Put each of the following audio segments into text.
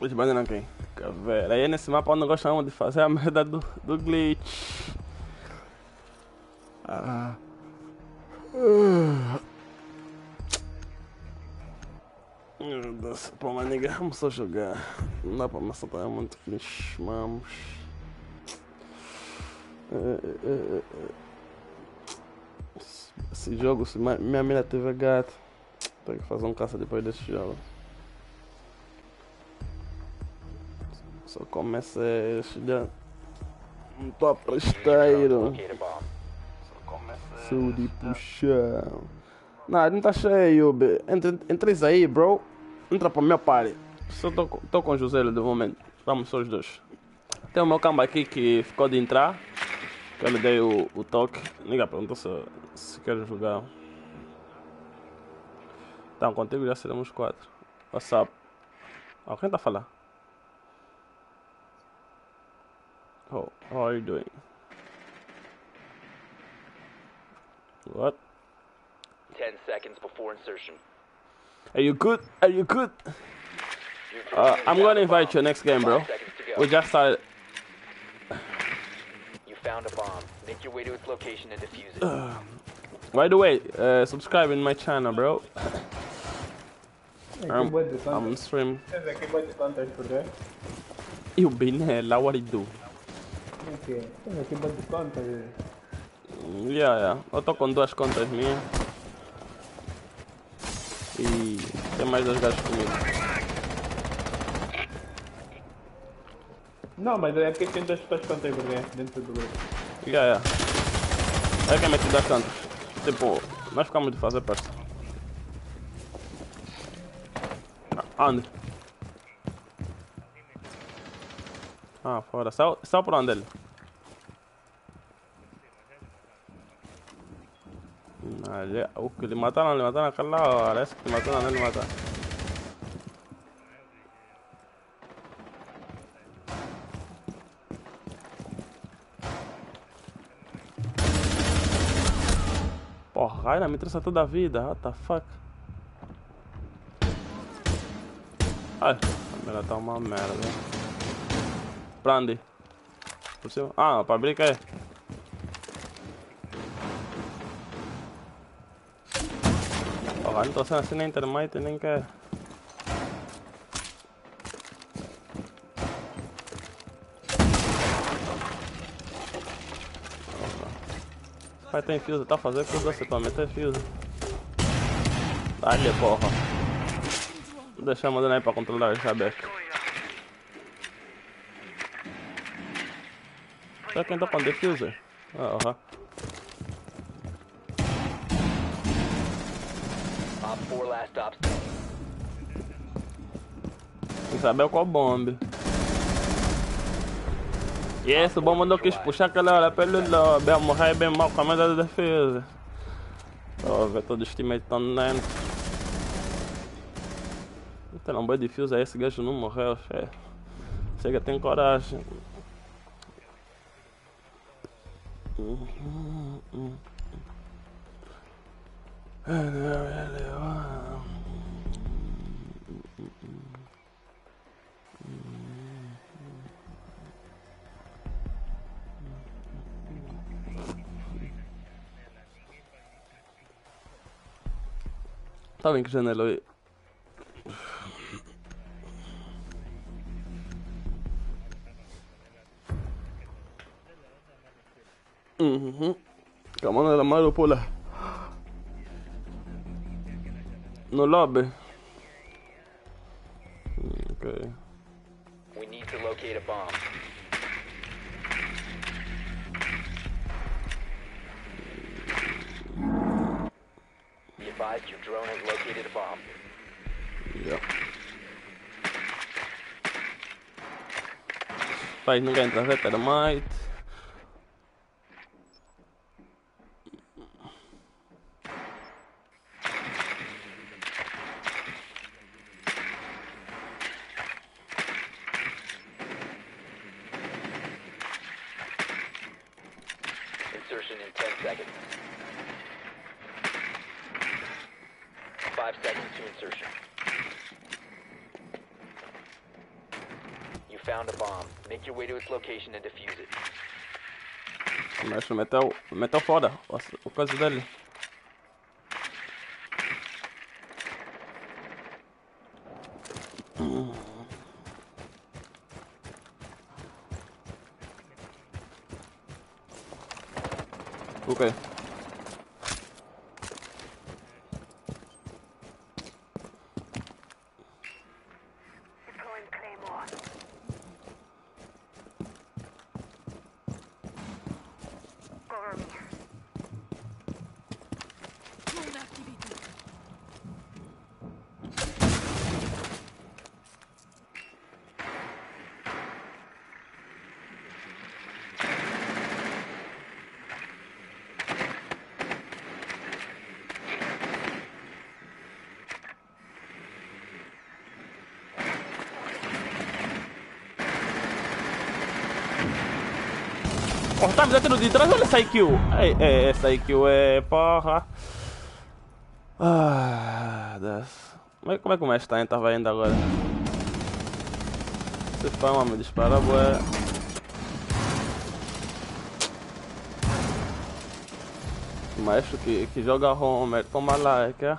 Deixa eu aqui. Velho, aí nesse mapa onde gostamos de fazer a merda do, do glitch. Ah. Meu Deus, pô, mas ninguém vamos só jogar. Não dá pra maçã tá muito glitch, vamos. Esse jogo, se minha mina tiver gato, tem que fazer um caça depois desse jogo. Só começa a estudar. Não tô presteiro. Sou de puxão. Não, não tá cheio, Entra, entra aí, bro. Entra pra minha party. Só tô, tô com o José de momento. Vamos só os dois. Tem o meu camba aqui que ficou de entrar. Que eu lhe dei o, o toque. Liga, pergunta se, se quer jogar. Então, contigo já seremos quatro. WhatsApp. Alguém tá falando? Oh, how are you doing? What? 10 seconds before insertion. Are you good? Are you good? Uh, I'm gonna invite you next game, bro. We just started. You found a bomb. Make your way to its location and defuse it. Uh, by the way, uh, subscribe in my channel, bro. I'm, I'm stream. You been here, what do you do? Okay. Tenho aqui bate contas. Yeah, yeah. Eu tô com duas contas minhas. E tem mais dois gajos comigo. Não, mas é porque tem duas pessoas contas né? dentro do grupo. Yeah, yeah. É que é mete duas contas. Tipo, nós ficamos de fazer parte. Onde? Ah, fora. Saiu, saiu por onde ele? O que le mataram, le mataram aquele lá, parece que mataram, não le mataram. Ai, me trouxe toda a vida, what the fuck. Ai, a tá uma merda. Pra onde? Por cima? Ah, pra abrir que é? Porra, não tô sendo assim na internet nem quer. Vai ter fuse, tá fazendo tudo você pra meter fuse. Dá-lhe porra. Vou deixar mandando aí pra controlar esse aberto. Será que ainda com defuser? Ah, aham. Isabel com a bomba. E esse o bomba não quis puxar aquela hora pra ele não. morrer bem mal com a média da defesa. Ó, oh, velho, todo os teammates estão dentro. Então, um boi de fios aí, esse gajo não morreu, fé. Chega, tem coragem. Tá bem que janela aí. Mhm. Kama la malo pola. No lobby. Okay. We need to locate a bomb. Advised your drone has located a bomb. Yeah. Faz ninguém entrar, vai Mexe, meteu, meteu foda o, o coisa dele. O tá me dando de trás, olha essa IQ. É, é, essa IQ é porra. Ah. Como é, que o mestre tá? Tava indo agora. Se fama, me dispara, boé. Maestro que, que joga Homer, toma like, é?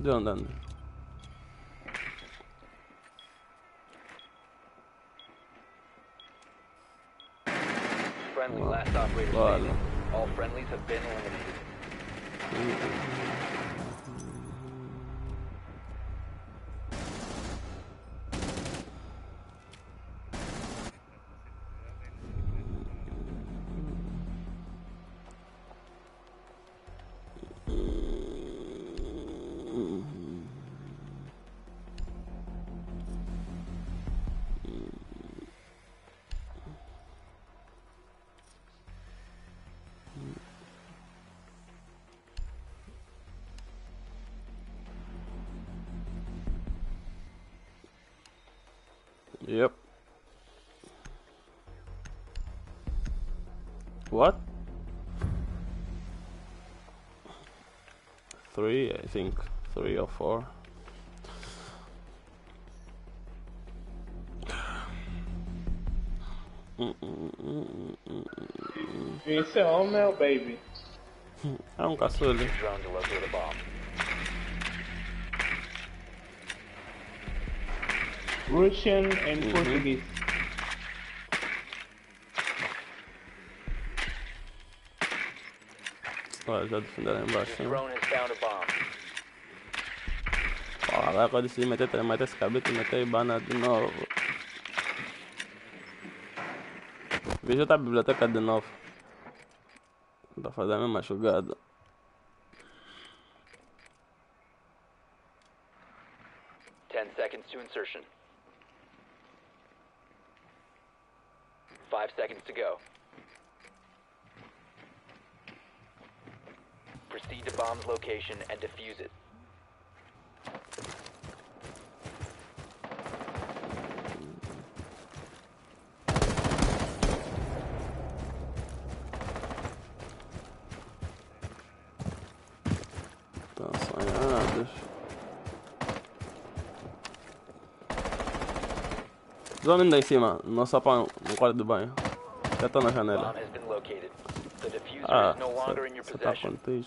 De onde anda? Friendly, last operator standing. All friendlies have been eliminated. Esse é homem ou baby? É um bomb. Russian and Portuguese. Olha, já defenderam aí embaixo. Né? drone has found a bomb. Ó, agora quando se meter, meter esse cabelo e meter Ibana de novo. Veja a biblioteca de novo. Fazer a mesma jogada. Ten seconds to insertion. Five seconds to go. Proceed to bomb's location and defuse it. Tá sonhados. Zona ainda em cima, no sapão, no quarto de banho. Já tô na janela. Ah, você tá spotted!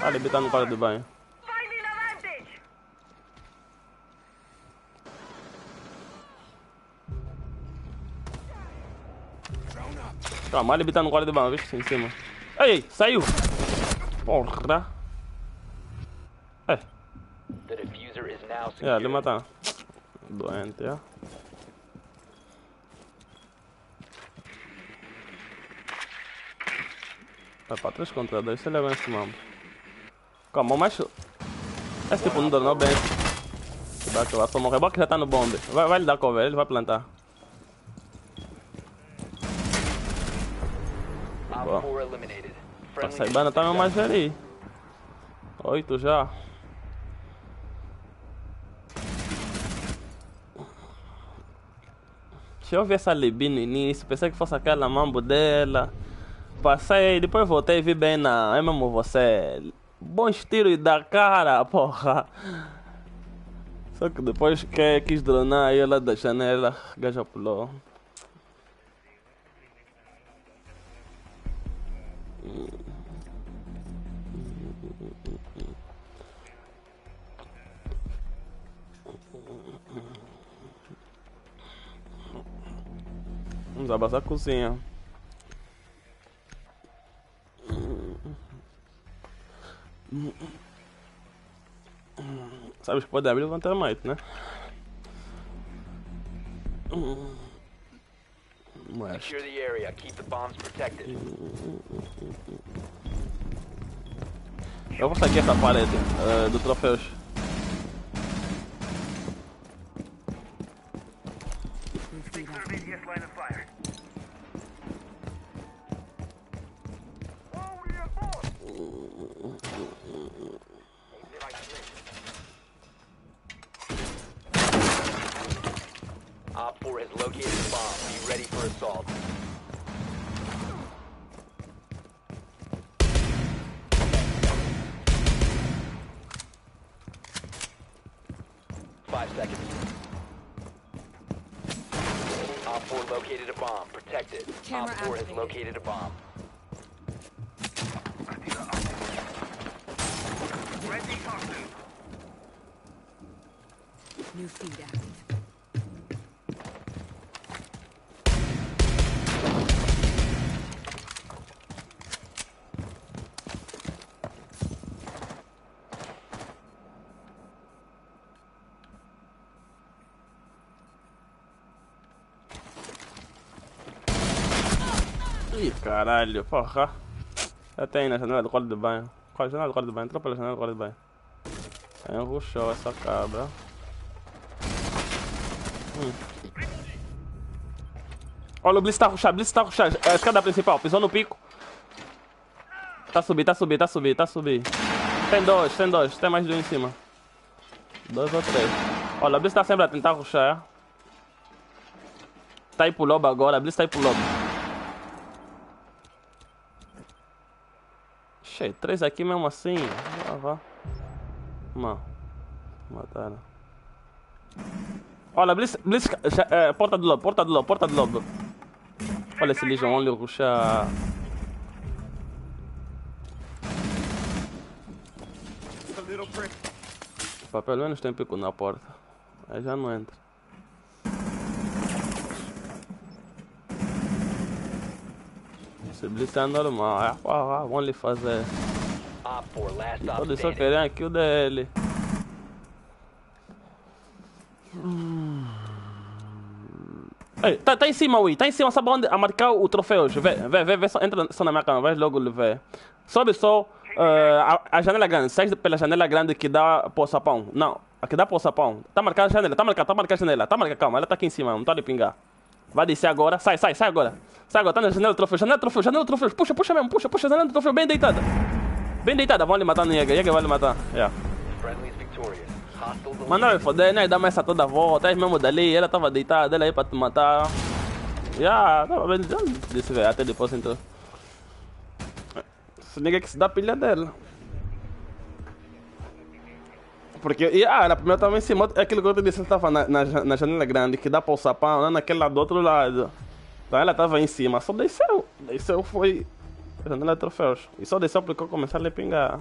Ah, ele tá no quarto de banho. Calma, ele tá no quarto de banho, vixe, em cima. Ei, ei, saiu! Porra! É, é, ele mata. Doente, é. Vai pra 3 contra 2, se ele é esse mambo. Calma, mas. Esse tipo não dormiu bem. Se dá que vai só morrer. Bora que já tá no bombe. Vai, vai lhe dar cover, ele vai plantar. Bom. 4 eliminated. A Friendly Saibana tá mission mais successful. ali. Oito já. Deixa eu ver essa Libi no início, pensei que fosse aquela mambo dela. Passei, depois voltei e vi bem na. É mesmo você. Bons tiros da cara, porra. Só que depois que quis dronar aí ela da janela, gaja pulou. Vamos abaixar a cozinha. Sabes que pode abrir o levantamento, né? Mas. Secure the area. Keep the bombs protected. Eu vou sair essa parede eh, do troféus. Intermediate line of fire. Op 4 has located the bomb. Be ready for assault. Five seconds. Op 4 located a bomb. Protect it. Camera Op 4 has located a bomb. Ready, hostile. New feed active. Caralho, porra. Já tem na janela do quarto de banho. Qual a janela do quarto de banho? Entrou pela janela do quarto de banho. Aí rushou essa cabra. Hum. Olha, o Blitz tá rushado, Blitz tá rushado. A escada principal, pisou no pico. Tá subindo, tá subindo, tá subindo, tá subindo. Tem dois, tem dois, tem mais dois em cima. Dois ou três. Olha, o Blitz tá sempre a tentar rushar. Tá aí pro lobo agora, Blitz tá aí pro lobo. Cheio, três aqui mesmo assim. Ah, vá. Não. Mataram. Olha, Blitz, Blitz, é, porta do lobo, porta do lobo, porta do lobo. Olha esse Legion Only ruxa. Pá, pelo menos tem pico na porta. Aí já não entra. Blitz é normal. É, vamos lhe fazer. Op 4 last stop Todos só querem aqui o dele. Ei, tá, tá em cima, Ui. Tá em cima, sabe onde? A marcar o troféu. Vê, vê, vê, vê só, entra só na minha cama, vai logo lhe ver. Sobe só eh, a, a janela grande. Sai pela janela grande que dá pro sapão. Não, a que dá pro sapão. Tá marcada a janela, tá marcada, tá marcada a janela. Tá marcada, calma, ela tá aqui em cima, não tá de pingar. Vai descer agora, sai, sai, sai agora. Sai agora, tá na janela do troféu, janela do troféu, janela do troféu. Puxa, puxa mesmo, puxa, puxa, janela do troféu, bem deitada. Bem deitada, vão lhe matar no Jäger, Jäger vai lhe matar. Yeah. Mas não vai foder, né? Dá mais essa toda a volta, aí mesmo dali, ela tava deitada, ela aí pra te matar. Já, tava bem, já disse, velho, até depois então. Se ninguém que se dá pilha dela. Porque, e, ah, ela primeiro tava em cima, é aquilo que eu te disse, ela tava na, na, na janela grande, que dá para o sapão, lá naquele lado do outro lado. Então ela tava em cima, só desceu, desceu foi a janela de troféus. E só desceu porque eu comecei a lhe pingar.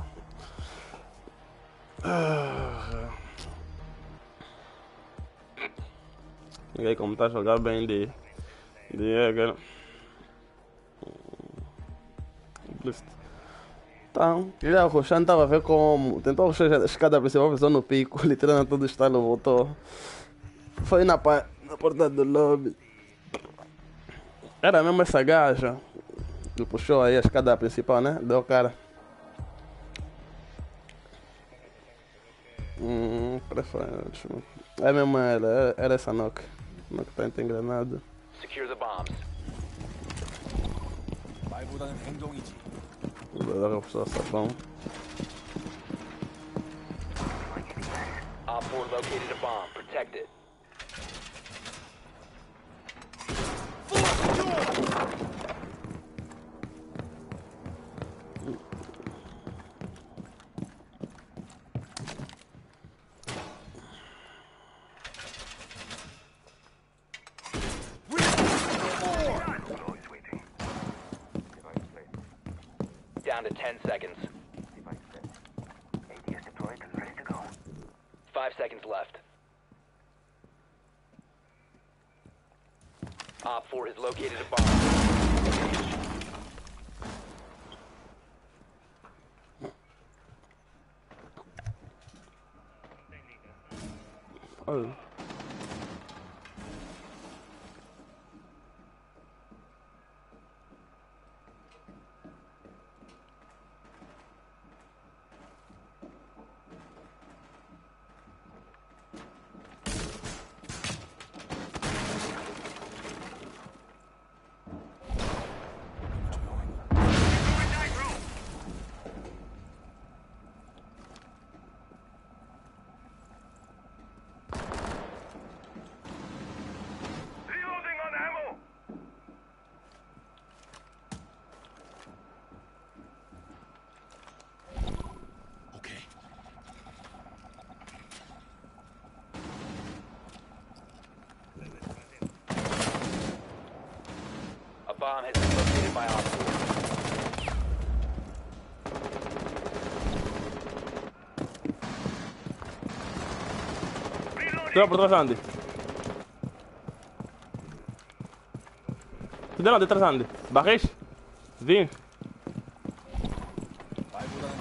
Ah. Ninguém como tá jogar bem de. de Jäger. Então, já o Roxane estava a ver como tentou achar a escada principal, pessoa no pico, literalmente todo estalo voltou. Foi na, pa... na porta do lobby. Era mesmo essa gaja. que puxou aí a escada principal, né? Deu cara. Hum, preferente. É mesmo ela, era, era essa Nokia. Nokia tá entengranada. Secure the bombs. 지. Agora puxar sapão. Op 4 located a bomb. Protect it. Down to 10 seconds. AD is deployed and ready to go. Five seconds left. Op 4 has located a bomb. Oh. Cuidado por trás, Andy. de trás Andy. Barris? Vim. Vai mudar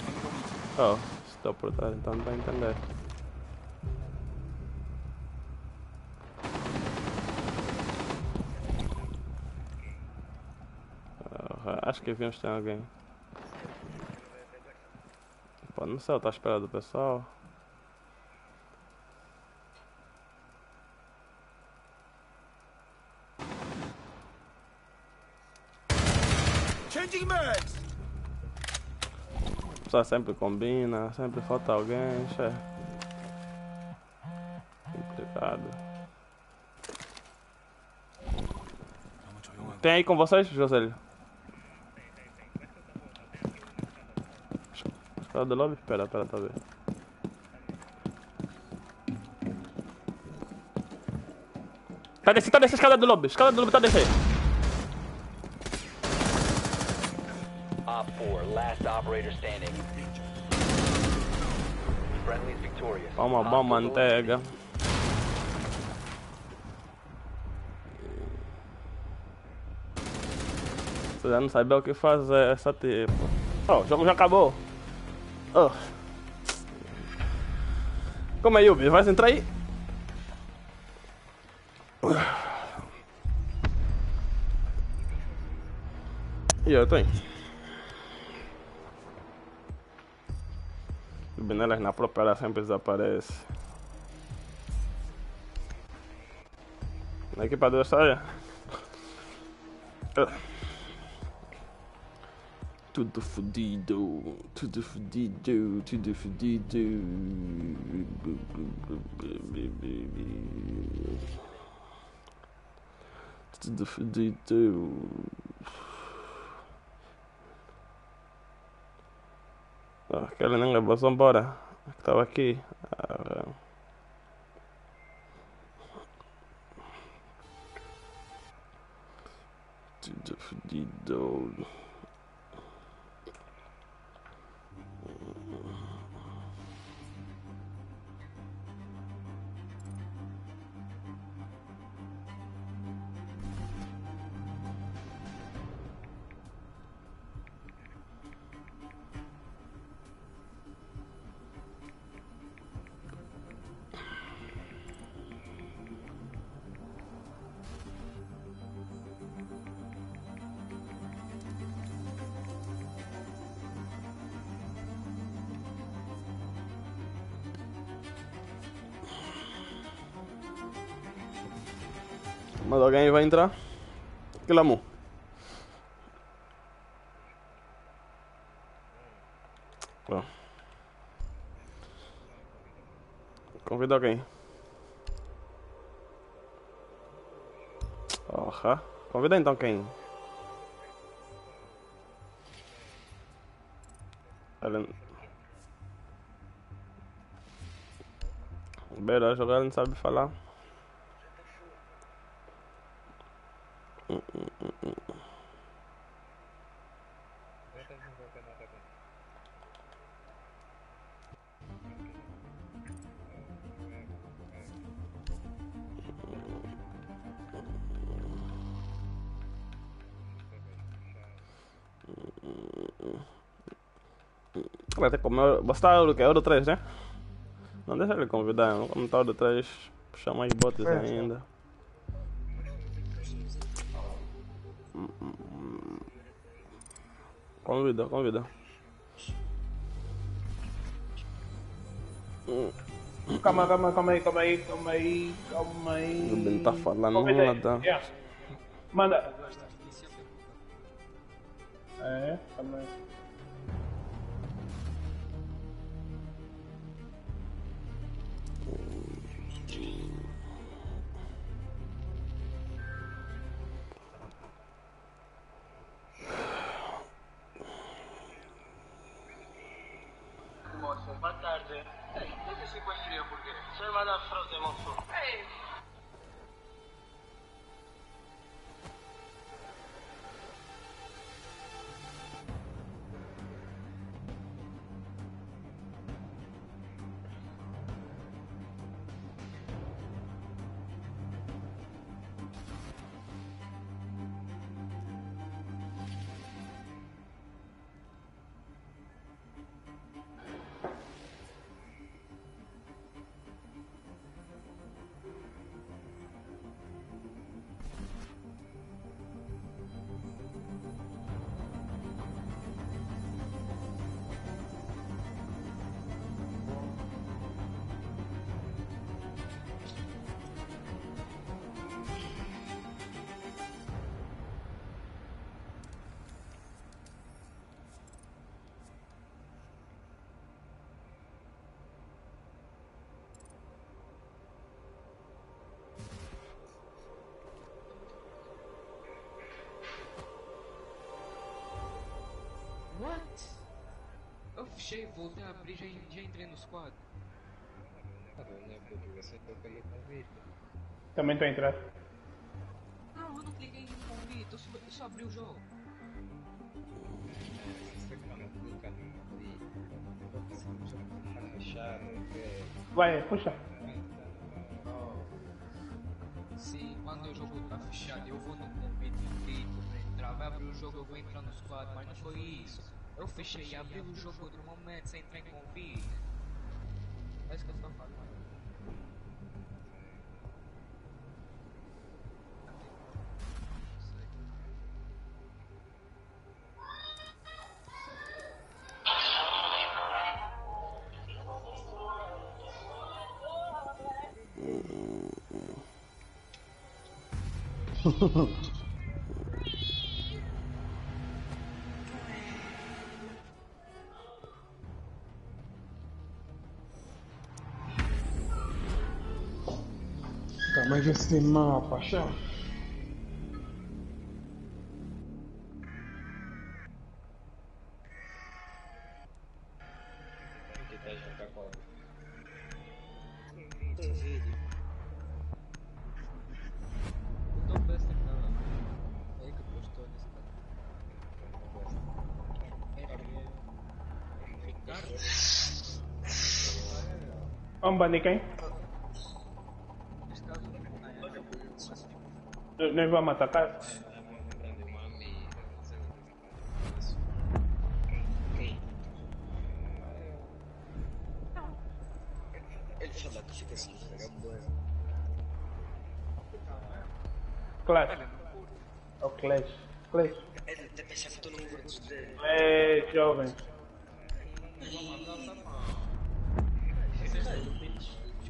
Oh, estou por trás, então não a entender. acho que vimos tem alguém. Pô, não sei, eu tô esperando o pessoal. pessoa sempre combina, sempre falta alguém, É Complicado. Tem aí com vocês, Joselho? Espera do lobby? Pera, pera, tá vendo. Tá descendo, tá descendo a escada do lobby. Escada do lobby tá descendo. 4, last operator standing. Friendly's victorious. Toma bom Hostiles manteiga. Você já não sabe o que fazer essa tipo. Oh, o jogo já acabou. Oh. Como é, Yubi? Vai entrar aí? E eu tô indo. Benelas na própria sempre desaparece. Na equipador saia. Tudo fudido, tudo fudido, tudo fudido. Tudo fudido. Nem levou, só embora. Que tava aqui. Ah, fudido. pelo amor. Bom. Convida alguém. Porra. Convida então quem? Ela... Beleza, agora não sabe falar. Ter como. O que? Euro 3, né? Não deixa ele convidar, não. Como tá o 3, chama aí bots É. ainda. Convida, convida. Calma, calma, calma aí, calma aí, calma aí, calma aí. O Ben tá falando Convida aí. nada. Yeah. Manda. É, calma aí. Fechei, voltei a abrir, já, já entrei no squad. Também tô entrando. Não, eu não cliquei em convite, eu só, eu só abri o jogo. Vai, puxa. Sim, quando o jogo tá fechado, eu vou no convite grito pra entrar, vai abrir o jogo, eu vou entrar no squad, mas não foi isso. Eu fechei e abri o jogo outro momento sem entrar em convite. É isso que eu tô falando. Que postou nesse cara. Vamos banir quem? Nesse caso, Nós nós vamos atacar? Ele fala que fica assim, vagabundo. Clash. É o Clash. Clash. Ele até pensa que tô no número dos dele. É, jovem.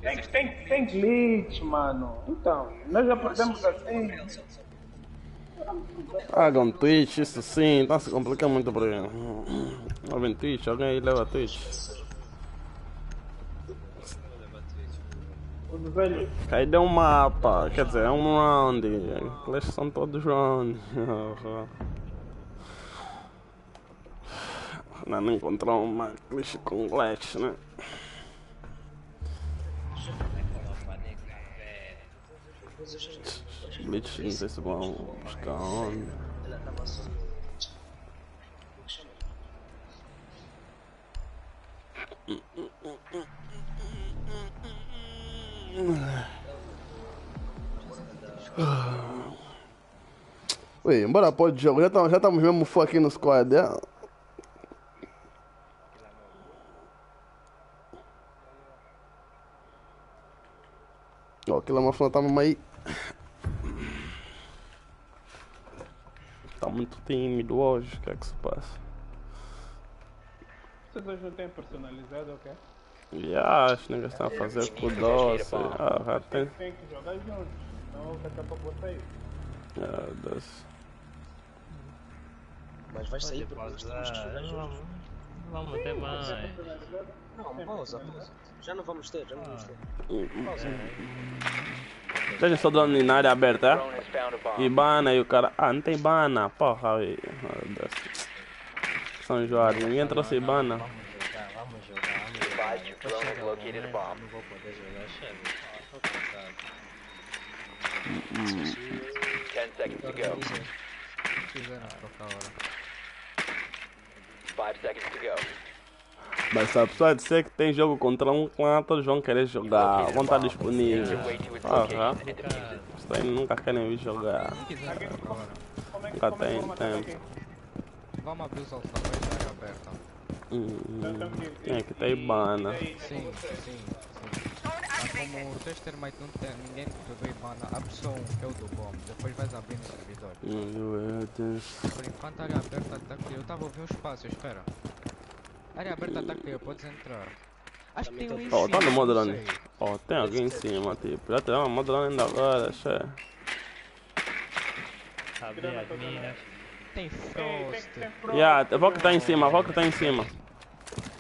Tem, tem, tem glitch, mano. Então, nós já perdemos assim. Pagam Twitch, isso sim, então se complica muito por aí. Alguém Twitch, alguém aí leva Twitch. Aí deu um mapa, quer dizer, é um round. Eles são todos round. Não, não encontrou uma glitch com glitch, né? Glitch, não sei se vão buscar onde. Ui, bora pode jogo. Já estamos já estamos mesmo full aqui no squad, é? Ó, aquilo é uma tá mesmo aí. Tá muito tímido hoje, o que é que se passa? Vocês hoje não têm personalizado, ok? Já, os negros estão a fazer com doce. Ah, já tem. Tem que jogar juntos, senão daqui a pouco vou sair. Ah, doce. Mas vai sair porque nós temos que jogar juntos. Vamos ter mais. Não, pausa, pausa. Já não vamos ter, já não vamos ter. Deixa só dando na área aberta, bomb. E bana e o cara. Ah, não tem bana, porra. aí. Deus. São Jorge, ninguém trouxe bana. Vamos jogar, vamos jogar, vamos jogar. Não vou poder jogar, chefe. Ah, tô cansado. 10 seconds to go. Fizeram trocar a hora. 5 seconds to go. Mas se a pessoa disser que tem jogo contra um clã, todos vão querer jogar. Vão estar disponíveis. Aham. aí nunca querem vir jogar. É que Nunca é que tem tempo. aqui? Vamos abrir os alfabéis da área aberta. Hum, Então, que- Tem que ter bana. e aí, Sim, sim, sim. Mas como o Testermite não tem ninguém pegou Ibana, abre só um que é o do bomb, depois vais abrir no servidor. Meu Deus. Por enquanto a área aberta está clear. Eu estava ouvindo um espaço, espera. A área aberta está clear, podes entrar. Acho que tem um em Ó, tá cima, no modo sei. Ó, tem alguém em cima, tipo. Já tem uma modo running ainda agora, che. Abrir as minas. Tem Frost. Yeah, a Valkyrie tá em cima, a Valkyrie tá em cima.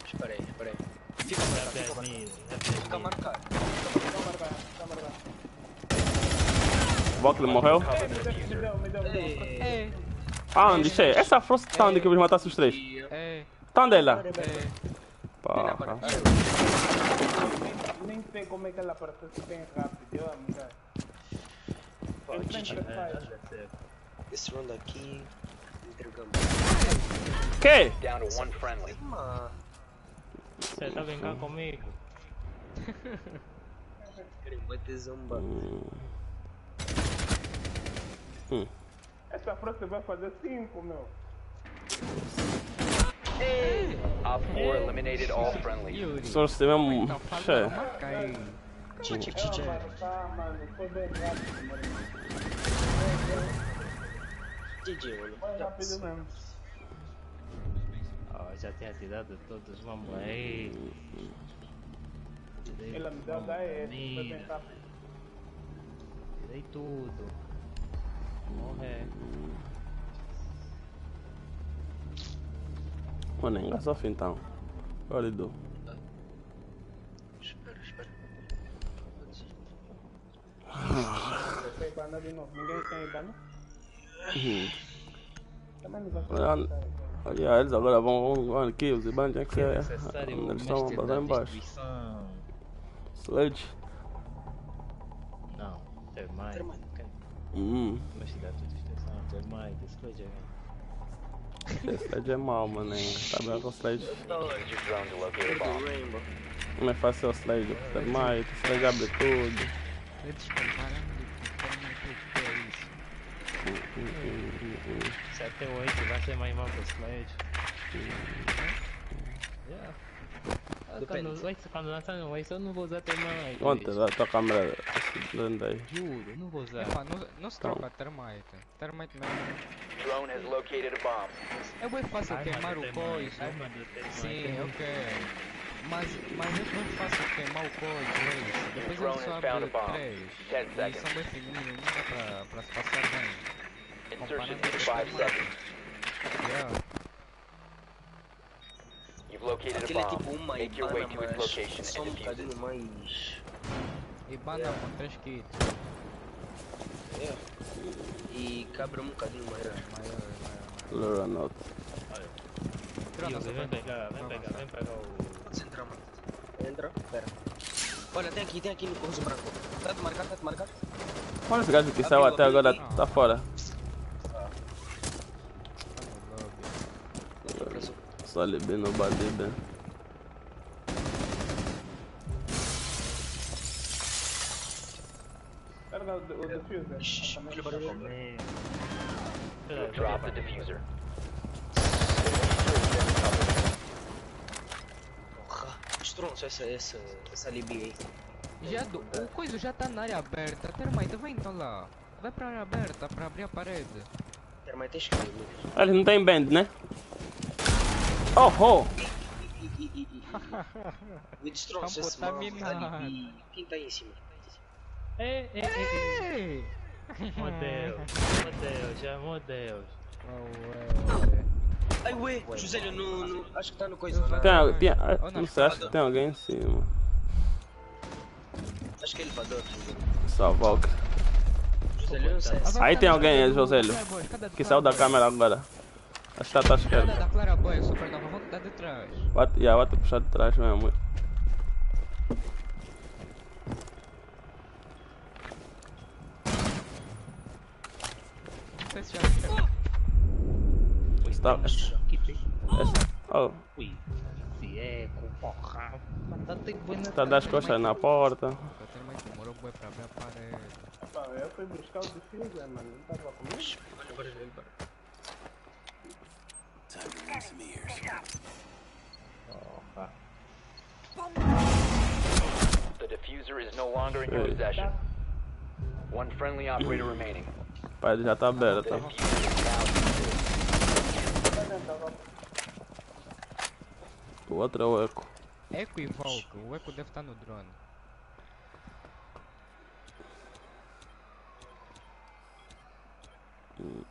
Espera aí, espera aí. Fica Abrir fica a as marcar. minas. Fica marcar. Valkyrie morreu. Me deu, me deu, me deu. É, Ah, onde, che? Essa Frost tá onde que eu vos matasse os três? Onde ela? é. Porra. Nem sei como é que ela apareceu bem rápido. Eu amo, cara. Esse round aqui. Entregamos. Que? Down to one friendly. Você tá brincando comigo? Querem bater zomba. Essa frase vai fazer 5, meu. Só se tiver um. Então fala Che. uma marca aí. GG, GG. Tá, mano, foi bem rápido, mano. GG, mano. Foi rápido mesmo. Ó, já tinha tirado todos, vamos aí. Ela me deu vamos, 10, foi bem mina. rápido. Tirei tudo. Morre. Mano, engraçado fim então. Olha, Edu. Espera, espera. Foi bana de novo. Ninguém tem bana? Também não vai Olha, eles agora vão, vão, vão aqui, os Iban tinha que Que é Eles estão passar embaixo. Sledge. Não, Termite. Hum, Mestre da distribuição, Termite, Sledge esse Sledge é mau, mano. hein. Tá vendo com o Sledge? Use your drone to locate a Do bomb. Rainbow. Não é fácil o Sledge. Termite, o Sledge abre tudo. Eles comparando com o que é isso. 7 ou 8 vai ser mais mal que o Sledge. Yeah. Depende. Quando, quando lançar no Waze eu não vou usar Termite. Ontem, a tua câmera. Aí. Juro, não vou usar. Não, não se Então. troca termite. Termite mesmo. Drone has located a bomb. É bem fácil queimar o coiso. Termite. Sim, ok. Mas, mas é bem fácil queimar o coiso, é isso. Depois ele drone só has found abre a bomb. 3. 10 E são bem fininhos, não dá pra, pra se passar bem. Insertion comparando in com five o seconds. Yeah. You've located a Aquilo é tipo uma Ibana, mas location só um defuse it. bocadinho mais. Ibana com 3 kits. É. E cabra um bocadinho maior. Maior, maior, Lura not. maior. Tira a nossa Vem pegar, vem pegar, vem pegar o. Podes entrar, mano. Entra, pera. Olha, tem aqui, tem aqui no corso branco. Tá te marcar, tá te marcar? Olha esse gajo que saiu até agora, tá fora. Tá no lobby. Balibe. Carga o, o diffuser. Shhh, olha o barulho. Have dropped the diffuser. Porra, estronço essa, essa, essa libia aí. Já do, o coisa já tá na área aberta. Termite, vem então lá. Vai pra área aberta pra abrir a parede. Termite, que ver, Lucas. Ah, Eles não tem band, né? Oh, oh! Me Tá esse. E quem tá aí em cima? Ei, ei, ei, meu Deus, já, meu Deus. Ai, ué, Josélio, no, no, acho que tá no coisa. Tem, tem, ah, não, não sei, acho que tem alguém em cima. Acho que é elevador, Josélio. Só. Josélio, não sei. Aí tem alguém, é Josélio. Que saiu da câmera agora. Acho que tá à esquerda. da Clara Boy, Supernova, vão dar de trás. Bate, yeah, bate puxar de trás mesmo. Está, oh, se é tá das costas na porta. Eu fui buscar o diffuser, mano. Não tava comigo. Olha o barulho, olha o barulho. Time to ring some ears. The diffuser is no longer in your possession. One friendly operator remaining. Parede já tá now secured. O outro é o eco. Eco e Volk, o Eco deve estar no drone. Ah, o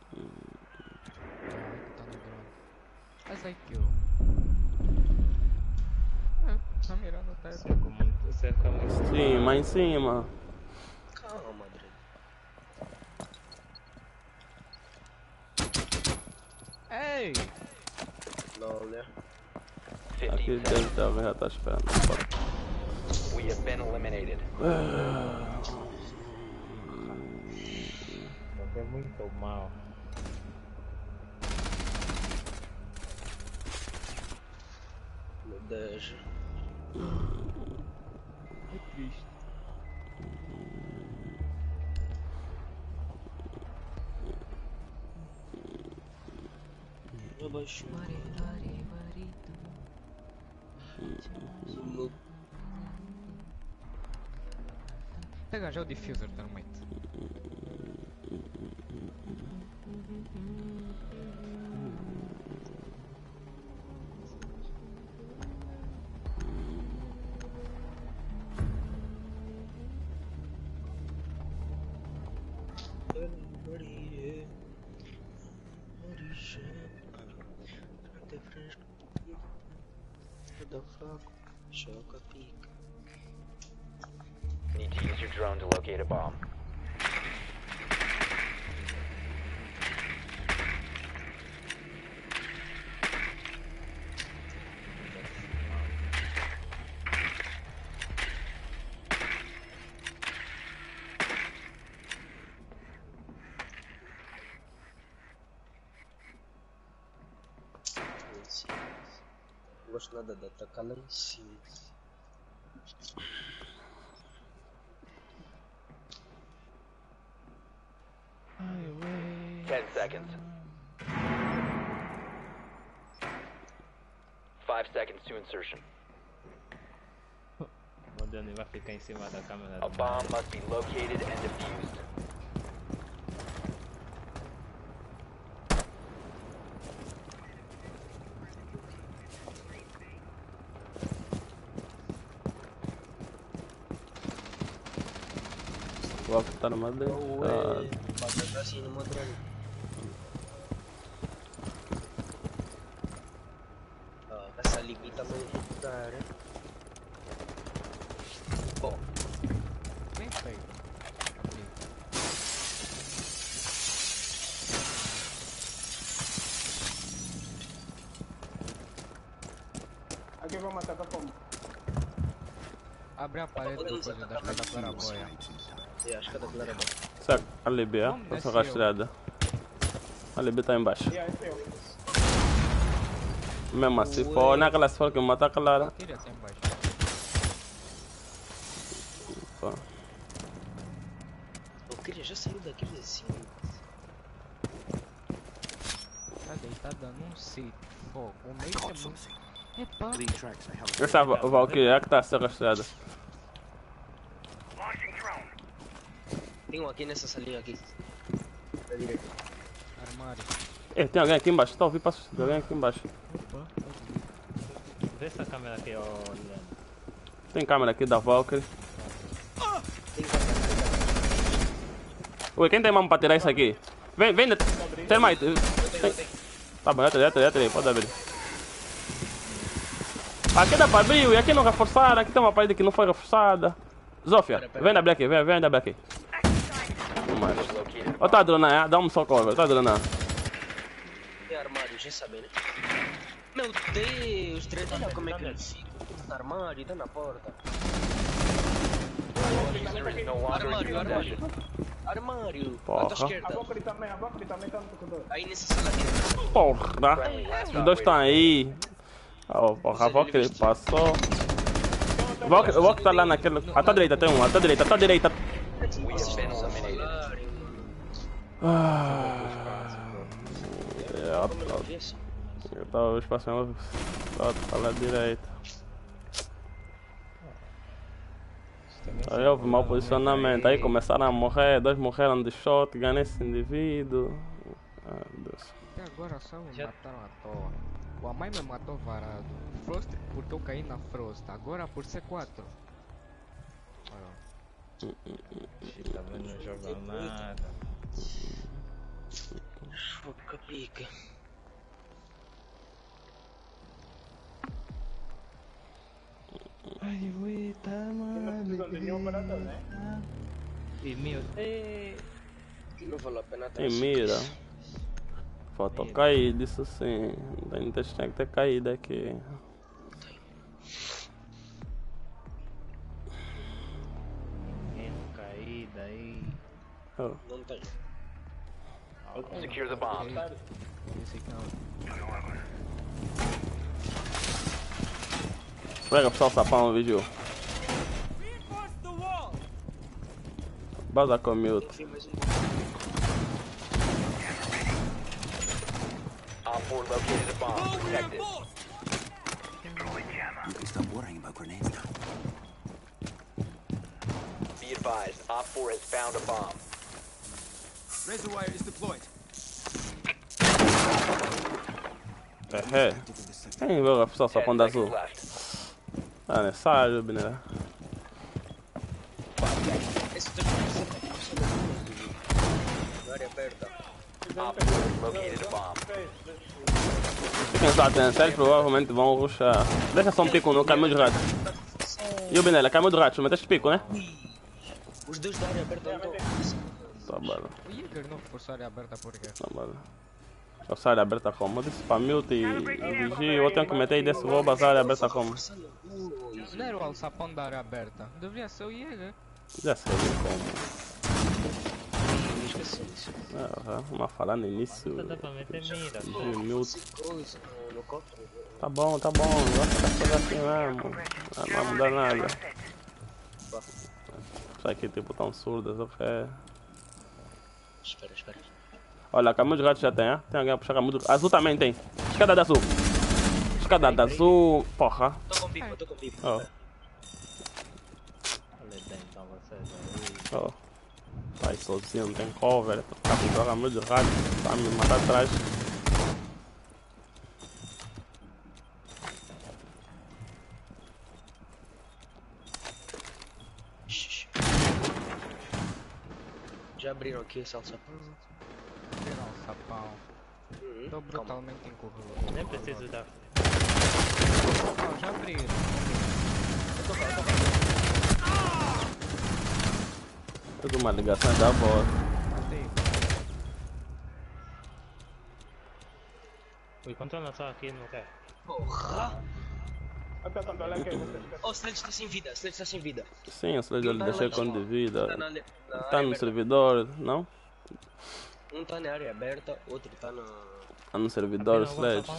Eco tá no drone. Mas aí que eu. Tá mirando o teto. Cerca muito, cerca muito. Sim, mas em cima. Calma, André. Ei! Lol, né? 15 Aquele deve alguém já tá esperando. We have been eliminated. Você é muito mal. Deus. Que triste. Abaixo. No Pega já o diffuser, Termite. Bomb. Não gosto nada de to insertion. O Dani vai ficar em cima da câmera. A bomb must be located and defused. O Valk tá numa Ué, deixada. assim no drone. Podemos atacar da claraboia. eu acho que é da Clara Boy. Será que ali B, ó? Vamos Essa descer, rastreada. Ali B tá embaixo. Mesmo assim, pô, não é aquela se for que me mata, claro. Tira até embaixo. Pô. Eu queria já saiu daquele assim. Cadê? Tá dando um sítio. Pô, o meio é muito. Epa! Essa Va- Valkyrie é que tá a ser rastreada. Launching drone. Tem um aqui nessa salinha aqui. Da direita. Armário. Eh, tem alguém aqui embaixo, tá ouvindo passos de alguém aqui embaixo. Opa! Vê essa câmera aqui, ó, Leandro. Tem câmera aqui da Valkyrie. Tem câmera Ui, quem tem mão pra tirar isso aqui? Vem, vem, tem mais. Tem... Tá bom, entra, entra, entra aí, pode abrir. Aqui dá pra abrir, e aqui não reforçaram, aqui tem uma parede que não foi reforçada. Zofia, vem abrir aqui, vem, vem abrir aqui. Ó, tá dronando, dá um socorro, tá dronando. Tem armário, já sabe, né? Meu Deus, treta, olha como é que ele fica. Tá no armário, tá na porta. Armário, armário. Armário. Porra. À tua A. Valkyrie também, a Valkyrie também tá no tocador. Aí sala aqui. Porra, os dois estão aí. Porra, a Valkyrie passou. O Valkyrie, o Valkyrie tá lá naquele. À tua direita tem um, à tua direita, à tua direita. Ah. É, eu não tava o espaço mesmo. Só pra lá direita. Aí houve mau posicionamento, aí começaram a morrer, dois morreram de shotgun nesse indivíduo. Ai Deus. Até agora só me mataram à toa. O Amai me matou varado. Frost porque eu caí na Frost. Agora por C4. Olha. Também não joga nada. Foca pica. Não precisa de nenhum operador, né? E eh, Não vale a pena Tem atrás. mira. Faltou cair disso sim. Ainda tinha que ter caído aqui. caída aí. Oh. Não tem. Secure the bomb. Esse aqui não. Pega só o sapão, vídeo. Baza com mute. Op 4 located a bomb. Protect it. Be advised, Op 4 has found a bomb. Wire is deployed. É, é. A pessoa 10 sapão da seconds azul? Ah, necessário, né? Esse teu Na área aberta. Op 4 has located a bomb. Fiquem só atentos, eles provavelmente vão ruxar. Deixa só um pico no caminho de rato. E o Binela, caminho de rato, meteste pico, né? Os dois da área aberta. Tá bom, O Jäger não forçou a área aberta por quê? tá bom. Eu saio aberta como? Eu disse pra mute e, e vigia, eu tenho que meter e desse vou bazar área aberta como? Não era o alçapão da área aberta. Deveria ser o Jäger. Já sei como. Esqueci disso. Ah, uma falar no início. Coisa. Tá bom, tá bom, vai ficar só assim mesmo. Ah, não vai mudar nada. Isso aqui tipo tão surdas, ok. Espera, espera. Olha, caminho de gato já tem, hein? Tem alguém a puxar caminho de... Azul também tem. Escada da azul. Escada da azul. Porra. Tô com pipa, tô com pipa. Ó, Olha dentro, então vocês aí. ó. Vai sozinho, não tem cover. Tá com caminho de gato. Tá me matar atrás. abriram aqui esse alçapão? Abriram o alçapão. Uhum, Tô brutalmente calma. encurralado. Nem preciso dar. Não, já abriram. Tudo uma ligação da bola. Ui, controla só aqui, não quer. Porra! Até controlar aqui. Oh, Sledge está sem vida, o Sledge está sem vida. Sim, o Sledge ele deixei com de vida. Tá na, na Tá no servidor, não? Um tá na área aberta, outro tá na. Tá no servidor, Sledge.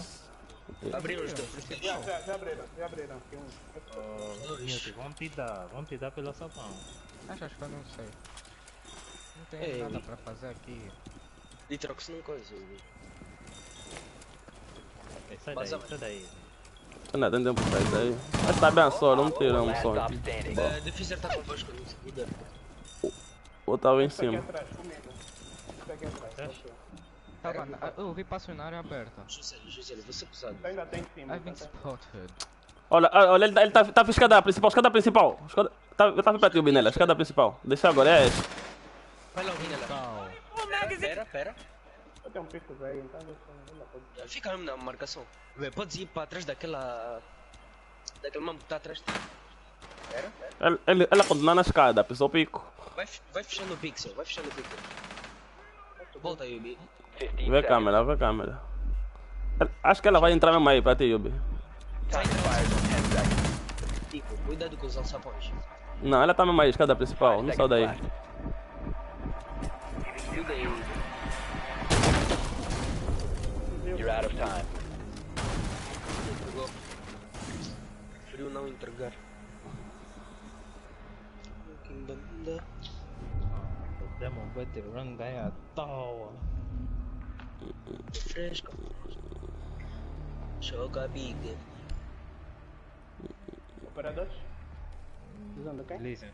Abriram os dois. Já, já, já abriram, já abriram. Um. Vamos te dar, vamos te dar pelo sapão. Acho, acho que eu não sei. Não tem Ei. nada pra fazer aqui. Litrox não coisa. Sai daí, sai daí. Ainda tem tempo pra isso aí. Mas tá bem só, não tira um Last som. stop standing. Uh, Diffuser tá convosco no servidor. Ou tava em cima. Tá ah, eu vi passo na área aberta. Gisele, Gisele, você é pesado. Ainda tem em cima. I've been tá? spotted. Olha, olha, ele tá, ele tá, tá pra escada principal, escada principal. Escada, tá, eu tava perto de Binela, escada principal. Deixa agora, é esse. Vai lá, lá. Cal. Pera, pera. Tenho um pico velho, então deixa eu lá pode- Fica mesmo na marcação. Vê, podes ir para trás daquela. daquele mambo que tá atrás. Pera, pera. Ele, ele, ela continua na escada, pisou o pico. Vai, vai fechando o pixel, vai fechando o pixel. Volta aí, Yubi. 15 Vê seconds. câmera, vê câmera. Ela- Acho que ela vai entrar mesmo aí pra ti, Yubi. Time expires in 10 seconds. Tipo, cuidado com os alçapões. Não, ela tá mesmo aí, escada principal, não saiu daí. Cuida aí. You're out of time. Entregou. Preferiu não entregar. Banda. Demos um veteran ganha à toa. Fresco. Joga big. Operadores? Usando quem? Listen.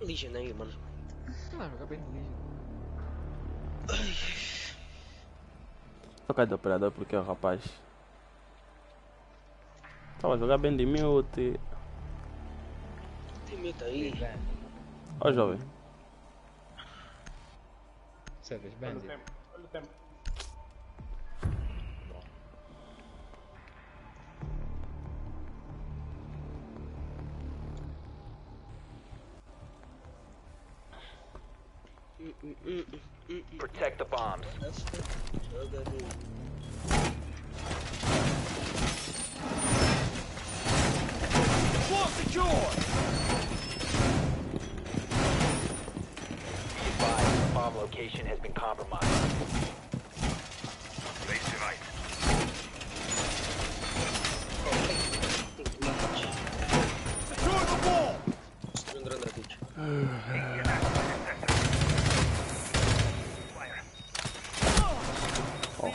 Legion aí, mano. Não, joga bem de Toca de operador porque o rapaz. Tava a jogar bem de mute. Tem meta aí. Ó, jovem. Olha o Bandit. Protect the bombs. Joga big. Be advised, bomb location has been compromised. Place device. Destruindo Andra Ditch.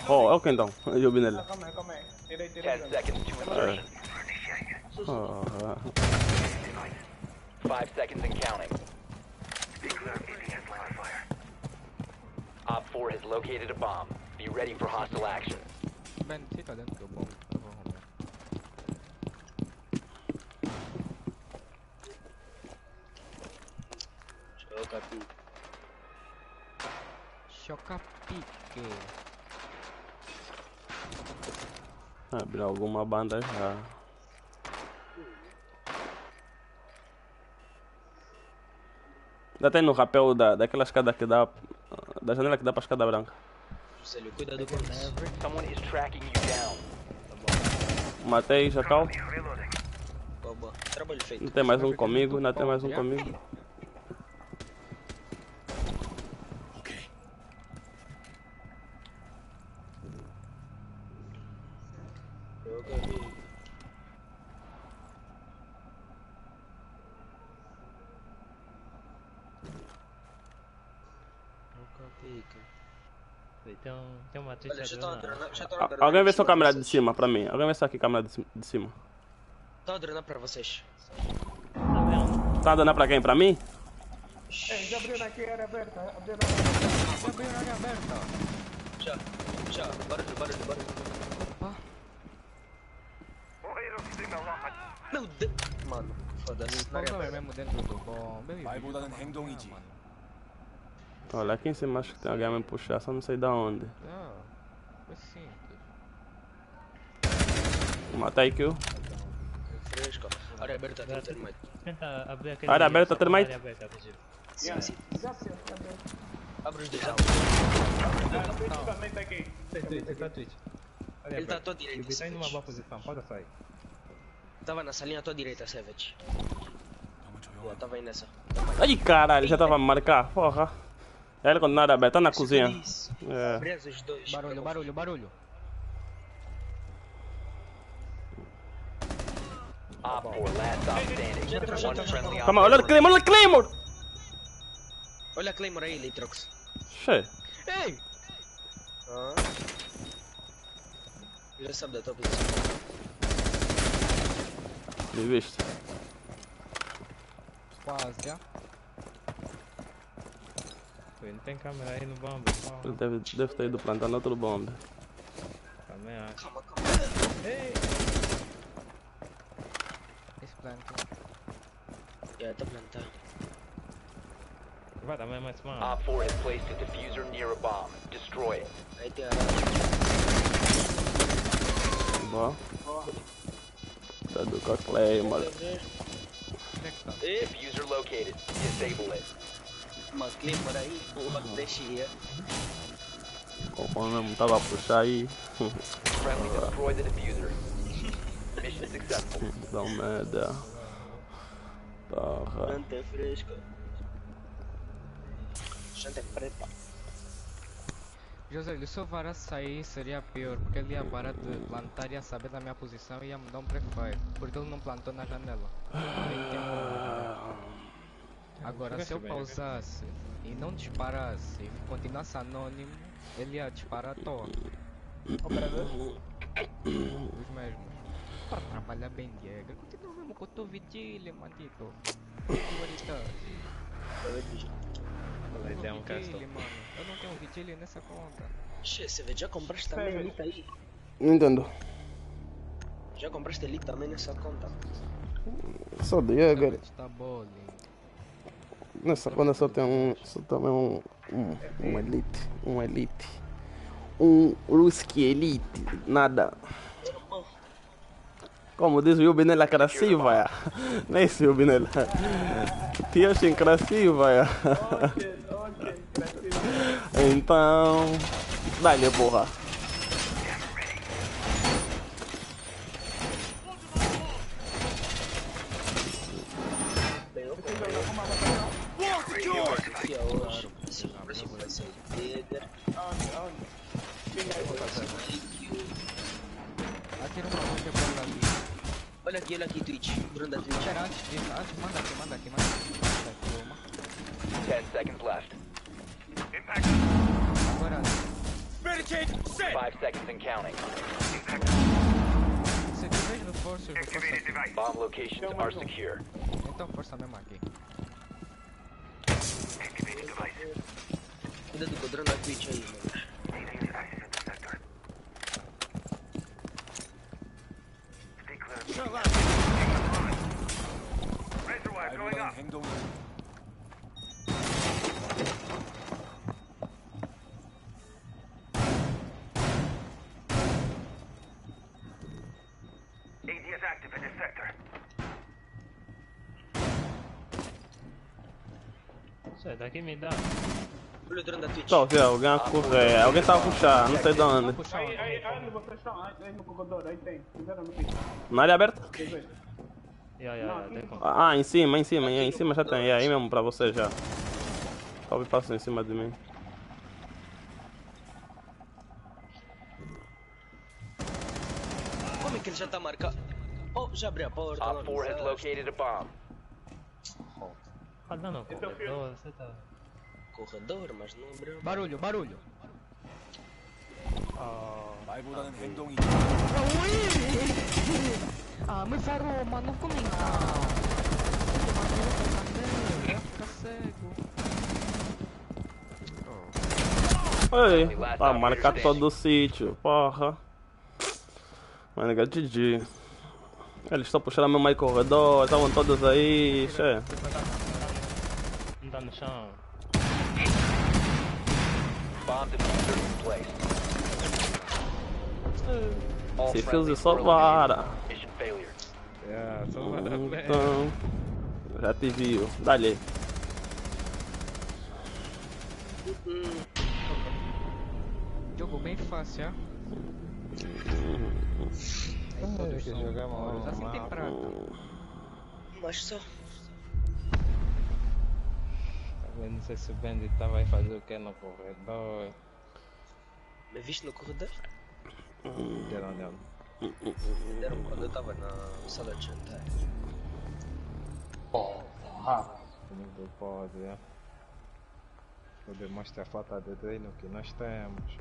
Oh, oh, é o que então? Yubi nele. Calma aí, calma aí. Tirei, tirei. 10 seconds to insertion. Oh, 5 seconds and counting. Declare APS line of fire. Op 4 has located a bomb. Be ready for hostile action. Ben, fica dentro do bom. Eu vou arrumar. Joga big. Choca pique. Abriu alguma banda já. Ainda tem no rapel da, daquela escada que dá. Da janela que dá pra escada branca. Tracking you down. Matei, Jacal. Reloading. Boa, trabalho feito. Não tem mais um comigo, ainda tem mais um comigo. Joga big. Joga big. Tem, um, tem uma Twitch Olha, já tô adrana, já tô Alguém vê sua câmera de cima pra mim. Alguém vê só aqui câmera de cima. Tá andando pra vocês. Tá dando pra quem? Pra mim? É, já abriu na área aberta. Abriu na área aberta. Já abriu na área aberta. Já, já. Barulho, barulho, barulho. Meu Deus. Mano, foda-se. Vai mano. Olha, aqui em cima acho que tem alguém a me puxar, só não sei da onde. Ah, foi simples. Matei kill. Fresco. Área aberta, tem termite. Tenta abrir aquele. Área aberta, termite. Área aberta. Sim, sim. Abre os dois, Ah, Definitivamente aqui. Tá Twitch, tá Twitch. Ali Ele tá à tua direita, Ele tá indo numa Savage. boa posição, pode sair. Tava na salinha à tua direita, Savage. Boa, tava aí nessa. Ai caralho, já tava a marcar, porra. Ele quando nada aberto, tá na cozinha. Isso. É. Dois. Barulho, barulho, barulho. Op 4, last stop standing. One friendly Calma, olha o Claymore, olha o Claymore! Olha a Claymore aí, Litrox. Che, Ei! Ah. Já sabe da tua posição. me viste? Quase, já. Pô, Não tem câmera aí no bomba, só. Ele deve, deve ter ido plantar no outro bombe. Também acho. Calma, calma. Esse plano. Já tá plantado. Vai, também mais mano. Op 4 has placed a diffuser near a bomb. Destroy it. Aí tem a. Boa. Tá do Claymore. Onde é tá? Ei, Diffuser located. Disable it. Uma Claymore aí. Uma deixa aí. Conforme não tava a puxar aí. Dá merda. Porra. Janta é fresca. Janta é preta. José, se eu vara sair seria pior, porque ele ia parar de plantar, ia saber da minha posição e ia me dar um prefire. Porque ele não plantou na janela. Agora, se eu pausasse e não disparasse e continuasse anônimo, ele ia disparar toa. Os mesmos. Para trabalhar bem, Diego. Continua mesmo com a tua vigília, maldito. Ideia é um. Eu não tenho vigília nessa conta. Che, você vê, já compraste também elite aí? Não entendo. Já compraste elite também nessa conta? Só Jäger. Está bowling nessa banda só tem um. Só também um, um. Um elite. Um elite. Um Ruski elite. Nada. Como diz o Yubinela Krasiva. É. Não é esse Yubinela. Tioshin Krasiva. É. Então. Dá-lhe, porra. Olha aqui, olha aqui, Twitch. Bruno da Twitch. Pera, antes disso, antes, manda aqui, manda aqui, manda aqui. Manda aqui uma. 10 seconds left. Agora, 5 seconds and counting. se tiver reforços, reforça aqui. Bomb locations are secure. Então força mesmo aqui. Cuidado com o drone da Twitch aí, mano. In this sector. Isso daqui me dá. Olha o drone da Twitch. Só, se alguém a correr. Alguém tá a puxar, não sei de onde. Aí, aí, aí, vocês estão aí, aí no corredor, aí tem. Na área aberta? Quer ya, tem como. Ah, em cima, em cima, em cima já tem. É aí mesmo pra você já. Só passa em cima de mim. Como é que ele já tá marcado? Oh, já abriu a porta. Op 4 has located a bomb. Ah, não, não, corredor, você tá. Corredor, mas não abriu. Barulho, barulho. Ah, me farou, mano, comenta. Vai ficar cego. Oi, tá marcado todo o sítio, porra. Mas nega, GG. Eles estão puxando mesmo aí corredor, estavam todos aí, che. Não tá no chão. Bomb diffuser in place. Friendlies fez vai dar pé. Então. Já te viu. Dá-lhe. Jogo bem fácil, ó. É, que jogar. Assim tem prata. Mas só. Tá vendo? Não sei se o Bandita vai fazer o que no corredor. Me viste no corredor? Deram, deram. Deram quando eu tava na sala de jantar. Muito pode, é. Poder mostrar a falta de treino que nós temos.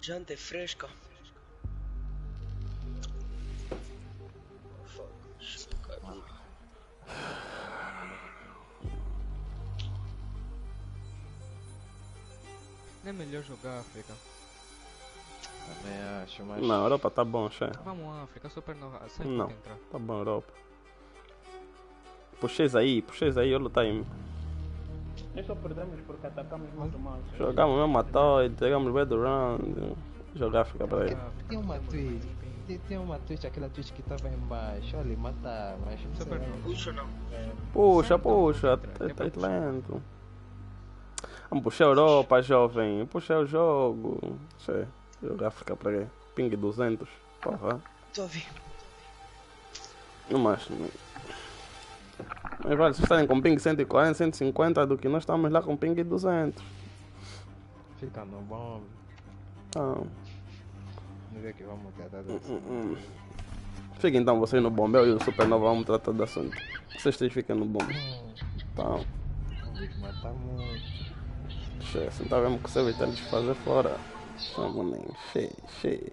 Janta é fresca. É melhor jogar África. Também acho, mas. Não, Europa tá bom, chefe. Vamos África, Supernova. Sai Não, pode entrar. tá bom, Europa. Puxeis aí, puxeis aí, olha o time. Nós só perdemos porque atacamos muito mal. Jogamos mesmo a toy, pegamos o do round. Jogar fica pra aí. Tem uma Twitch. Tem, tem uma Twitch, aquela Twitch que tava embaixo. Olha, mata, mas. não Super lá. Puxa ou não? Puxa, puxa, tá tá lento. Vamos puxar a Europa, jovem. Puxar o jogo. Che, jogar fica pra aí. Ping 200. Porra. Tô a ver. Não mais. Não. Mas vale, se estarem com ping 140, 150 do que nós estamos lá com ping 200. Fica no bom. Então, Vamos ver que vamos tratar hum, hum, hum. Fiquem então vocês no bombe, eu e o Supernova vamos tratar do assunto. Vocês três fiquem no bombe. Então, Matar muito. Che, tá vendo que você vai ter de fazer fora. Vamos nem, che, che.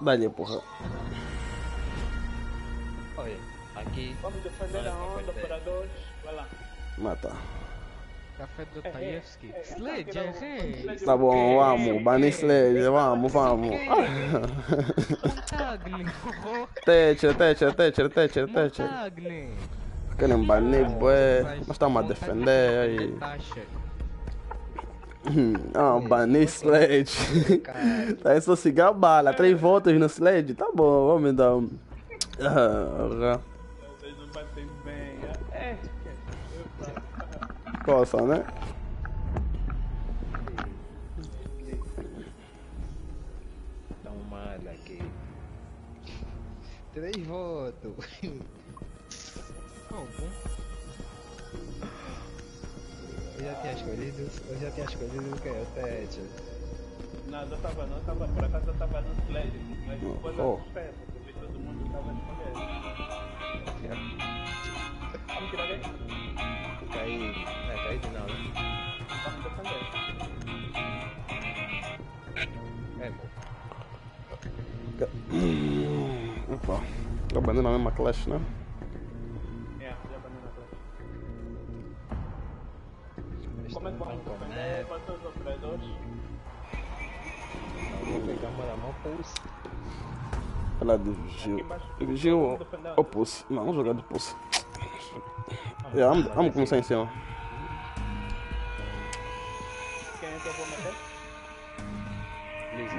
Dá-lhe, porra. Olha, aqui. Vamos defender a onda, operadores. Vai lá. Mata. Café do Taevski. Sledge, é rei. Tá bom, vamos, banir Sledge, vamos, vamos. Teacher, teacher, teacher, teacher. Montagne. Querem banir, bué. Nós estamos a defender aí. Ah, banir Sledge. Tá aí só se bala, três votos no Sledge. Tá bom, vamos dar um. Ah, Vocês não batem bem. É, Coça, né? Tão mal aqui. Três votos. Bom. Eu já tinha escolhido. Eu já tinha escolhido o que? O Thatcher. não, eu tava, não tava, por acaso eu tava no sled, mas depois Oh. eu assustei, porque vi todo mundo tava escondendo. Vamos tirar dele? Caí. É, caí de não, né? Vamos defender. É, pô. Opa. Tá bandindo a mesma clash, né? Como é que vamos defender? Quantos os operadores? Vou pegar uma na mão, pulse. Ela do Gil. Gil ou Pulse? Não, vamos jogar de Pulse. É, vamos, vamos começar em cima. Quem é que eu vou meter? Lisa.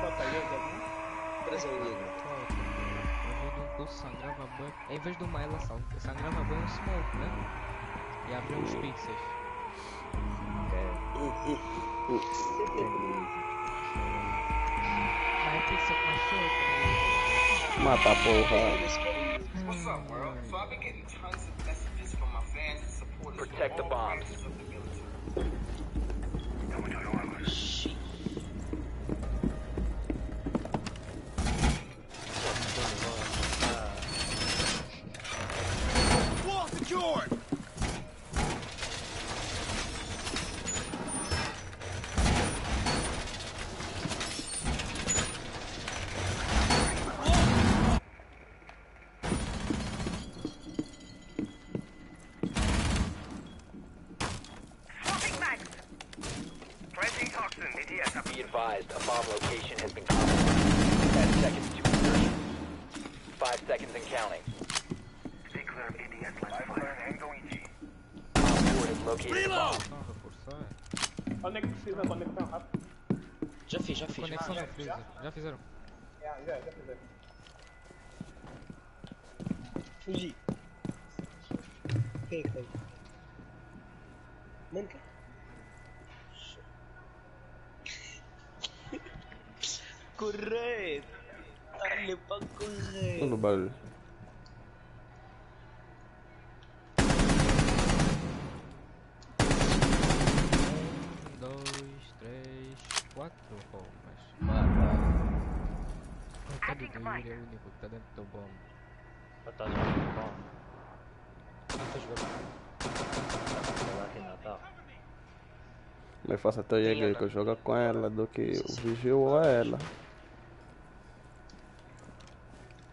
Só caiu, né? Traz aí, Igor. Em vez de um Em vez de uma ela sang- sangrava ban um smoke, né? E abriu uns pixels. Mas é pixel com a Mata a porra. What's up, world? Secured! Conexão já. no freezer. Já fizeram? Já, já, já fizeram. Fugi. Quem é que tem? Mano, quem? Correr! Dá-lhe para correr! Olha o barulho. Um, dois, três, quatro bombas. Vai, vai. Do Yuri é o único que tá dentro do bomba. Já tá jogando bom. Tá jogando. Tá aqui ainda tá. Mais fácil até o Jäger que eu jogo com ela do que o Vigil ou ela.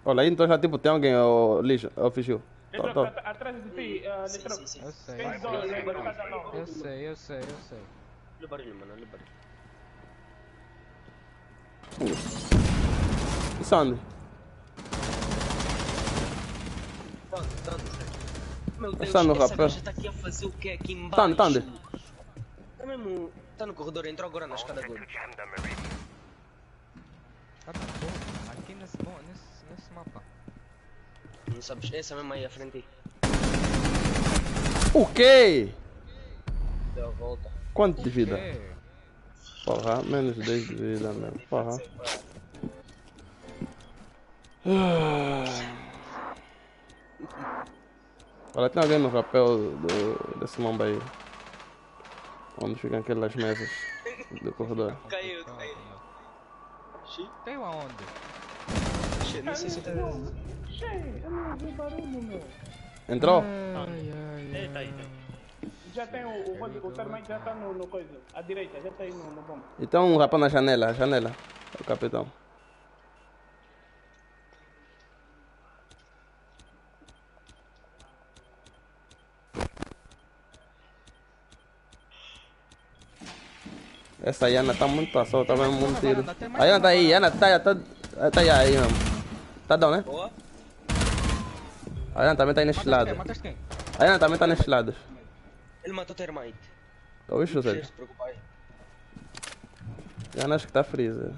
Olha aí, então já tipo tem alguém, o lixo, o Vigil. Tô, tô. at- atrás de ti, uh. Eu sei, eu né? Não. Eu sei, eu sei, eu sei. Olha o barulho, mano, olha o barulho. Tanto, tanto. Meu Deus, essa gaja tá aqui a fazer o que aqui embaixo? Tá onde, tá onde? Tá mesmo... Tá no corredor, entrou agora na escada agora. Cada bomba aqui nesse, bom, nesse, nesse mapa. Não sabes? Essa mesmo aí à frente. O quê? Deu a volta. Quanto de vida? Que? Porra, menos 10 de vida mesmo. Porra. Olha, tem alguém no rapel do, desse mamba aí. Onde ficam aquelas mesas do corredor. Caiu, caiu. Caiu aonde? Shit, Não sei se tá... Cheio, eu não ouvi barulho, meu. Entrou? Ai, ai, tá aí, tá aí. Já tem o, o, o, o termite já tá no, no coisa. À direita, já tá aí no, no bomba. Então um rapaz na janela, janela. O capitão. Essa Yana tá muito assol, tá vendo muito tiro. A Yana tá aí, Yana tá, tá, tá aí, aí mesmo. Tá down, né? Boa. A Yana também tá aí neste lado. A Yana também tá neste lado. Ele matou o termite. Oxe, Não José. se preocupar aí. Yana acho que tá freezer.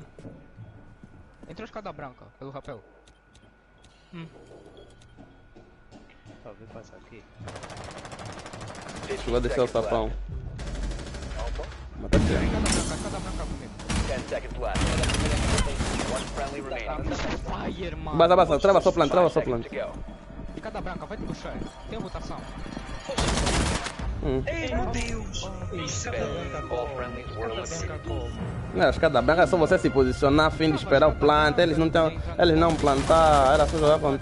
Entrou a escada branca, pelo rapel. Talvez passar aqui. Chegou a descer o sapão. Mata aqui. Escada branca, escada branca comigo. 10 seconds left. Basta, basta, trava só plano, trava só plano. Escada branca. Hum. Não, a escada branca é só você se posicionar a fim de esperar o plant. Eles não, tem, eles não plantar, era só jogar mano.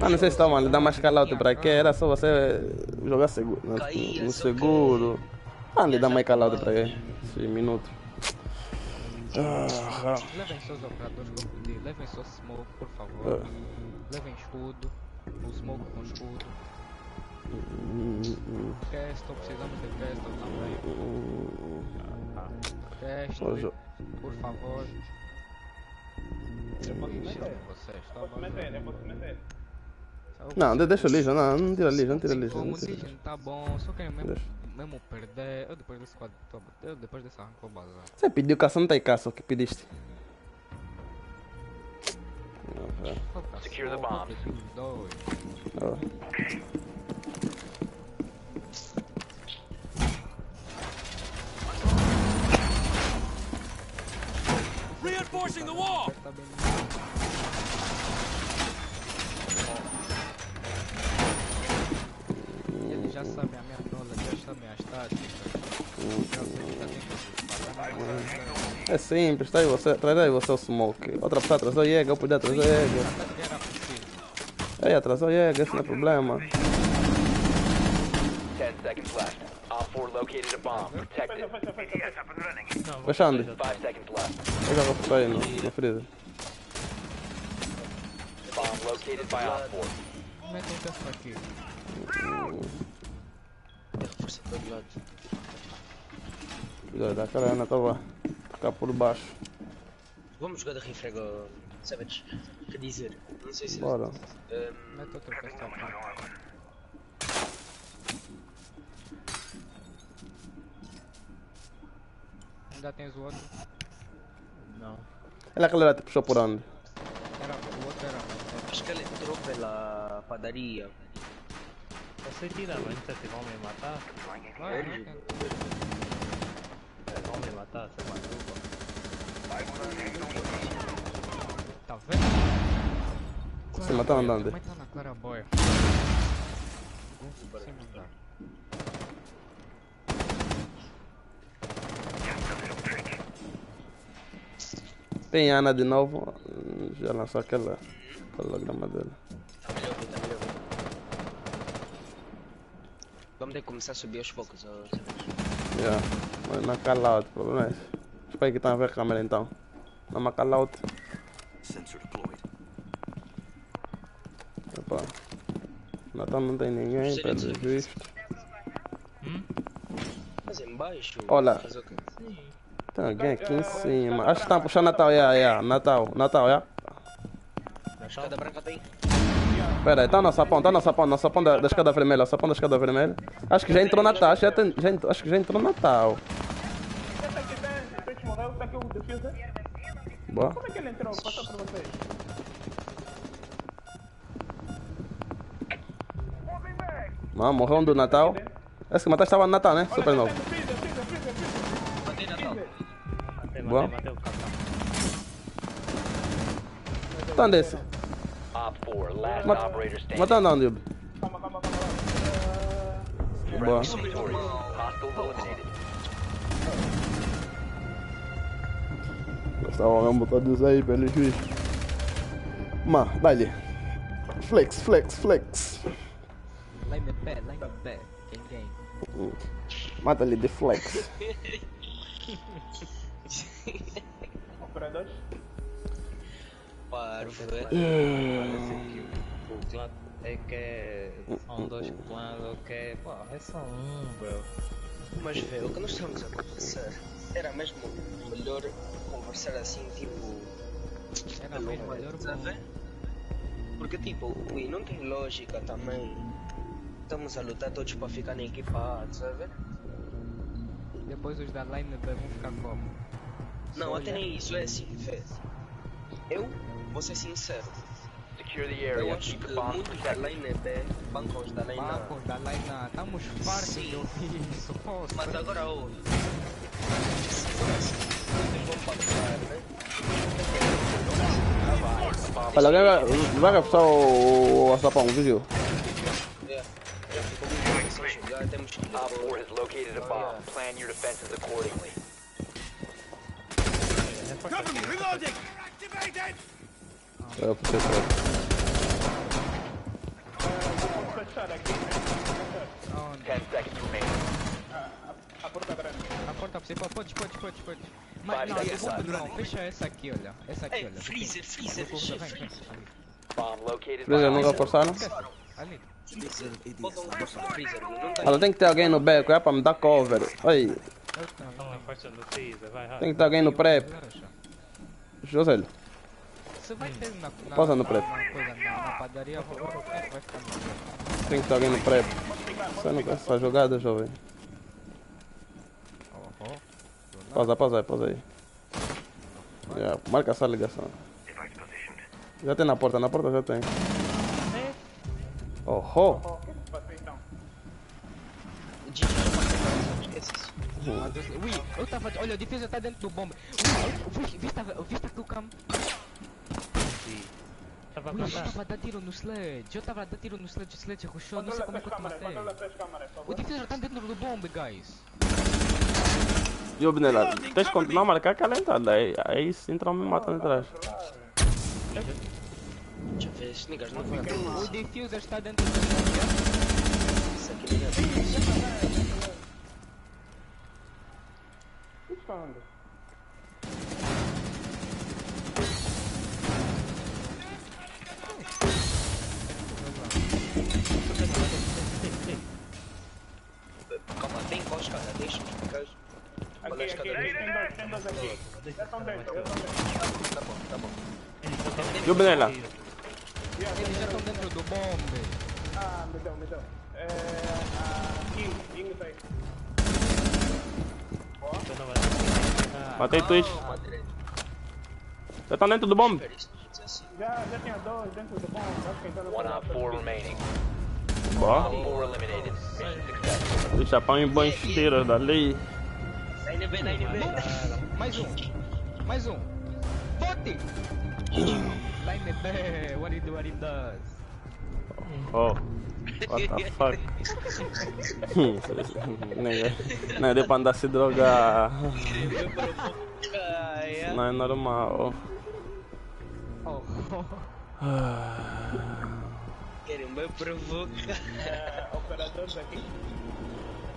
Ah, não sei se estavam ali, dar mais call-out pra quê, era só você jogar seguro, no, seguro. Ah, lhe dá mais call-out pra quê? Esse minuto. Ah, Levem seus operadores que eu pedi. Levem seu smoke, por favor. Levem escudo. O smoke com escudo. Castle, precisamos de Castle também. Castle, por favor. Eu posso Ixi, meter. vocês, tá Posso bom? meter, eu posso meter. Não, de- deixa o lixo, não, não tira lixo, não tira lixo. Não tira dizem, lixo. tá bom, só quero mesmo, Deixa. Mesmo perder. Eu depois desse quadro, eu depois desse arranco vou bazar. Você pediu caça, não tem caça, o que pediste? Secure the bombs. Reinforcing the wall! Eles já sabem a minha É simples, tá aí você, traz aí você o smoke. Outra pessoa atrasou o Jäger, eu podia trazer o Jäger. Aí atrasou o Jäger, esse não é problema. 10 seconds left. Op 4 located a bomb. Protect Fecha, it. fecha, fecha, fecha. Fechando. 5 seconds left. Eu já vou ficar aí no, no freezer. Bomb located by Op 4. Metem essa aqui. Tem reforço de todo lado. Cuidado, daquela Ana estava cá por baixo. Vamos jogar de rifle agora, Savage. Quer dizer, não sei se... Bora. Um, Mete outro castelo. Ainda tens o outro? Não. Ele aquele lá te puxou por onde? Era, o outro era. Acho que ele entrou pela padaria. Você tira, mas não te vão me matar? Vai, Ele- vai, Vão me matar, você maluco. Tá vendo? Você matou andando? É que tá na claraboia? Sem mandar. Tem Ana de novo. Já lançou aquela holograma dele. Tá melhor, tá melhor. Vamos ter que começar a subir aos poucos. ó, Yeah. Mas na call out, o problema é esse. Espera que estão a ver a câmera então. Não uma call out. Sensor deployed. Opa. Natal não tem ninguém, pelo visto. Mas embaixo. Olha. Tem alguém aqui em cima. Acho que estão puxando Natal, yeah, yeah. Natal, Natal, yeah. Escada branca tem. Espera aí, tá no sapão, tá no sapão, no sapão da, da escada vermelha, o sapão da escada vermelha. Acho que já entrou Natal, acho que já, tem, já entrou, acho que já entrou tá o defesa. Boa. Como é que ele entrou? Passou pra vocês. Não, morreu um do Natal. Esse que matou estava no Natal, né? Super novo. Boa. o. Então desse. Op 4, last Mat operator standing. matando onde, Yubi? Calma, calma, calma. Boa. Mesmo todos aí pelo juiz. Ma, dá-lhe. Flex, flex, flex. Back, line back. Gang, gang. Hum. Mata-lhe de flex. Operadores. Para ver. Parece que o, o clã é que é- são dois clãs, ok? Pô, é só um, bro. Mas vê, o que nós estamos a conversar era mesmo melhor conversar assim, tipo. Era mesmo melhor ver? Porque, tipo, ui, não tem lógica também. Estamos a lutar todos para ficar na equipa, A, a ver? Depois os da line vão ficar como? Não, Só até olhar. nem isso, é assim, vê. Eu vou ser sincero. Secure the Eu area. acho Keep que muitos da protected. line B bancam os da line A. Marcos da line A. Estamos fartos Sim. de ouvir isso. Poxa. Mas agora ouve. Vocês vão né? Olha, alguém vai, reforçar o, o sapão, viu? É, já ficou muito difícil jogar, temos que Op 4 has located a bomb. Plan your defenses accordingly. Cover me! Reloading! Activated! É, eu puxei certo. Vou fechar aqui. Onde? 10 seconds remaining. A porta grande. A porta principal. Pode, pode, pode, pode. Mas não, segundo left. não. Fecha essa aqui, olha. Essa aqui, olha. freezer, freezer, freezer, freezer. Bomb located by Freezer nunca op forçaram? Ali. Bota um força no freezer, não tem. Olha, tem que ter alguém no beco, é pra me dar cover. Não, é vai. tem que ter alguém no prep. José, Você vai ter na, na, Posa no na, prep. na, coisa, na, na padaria, vai vai ficar no tem que ter alguém no prep. Você não conhece essa jogada, jovem? Oh, oh. Pausa, pausa aí, pausa aí. Yeah, marca essa ligação. Já tem na porta, na porta já tem. Oh, oh. Que então? Ah. Ui, eu tava. Olha, a defesa tá dentro do bomba. Ui, eu- vi- viste, a- viste aqui o cam. Tava Ui, eu trás. tava dar tiro no sledge. Eu tava dar tiro no sledge, o sledge rushou. Não sei como é que eu te matei. O defesa tá dentro do bomba, guys. E o Benela, tens que continuar a marcar aquela entrada. Aí, aí se entram me matando atrás. Deixa eu ver, esses niggas não vão O diffuser está dentro do bomba. Isso aqui é. Isso tá estão dentro, já estão dentro. Tá bom, tá bom. E o Benela? Eles já estão dentro do bombe. Ah, me deu, me deu. É, ah, Ing, Ing vai Matei Twitch. Já estão dentro do bomb. Já, já tinha dois dentro do bom. Acho que entraram One op 4 remaining. Bó. Op 4 eliminated. Mission successful. Deixa pão em bons tiros dali. Na NB, na NB. Mais um. Mais um. Bote! Lá em bebê, what it do, what it does. Oh. What the fuck? Não deu pra andar se drogar. Não é normal. Oh. Querem me provocar. operadores aqui.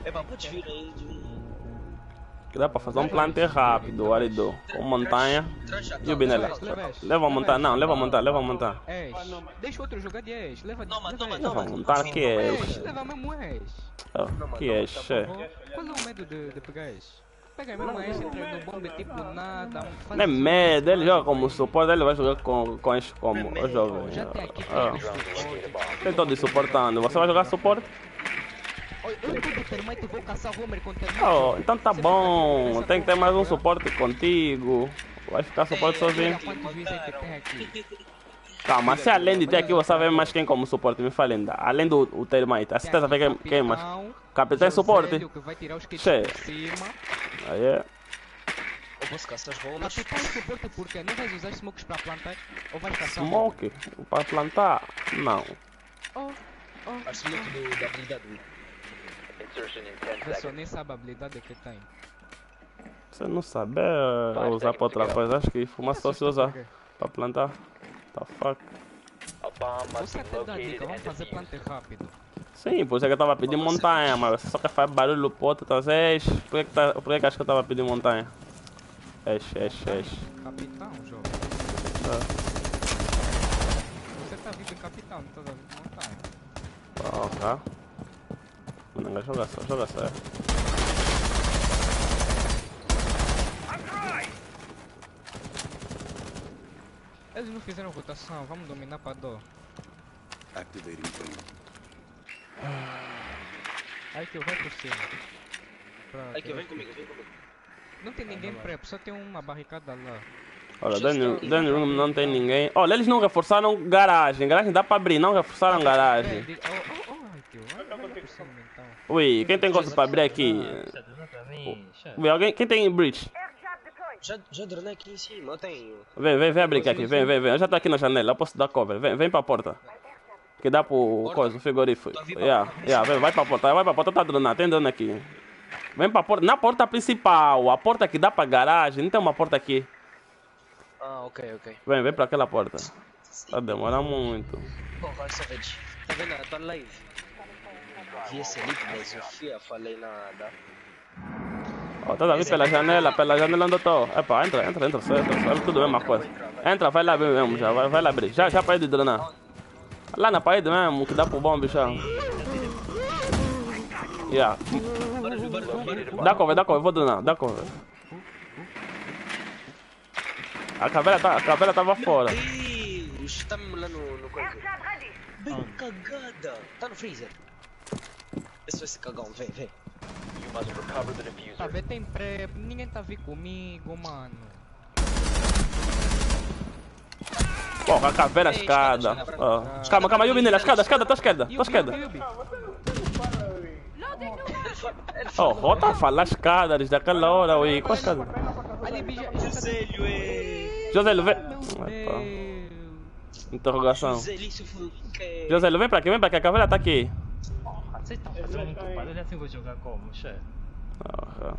É pá, podes vir aí de um. Que dá pra fazer um plante rápido, Arido. Com montanha. E o Binela. Leva a montanha, não, leva a montanha, leva a montanha. Ash, deixa outro jogar de Ash. Leva, Toma, toma, Ash. Leva a montanha que é Ash, este. leva mesmo Ash. Oh, Que é este? Qual é o medo de, de pegar Ash? Pega mesmo Ash, entra no bombe tipo nada. Não é medo, ele joga como suporte, ele vai jogar com, com este como o jovem. Já tem aqui Ah. suporte. Tem todo suportando. Você vai jogar suporte? Eu tô vou caçar Homer com termite. Oh, então tá bom. Tem que ter mais um suporte contigo. Vai ficar suporte sozinho. É que tem aqui. Calma, se além de ter aqui você vê mais quem como suporte, me fala ainda. Além do o termite, a certeza vê quem, quem mais. Capitão é suporte. Que Che. Aí é. Eu posso caçar as bolas. Capitão é suporte porque não vais usar smokes para plantar ou vais caçar Smoke para plantar? Não. Oh, oh, Acho muito do, da habilidade. Insertion in 10 A pessoa seconds. nem sabe a habilidade que tem. Você não sabe é, usar para outra coisa. Acho que fumaça só se usa para plantar. Tá fuck. Você até dá dica, vamos fazer plante rápido. Sim, por isso é que eu tava pedindo montanha, mas você só quer fazer barulho pro outro, tá vendo? Por que, que, tá, por que, que acho que eu tava pedindo montanha? Esh, esh, esh. Capitão, jovem. Tá. Você tá em capitão, não tá em montanha. Porra. Mano, joga só, joga só. é. Eles não fizeram rotação, vamos dominar pra dó. Activating drone. Aí que eu vai por cima. Pra Aí que tirar vem comigo, vem comigo. Não tem ninguém prep, só tem uma barricada lá. Olha, dentro room não tem ninguém. Olha, eles não reforçaram garagem. Garagem dá pra abrir, não reforçaram É, garagem. diga- oh, oh, oh, Ui, quem tem coisa pra abrir aqui? Vê, alguém, quem tem bridge? Já, já dronei aqui em cima, eu tenho. Vem, vem, vem abrir aqui, vem, vem, vem. Eu já tô aqui na janela, eu posso dar cover. Vem, vem pra porta. Que dá pro coisa, o frigorífico. Yeah, yeah, vem, vai pra porta, vai pra porta, tá dronando, tem drone aqui. Vem pra porta, na porta principal, a porta que dá pra garagem, não tem uma porta aqui. Ah, ok, ok. Vem, vem pra aquela porta. Tá demorando muito. Porra, Savage. Tá vendo tua live? Vi esse link da Sofia, falei nada. Ó, tá ali pela janela, pela janela onde eu tô. Epa, entra, entra, entra, só entra, só, é tudo a mesma coisa. Entra, vai lá abrir mesmo, já, vai, vai lá abrir. Já, já parede de dronar. Lá na parede mesmo, que dá pro bombe já. Yeah. Dá cover, dá cover, vou dronar, dá cover. A caveira, tá, a caveira tava fora. Deus, tá lá no, no. Bem cagada. Tá no freezer. Esse vai ser cagão, vem, vem. You must recover the Tá diffuser. vendo, tem prep, ninguém tá vindo comigo, mano. Porra, a caveira, a escada. Ó. Calma, calma, Yubi nele, a escada, a escada, tua esquerda, tua esquerda. Oh, volta a falar escada desde aquela hora, ui, qual escada? Já tá... Zélio, é. José, vem. Interrogação. José, vem pra aqui, vem pra aqui, a caveira tá aqui. Vocês estão fazendo muito culpado, eu assim vou jogar como, chefe. Porra.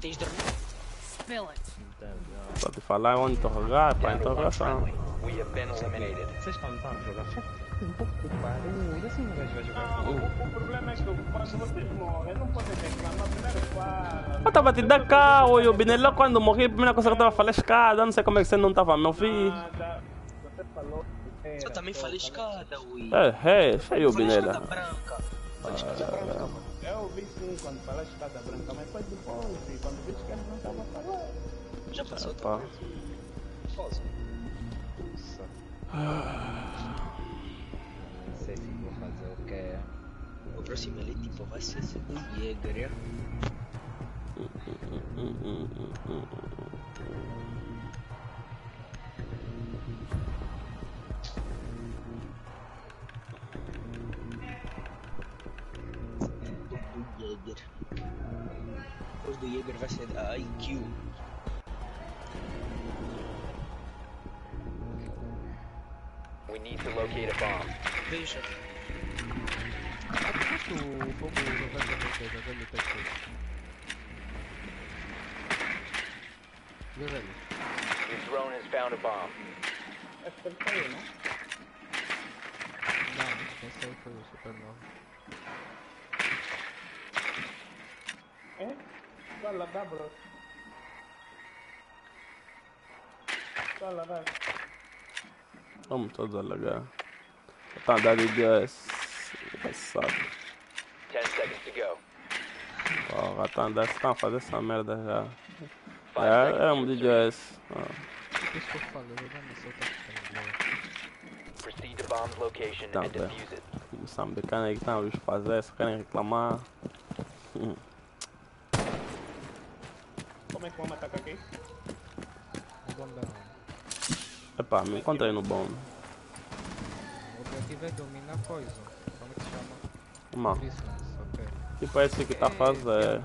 Tens? Spill it. Já. Só te falar onde interrogação. We have been eliminated. Vocês estão tentando jogar chefe? Um pouco culpado, assim não vai jogar. O problema é que quando vocês morrem, não podem reclamar. Primeiro fala. Eu tava te dar caô, e o Binello quando morri, a primeira coisa que eu tava falando escada, não sei como é que você não tava a me ouvir. Nada. Você falou. Eu também falei escada, ui. É, é, o Falei Binello. escada branca. Falei escada branca. Eu ouvi sim quando falaste escada branca, mas foi depois. Quando vi que eles não estavam falando. Já passou. Pausa. Não sei se vou fazer o que é. Pra próximo ali, tipo, vai ser esse do Jäger, Jäger. Depois do Jäger vai ser a IQ. We need to locate a bomb. Veja. Acho que o fogo não vai ter coisa, velho, tá aqui. Vê, velho. Your drone has found a bomb. Acho que ele saiu, não? Não, esse aí foi o supernova. Vai lá, dá, bro. Vai lá, vai. Vamos todos alagar. Tá dado de Engraçado. 10 seconds to go. Porra, tá andando, estão a fazer essa merda já. Five É, é to um. DJS. Ah. O que isso que eu falei? Eu já não sei o que é Proceed to bomb's location Tá and defuse it. Moçambicano aí que estão a vir fazer, só querem reclamar. Como é que vamos atacar aqui? O bombão. Epá, me encontrei no bom. O objetivo é dominar a coisa. Como é que se chama? Mano, Christmas, ok. tipo esse que tá a É, fazer.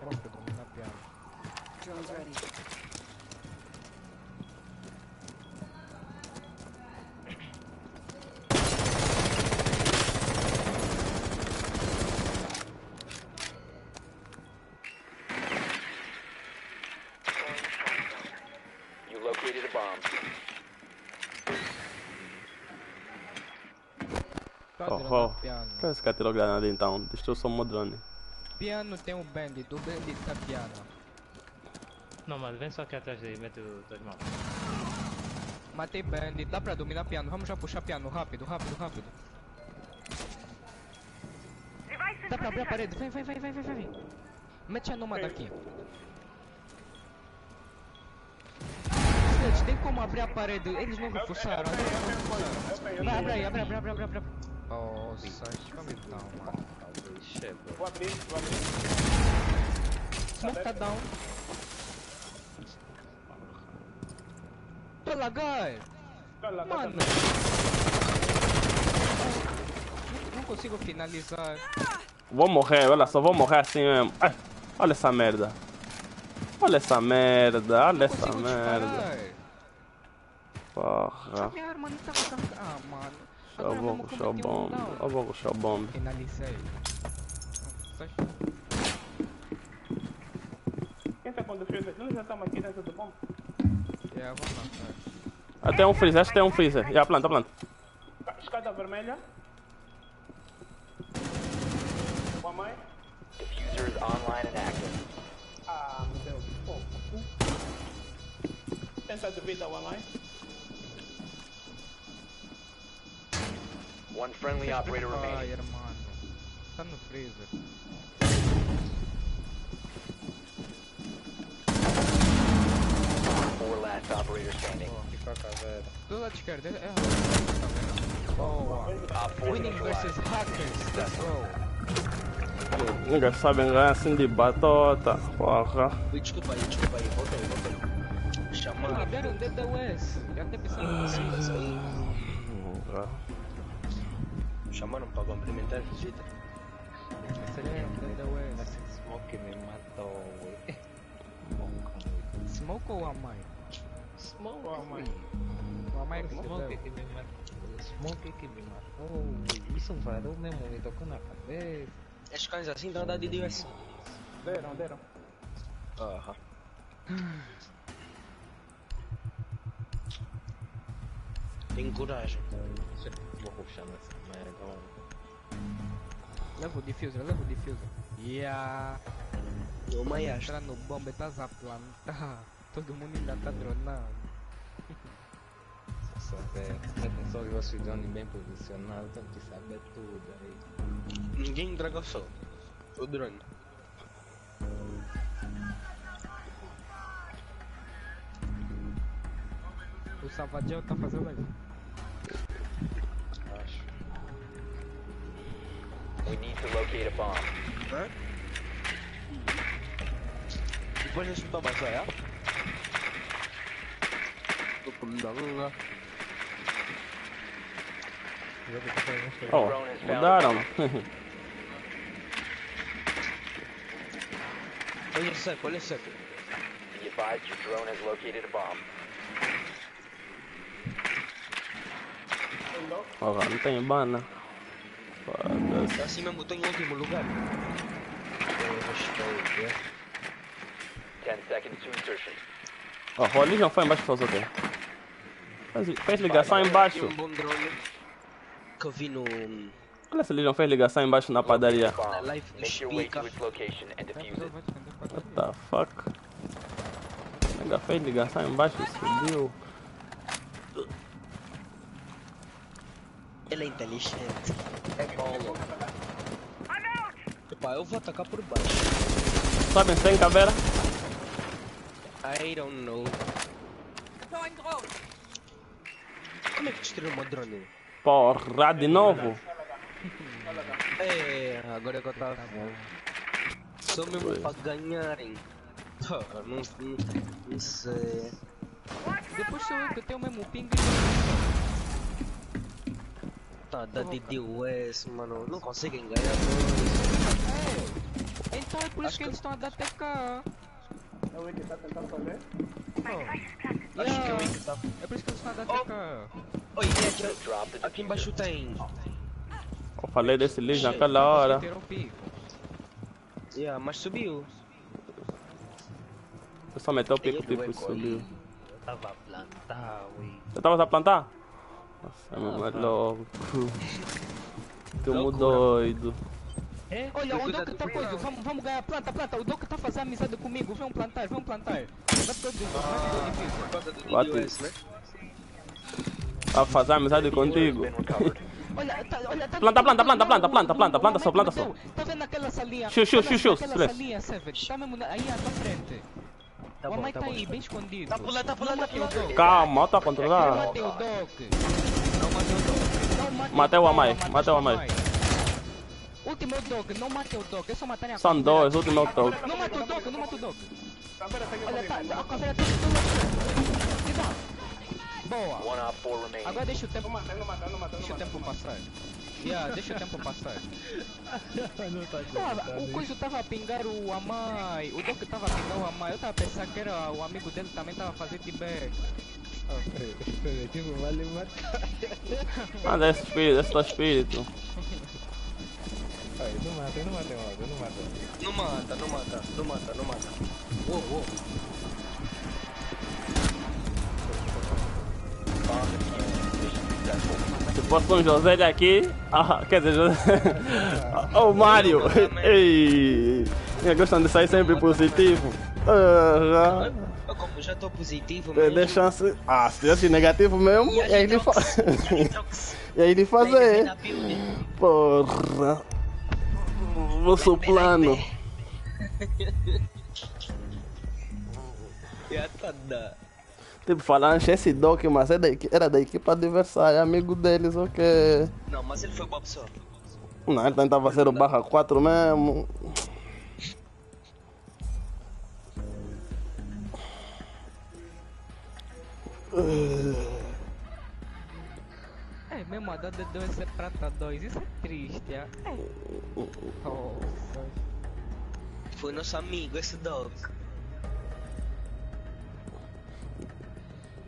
Pronto, dominar piano. Drone's ready. You located a bomb. Tá Oh, dominar oh. piano. Que esse cara tirou granada então? Destruição modrone. Piano tem um bandit, o bandit tá piano. Não, mano, vem só aqui atrás daí, mete o tuas mãos. Matei bandit, dá pra dominar piano. Vamos já puxar piano, rápido, rápido, rápido. Dá pra abrir a parede, vem, vem, vem, vem, vem, vem. Mete a nômada aqui. Gente, tem como abrir a parede? Eles não reforçaram. eles não reforçaram. Vai, abre aí, abre, abre, abre, abre, abre. Que não, mano. Vou abrir, vou abrir. Smoke tá down. Lagar. Vai lá, Mano. Não, não consigo finalizar. Vou morrer, olha só, vou morrer assim mesmo. Ai, olha essa merda. Olha essa merda, olha essa merda. disparar. Porra. Minha arma tava carregada. Ah. Eu Agora ruxar o um down. Eu vou ruxar o bombe. Finalizei. Só- Quem tá com defesa? Nós já estamos aqui dentro do bombo. Yeah, vamos lançar. Ah, tem um freezer, acho que tem um freezer. E a planta, a planta. Ca- Escada vermelha. Boa mãe. Diffuser is online and active. Ah, meu Deus. Pô. Tenta de vida, boa One friendly operator remaining. Mano. Tá no freezer. Four last operators standing. Fica a caveira. Do lado esquerdo, é é a tá? Boa. Op 4 Winning versus hackers, let's go. Nunca sabem ganhar assim de batota. Porra. Ui, desculpa aí, desculpa aí, volta aí, volta aí. Chamando. Ah, deram DDoS. Já até pensando nisso. Porra. Chamaram pra complementar a visita. Smoke me matou. Smoke ou a mãe? Smoke, mãe. A mãe que se Smoke que me matou. Smoke que me matou. Isso varou mesmo, me tocou na cabeça. As cães assim dão dar de Deus. Deram, deram. Aham. Tem coragem. Vou ruxar mano. Leva o diffuser, leva o diffuser. Yeah. Eu mãe acho. Entrar no bomba e tá a plantar. Todo mundo ainda tá dronando. Só. Metem só os vossos drones bem posicionados, tem que saber tudo aí. Ninguém entrega o sol. O drone. O Savadiel tá fazendo aí. To locate a bomb. Hã? Depois eu chuto a baixa, é? Tô com danga. Oh, mudaram. Olha seco, olha seco. Be advised your drone has located a bomb. Ó, não tem bana. Foda-se. Assim mesmo, tô em último lugar. Ten seconds to insertion. Ó, o Religion foi embaixo pra fazer o quê? Fez, ligação embaixo. um bom drone que eu vi no. Olha essa Legion fez ligação embaixo na padaria. Na live do Spica. What the fuck? Ainda fez ligação embaixo e subiu. Ele é inteligente. É bolo. Epá, eu vou atacar por baixo. Sabem se tem caveira? I don't know. Como é que destruiu uma drone? Porra, de novo? É, agora é que eu tava falando. Só mesmo pra ganharem. Não, não, não sei. Depois sou eu que tenho o mesmo ping. Tá, da DDoS, mano. Não conseguem ganhar dois. Então é por isso que eles estão a dar TK. É o que tá tentando fazer? Acho que é o que tá. É por isso que eles estão a dar TK. Oi, e aqui, aqui embaixo tem. Eu falei desse Legion naquela hora. Ter o pico. Yeah, mas subiu. Eu só meteu o pico tipo e subiu. Eu tava a plantar, ui. Você tava a plantar? Nossa, meu é louco. Tamo doido. É? Olha, o Doc tá coisa, vamos, vamos ganhar, planta, planta, o Doc tá fazendo amizade comigo, vamos plantar, vamos plantar. Vai do Bate. DDoS, né? A fazer amizade contigo. Olha, tá, olha, tá Planta, planta, planta, planta, planta, planta, planta só, planta só. Tá vendo aquela salinha? Xiu, xiu, Tá xiu, xiu, Aquela salinha, Savage, tá mesmo aí à tua frente. Tá o bom, Amai tá tá bom. aí, bem escondido. Tá pulando, tá pulando, tá matei pulando. Doc. Calma, eu tô a Não matei o Doc. Não matei o Doc. Não matei Matei o Doc, Amai, matei o Amai. Último Doc, não matei o Doc, é só matarem a São dois, último é o toque. Não mata o Doc, não mata o Doc. Olha, tá, a caveira tá tudo. Boa. Agora deixa o tempo, deixa o tempo passar. Yeah, deixa o tempo passar. Não tá o coisa tava a pingar o Amai, o Doc tava a pingar o Amai, eu tava pensando que era o amigo dele também tava fazendo feedback. Tipo, vale matar. Manda esse espírito, esse teu espírito. Ai, não mata, não mata, não mata, não mata. Não mata, não mata, não mata, não mata. Uou, uou. Se fosse um José de aqui. Ah, quer dizer, José. Ô oh, Mário! Ei! Gostam de sair sempre positivo. Ah, Eu como já tô positivo, já. Dê chance. Ah, se tivesse negativo mesmo, e aí ele. E aí ele fazer. Porra. Vosso plano. Já tá da. Tipo, falar esse Doc, mas é da equi- era da equipe adversária, amigo deles, ok. Não, mas ele foi boa pessoa. Não, ele tentava ser o barra 4 mesmo. É, mesmo a dada deu esse prata 2, isso é triste, é. Nossa. Foi nosso amigo, esse Doc.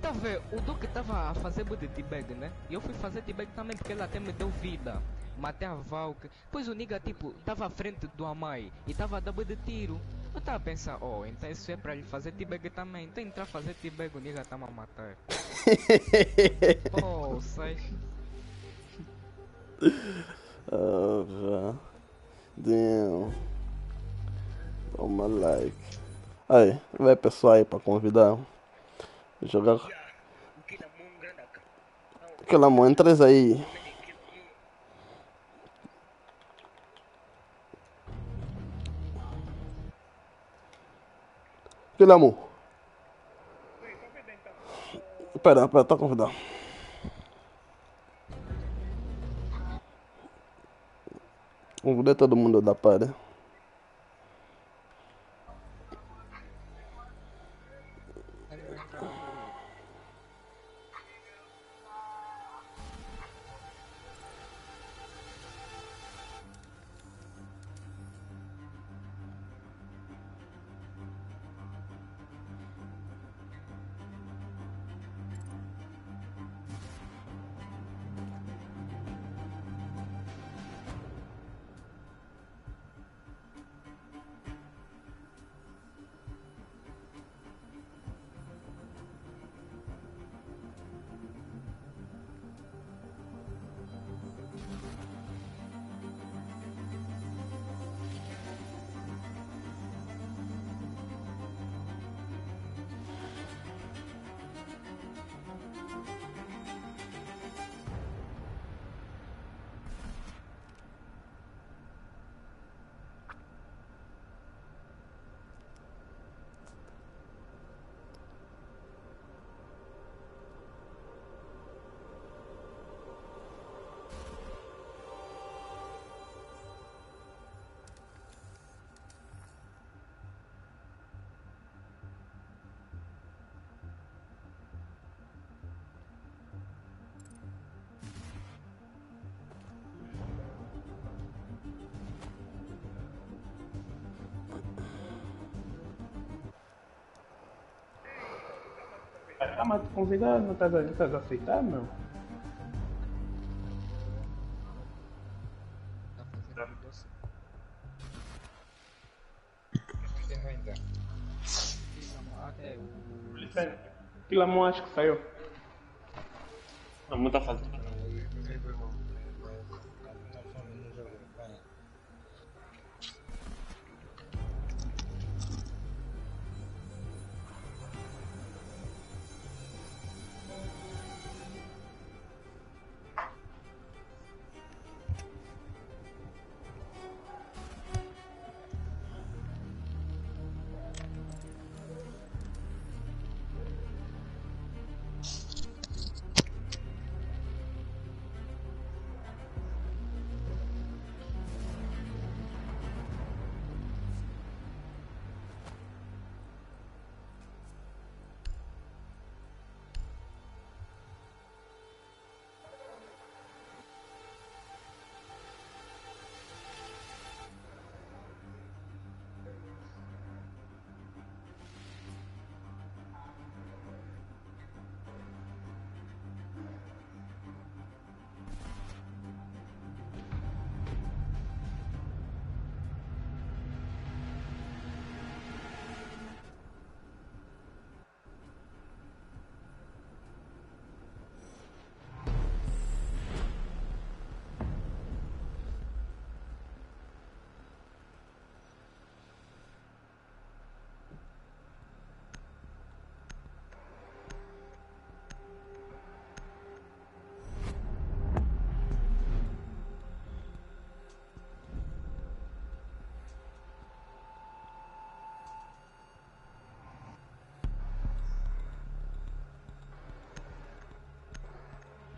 Tá vendo, o Duque tava a fazer de t-bag, né? E eu fui fazer t-bag também porque ele até me deu vida. Matei a Valk. Pois o nigga, tipo, tava à frente do Amai e tava a dar de tiro. Eu tava pensando, oh, então isso é pra ele fazer t-bag também. Então entrar fazer t-bag, o nigga tá a matar. oh, sai. Ah, já. Damn. Toma like. Aí, vai pessoal aí pra convidar. Jogar. Aquela mão, entres aí. Aquele amor. Pera, pera, tá convidado. Convidei todo mundo da party. Mas tu convidado, não estás a, não estás a aceitar, meu? Tá. Aquilo amor acho que saiu. Não, não tá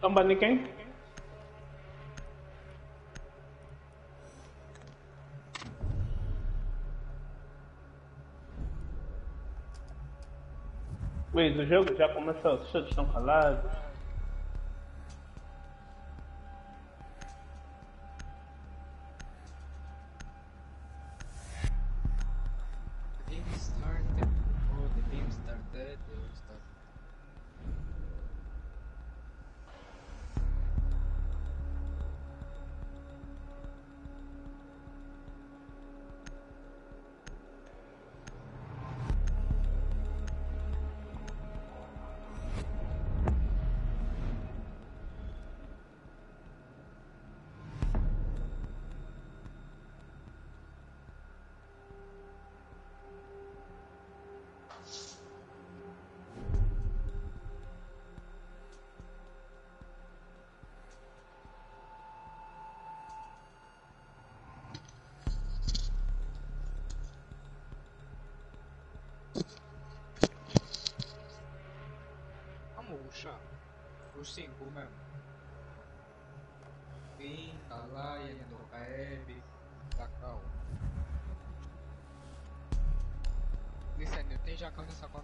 Tambah ni quem? O jogo já começou, os chutes estão calados. Conta?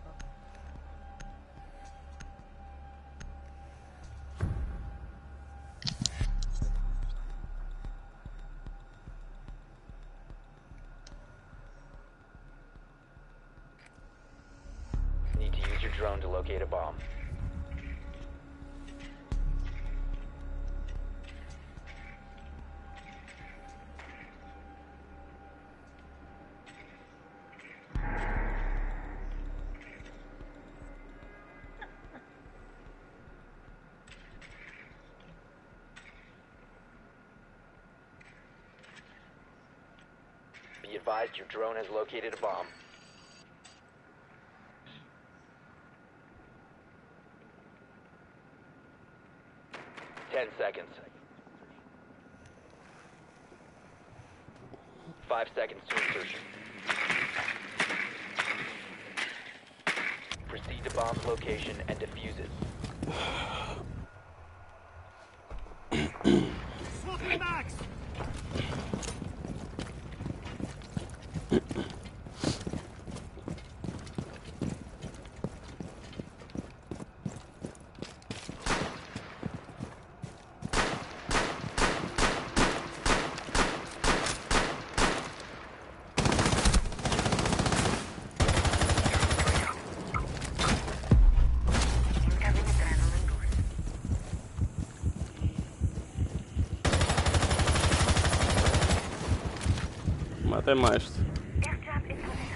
Need to use your drone to locate a bomb. Be your drone has located a bomb. Ten seconds. Five seconds to insertion. Proceed to bomb's location and defuse it. Matei mais. Airdrop is coming.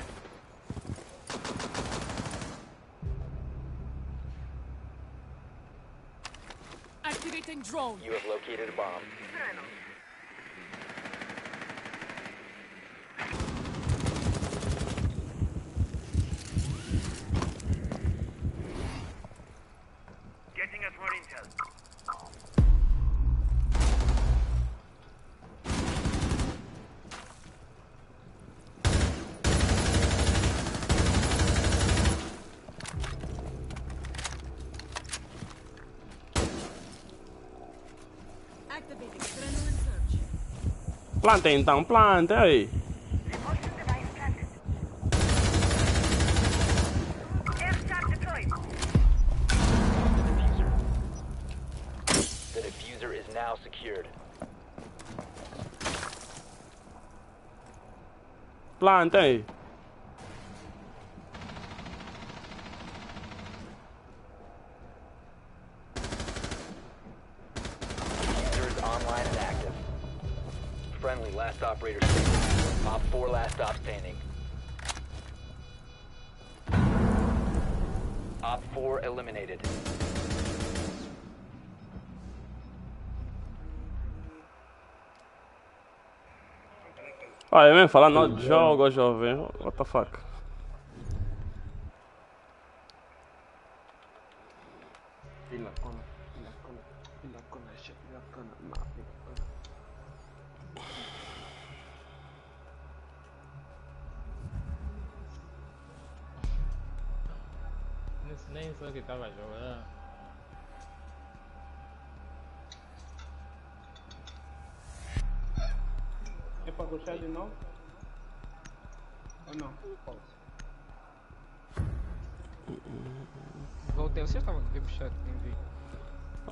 Activating drone. You have located a bomb. Planta então, planta aí. Repulsion device Olha, mesmo falar não de jogo, jovem. What the fuck?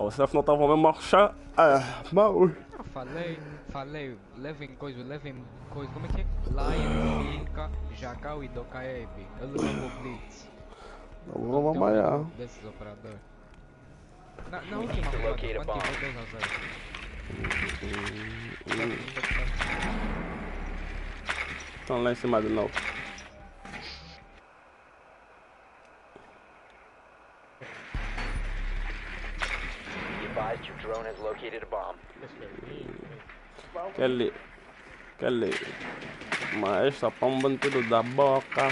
Ó, você afinal tava mesmo marchar. Ah, mal. Eu falei, falei, levem coisa, levem coisa, como é que é? Lion, Milka, Jacal e Dokaebi. Eu levo o Blitz. Vamos Tem um amanhã. Desses operadores. Na, na última to roda, locate a quando bomb. tive 2 a 0. Estão lá em cima de novo. Be advised your drone has located a bomb. Aquele. Aquele. Mas só pão bandido da boca.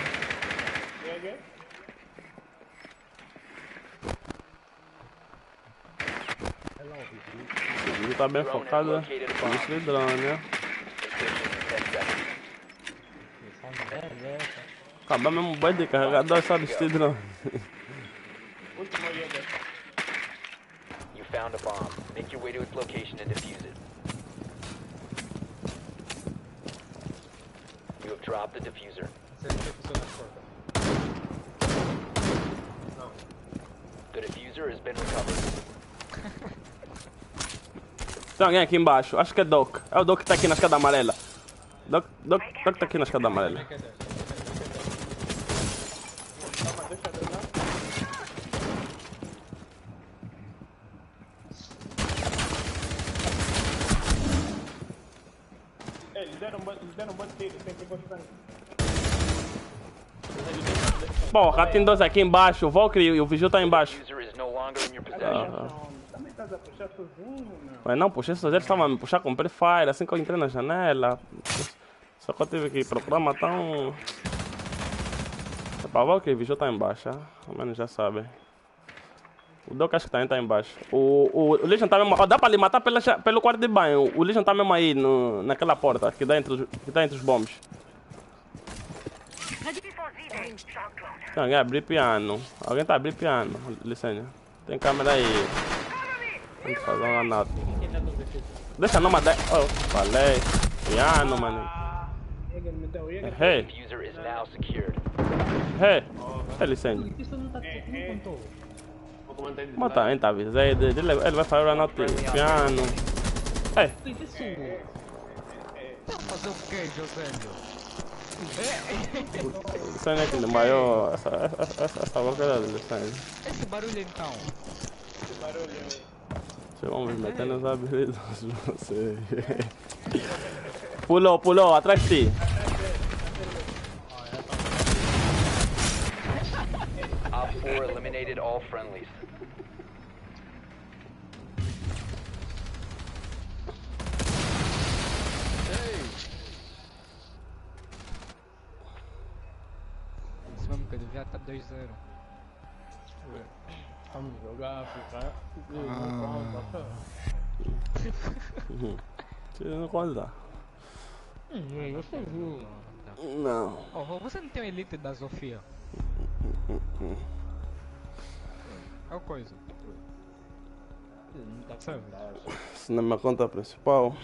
O tá bem focado drone, né? Insertion in 10 seconds. Acaba mesmo o banho de carregador só de drone. Último Jäger. You found a bomb. Make your way to its location and defuse it. dropped the diffuser. The diffuser has been recovered. Tem alguém aqui embaixo. Acho que é Doc. É o Doc que tá aqui na escada amarela. Doc, Doc, Doc tá aqui na escada amarela. Calma, deixa eu ver lá. Ei, Eles deram um bom- eles deram um bom tiro, tem que gostar. Porra, tem dois aqui embaixo. O Valkyrie e o Vigil tá embaixo. Ah, mas não, puxei só eles estavam a me puxar com prefire. Assim que eu entrei na janela. Só que eu tive que procurar matar um. É pra Valkyrie e o Vigil tá embaixo, ah? Ao menos já sabem. O Doc acho que também tá embaixo. O, o, o Legion tá mesmo. ó, dá pra lhe matar pela, pelo quarto de banho. O Legion tá mesmo aí no, naquela porta que dá entre os, que dá entre os bombs. Tem alguém abrir piano. Alguém tá abrindo piano, Licênia. Tem câmera aí. Vamos fazer uma nota. Deixa não, mas... Oh, falei. Piano, mano. Errei. Errei. É, Licênia. Mas tá, tá avisado. Ele vai fazer uma nota piano. Ei. Tá fazendo o que, José? Josélio? Licênia que desmaiou. Essa, essa, essa, essa boca era licênia. Esse barulho então. Esse barulho aí. Vamos meter nos habilidades de você. Pulou, pulou, atrás de ti. Op 4 eliminated all friendlies. Devia estar 2-0. Vamos jogar, ficar. Você não conta. Hum, você viu. Não. Oh, você não tem o elite da Sofia? É o coisa. Sabe? Isso na minha conta principal.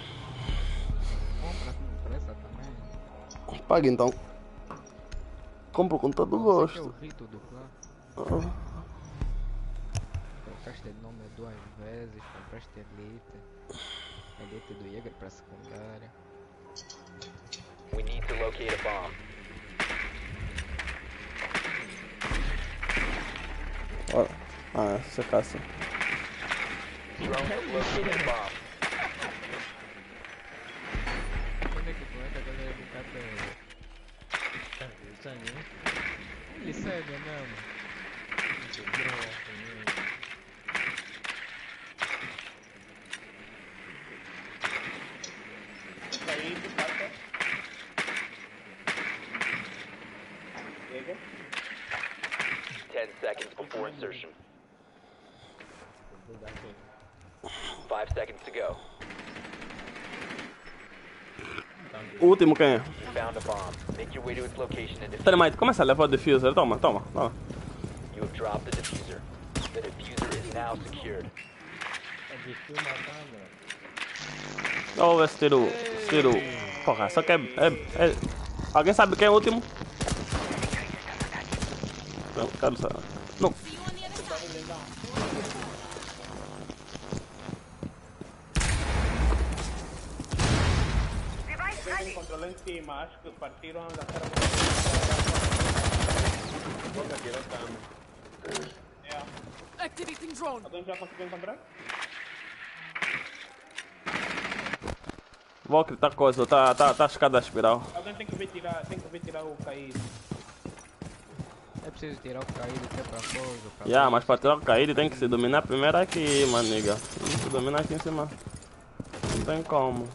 Compra, não interessa também. Paga então. Compro com todo Você que é gosto. o do clã. Ah, Trocaste de nome duas vezes, compraste elite. Elite do Jäger pra secundária. We need to locate a bomb. Olha. Ah, essa caça. Drone located a bomb. Ele segue mesmo. Aí, tu passa. 10 seconds before insertion. 5 seconds to go. O último quem é? Found a bomb. Dynamite, começa a levar o diffuser. Toma, toma, toma. You have dropped the diffuser. The diffuser is now secured. Olha esse tiro. Esse tiro. Porra, só que é, é, é- Alguém sabe quem é o último? Não, quero saber. Não. Controlou em cima, acho que partiram da cara. Vou tirar a câmera. É. Alguém já conseguiu encontrar? Valkyrie tá coisa, tá, tá, tá a escada a espiral. Alguém tem que vir tirar, tem que vir tirar o caído. É preciso tirar o caído que é pra coisa, pra Yeah, mas pra tirar o caído tem que se dominar primeiro aqui, maniga. Tem que se dominar aqui em cima. Não tem como.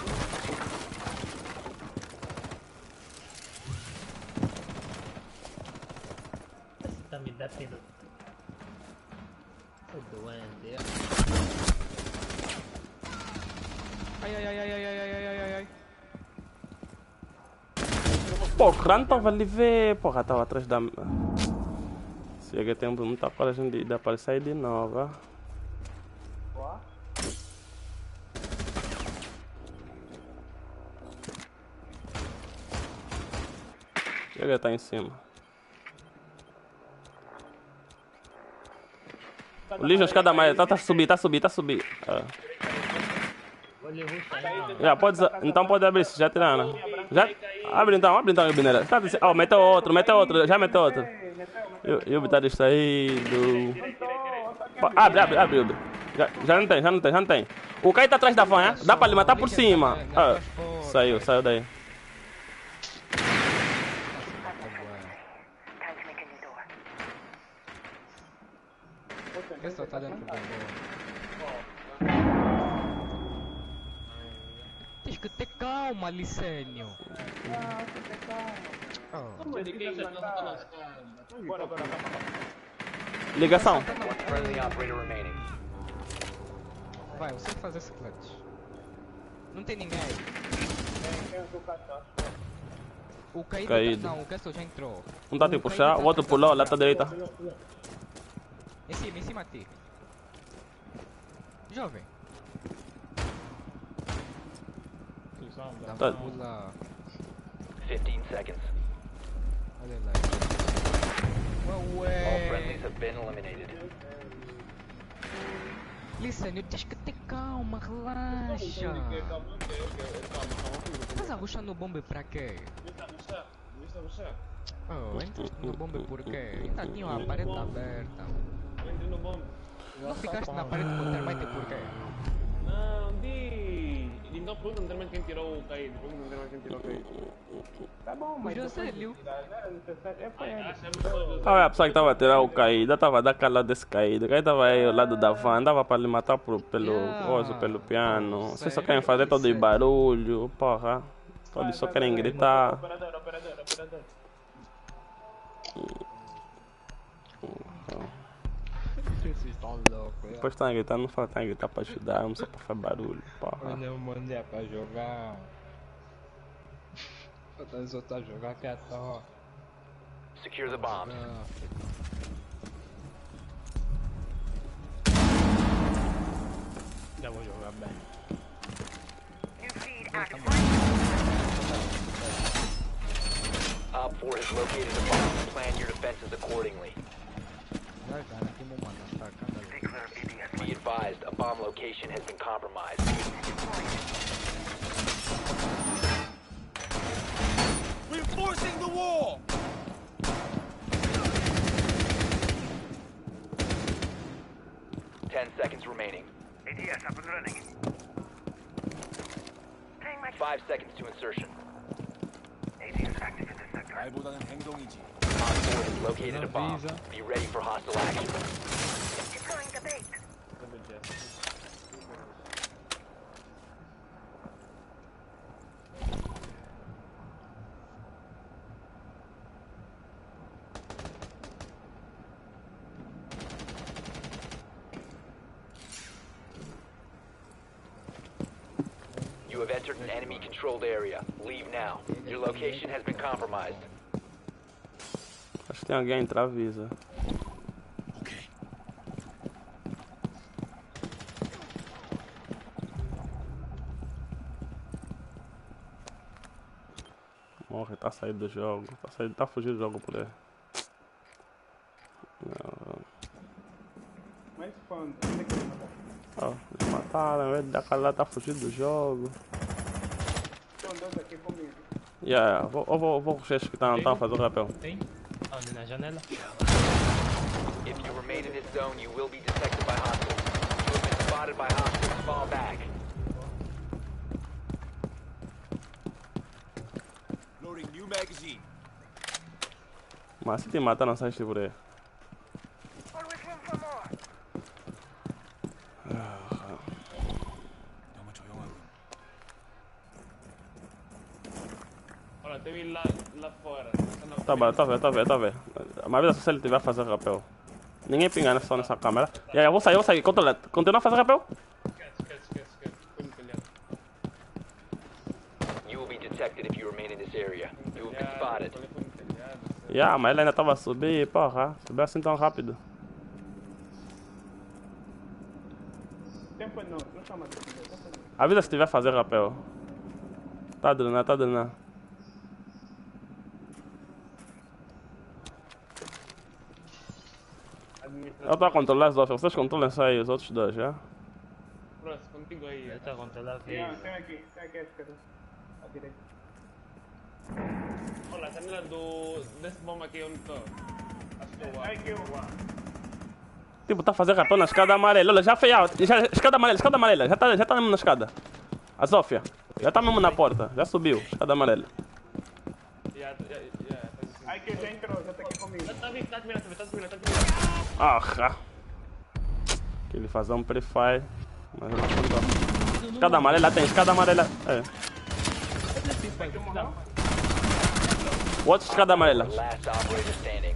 Porra, não tava ali ver. Porra, tava atrás da. Chega tempo muita coragem de, de aparecer de novo, que ele tá em cima? O lixo, escada mais. Tá, tá subir, tá subir, tá subir. Ah. Já, pode, então pode abrir já tirando. Já, abre então, abre então, Yubi, Tá, oh, meteu outro, meteu outro, já meteu outro. Yubi tá distraído. Abre, abre, abre, Yubi. Já, já não tem, já não tem, já não tem. O Kai tá atrás da van, né? Dá pra lhe matar por cima. Ah, saiu, saiu daí. Esse tá dentro do bombom. Tens que ter calma, Licênio. Oh. Bora, bora, bora. Ligação. One friendly operator remaining. Vai, você que faz esse clutch. Não tem ninguém aí. O caído, Caído. Tá, não, o Castle já entrou. Um tá te puxar, o outro pulou, lá tá direita. Em cima, em cima de ti. Jovem. Tá. uma pula. 15 seconds. Olha lá. All friendlies have been eliminated. Licênio, tens que ter calma, relaxa. Estás a ruxar no bombe pra quê? Oh, entraste no bombe por quê? Ainda tinha a parede aberta. Entre no bombe. Não ficaste na parede com o termite por quê? Não, di. Então pergunta literalmente quem tirou o caído. Pergunta literalmente quem tirou o caído. Tá bom, O Josélio. É, foi ele. Ah, a pessoa que tava a tirar o caído, tava a dar desse caído. O caído tava aí ao lado da van, dava pra lhe matar por, pelo Yeah. coisa, pelo piano. Vocês só querem fazer todo de barulho, porra. Todos só querem gritar. Operador, operador, operador. Loucos, é? Depois tá a gritar, não fala, tá a gritar pra ajudar, não só pra fazer barulho, porra. Quando eu mandei pra jogar. Outra só tá jogar que é tó. Secure the bombs. Ah, Já vou jogar bem. Active. Op 4 has located a bomb. Plan your defenses accordingly. vai, cara, que mo advised, a bomb location has been compromised. Reinforcing the wall! Ten seconds remaining. ATS up and running. Playing my Five seconds to insertion. ATS active in the sector. 말보다는 행동이지. Op 4 has located a bomb. Avisa. Be ready for hostile action. Deploying the bait. Enemy controlled area. Leave now. Your location has been compromised. Acho que tem alguém entrar, avisa. Morre, tá saindo do jogo. Tá, saindo, tá fugindo do jogo por aí. Não, Mas quando? Ó, eles mataram, ele da cara lá tá fugindo do jogo. Estão dois aqui comigo. Yeah, vou, eu vou, vou os que estão a fazer o rapel. Tem? Onde na janela? If you remain in this zone, you will be detected by hostiles. You have been spotted by hostiles. Fall back. Loading new magazine. Mas se te matar, não sai por aí. Tá bem, tá vendo, tá vendo, tá vendo. Mas avisa se ele tiver a fazer rapel. Ninguém pinga só nessa câmera. E aí, eu vou sair, eu vou sair. Controla, continua a fazer rapel. Yeah, mas ele ainda tava a subir, porra. Subiu assim tão rápido. Tempo não, não chama de. Avisa se tiver a fazer rapel. Tá drenando, tá drenando. Eu estou a controlar as outras, vocês controlam só aí os outros dois, já? Bros, contigo aí. Ele está a controlar a Tem, vida. tem aqui, tem aqui a esquerda. À direita. Olha, a janela do... desse bomba aqui onde estou. Acho que eu... Tipo, tá fazendo cartão na escada amarela. Olha, já fez a. Já, escada amarela, escada amarela. Já tá, já tá mesmo na escada. A Sofia. Já tá mesmo na porta. Já subiu. Escada amarela. Já, já, Ai, que já entrou, já tá aqui comigo. Tá vindo, tá vindo, tá vindo, tá vindo. Ah, Que ele fazer um pre-fire. Mas eu não contou. Escada amarela tem, escada amarela. É. Outro escada amarela. Operator standing.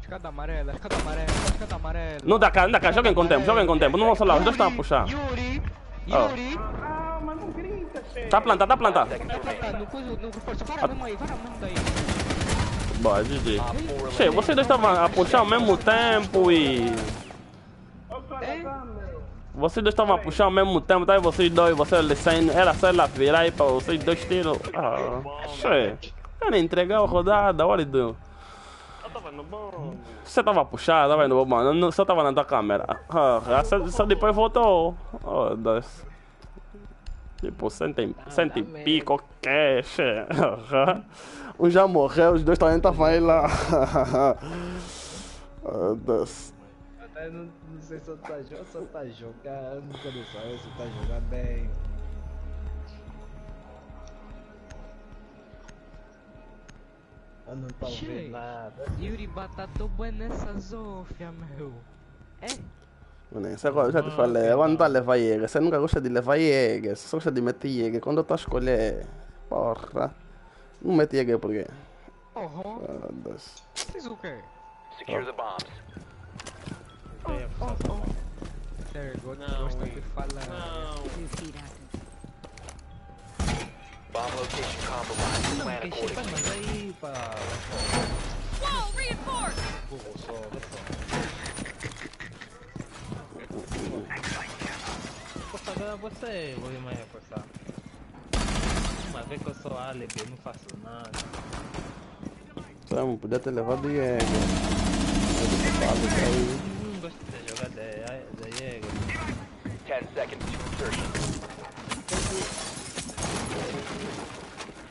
Escada amarela, escada amarela, escada amarela. Não dá cá, não dá cá. Joguem com tempo, joguem com tempo. Não vão falar, os dois estão a puxar. Yuri! Oh. Yuri! Ah, mas não grita, chefe. Tá plantado, tá plantado. Tá, no coisa, no reforço. Para mesmo aí, para mesmo daí. Boa, GG. Che, vocês dois estavam a puxar ao mesmo tempo e. Vocês dois estavam a puxar ao mesmo tempo, tá? E vocês dois, vocês eles saindo, era só ela virar aí pra vocês dois tiros. Ah, era entregar a rodada, olha bom. Você tava puxado, tava indo não, só tava na tua câmera. Ah, só, só depois voltou. Oh, Deus. Tipo, cento e, cento e pico, che. Aham. Um já morreu, os dois também estavam aí lá. oh, Deus. Eu não, não sei se eu tá, jo- se eu tá jogando, quero saber se tá jogando bem. Eu não tô vendo nada. Yuri batatou bem nessa Zofia, meu. É? Isso agora eu já te falei, agora não tá a levar Jäger. Você nunca gosta de levar Jäger, você só gosta de meter Jäger. Quando eu tô a escolher, porra, não mete Jäger por quê? Ohum. Ah, Deus. Fiz o quê? Secure the bombs. There, go- Não, gosta Yuri. de falar. Não. Bomb location compromised. Plan accordingly. Wall reinforced! Burro só, olha só. Reforçar você, vou ir mais reforçar. Uma vez que eu sou álibi, eu não faço nada. Sabe, podia ter levado Jäger. Não gosto de jogar de, de Jäger. 10 seconds to insertion.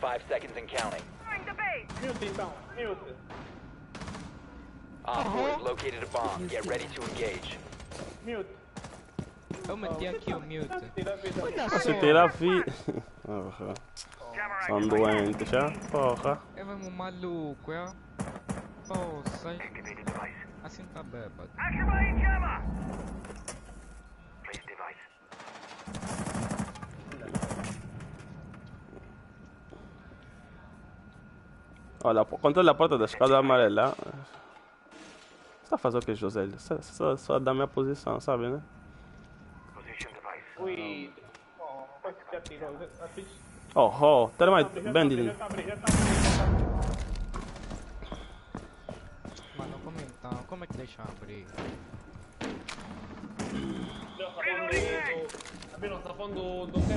5 seconds and counting. Find the base. Mute então, mute. Op 4 has located a bomb. Get ready to engage. Mute. Eu meti aqui o mute. Tira a vida. Olha Se só. tirar vi. São doentes já, porra. É mesmo maluco, é? Poxa. Assim tá bêbado. Activating jammer. Place device. Olha, controle a porta da escada amarela. Você tá fazendo o que, José? Só, só, só da minha posição, sabe, né? Position device. Ui. Oh, já tirou. Oh, oh, tá tá já tá abrindo. Mano, como então? Como é que deixa abrir? Abriram o sapão do... do quê?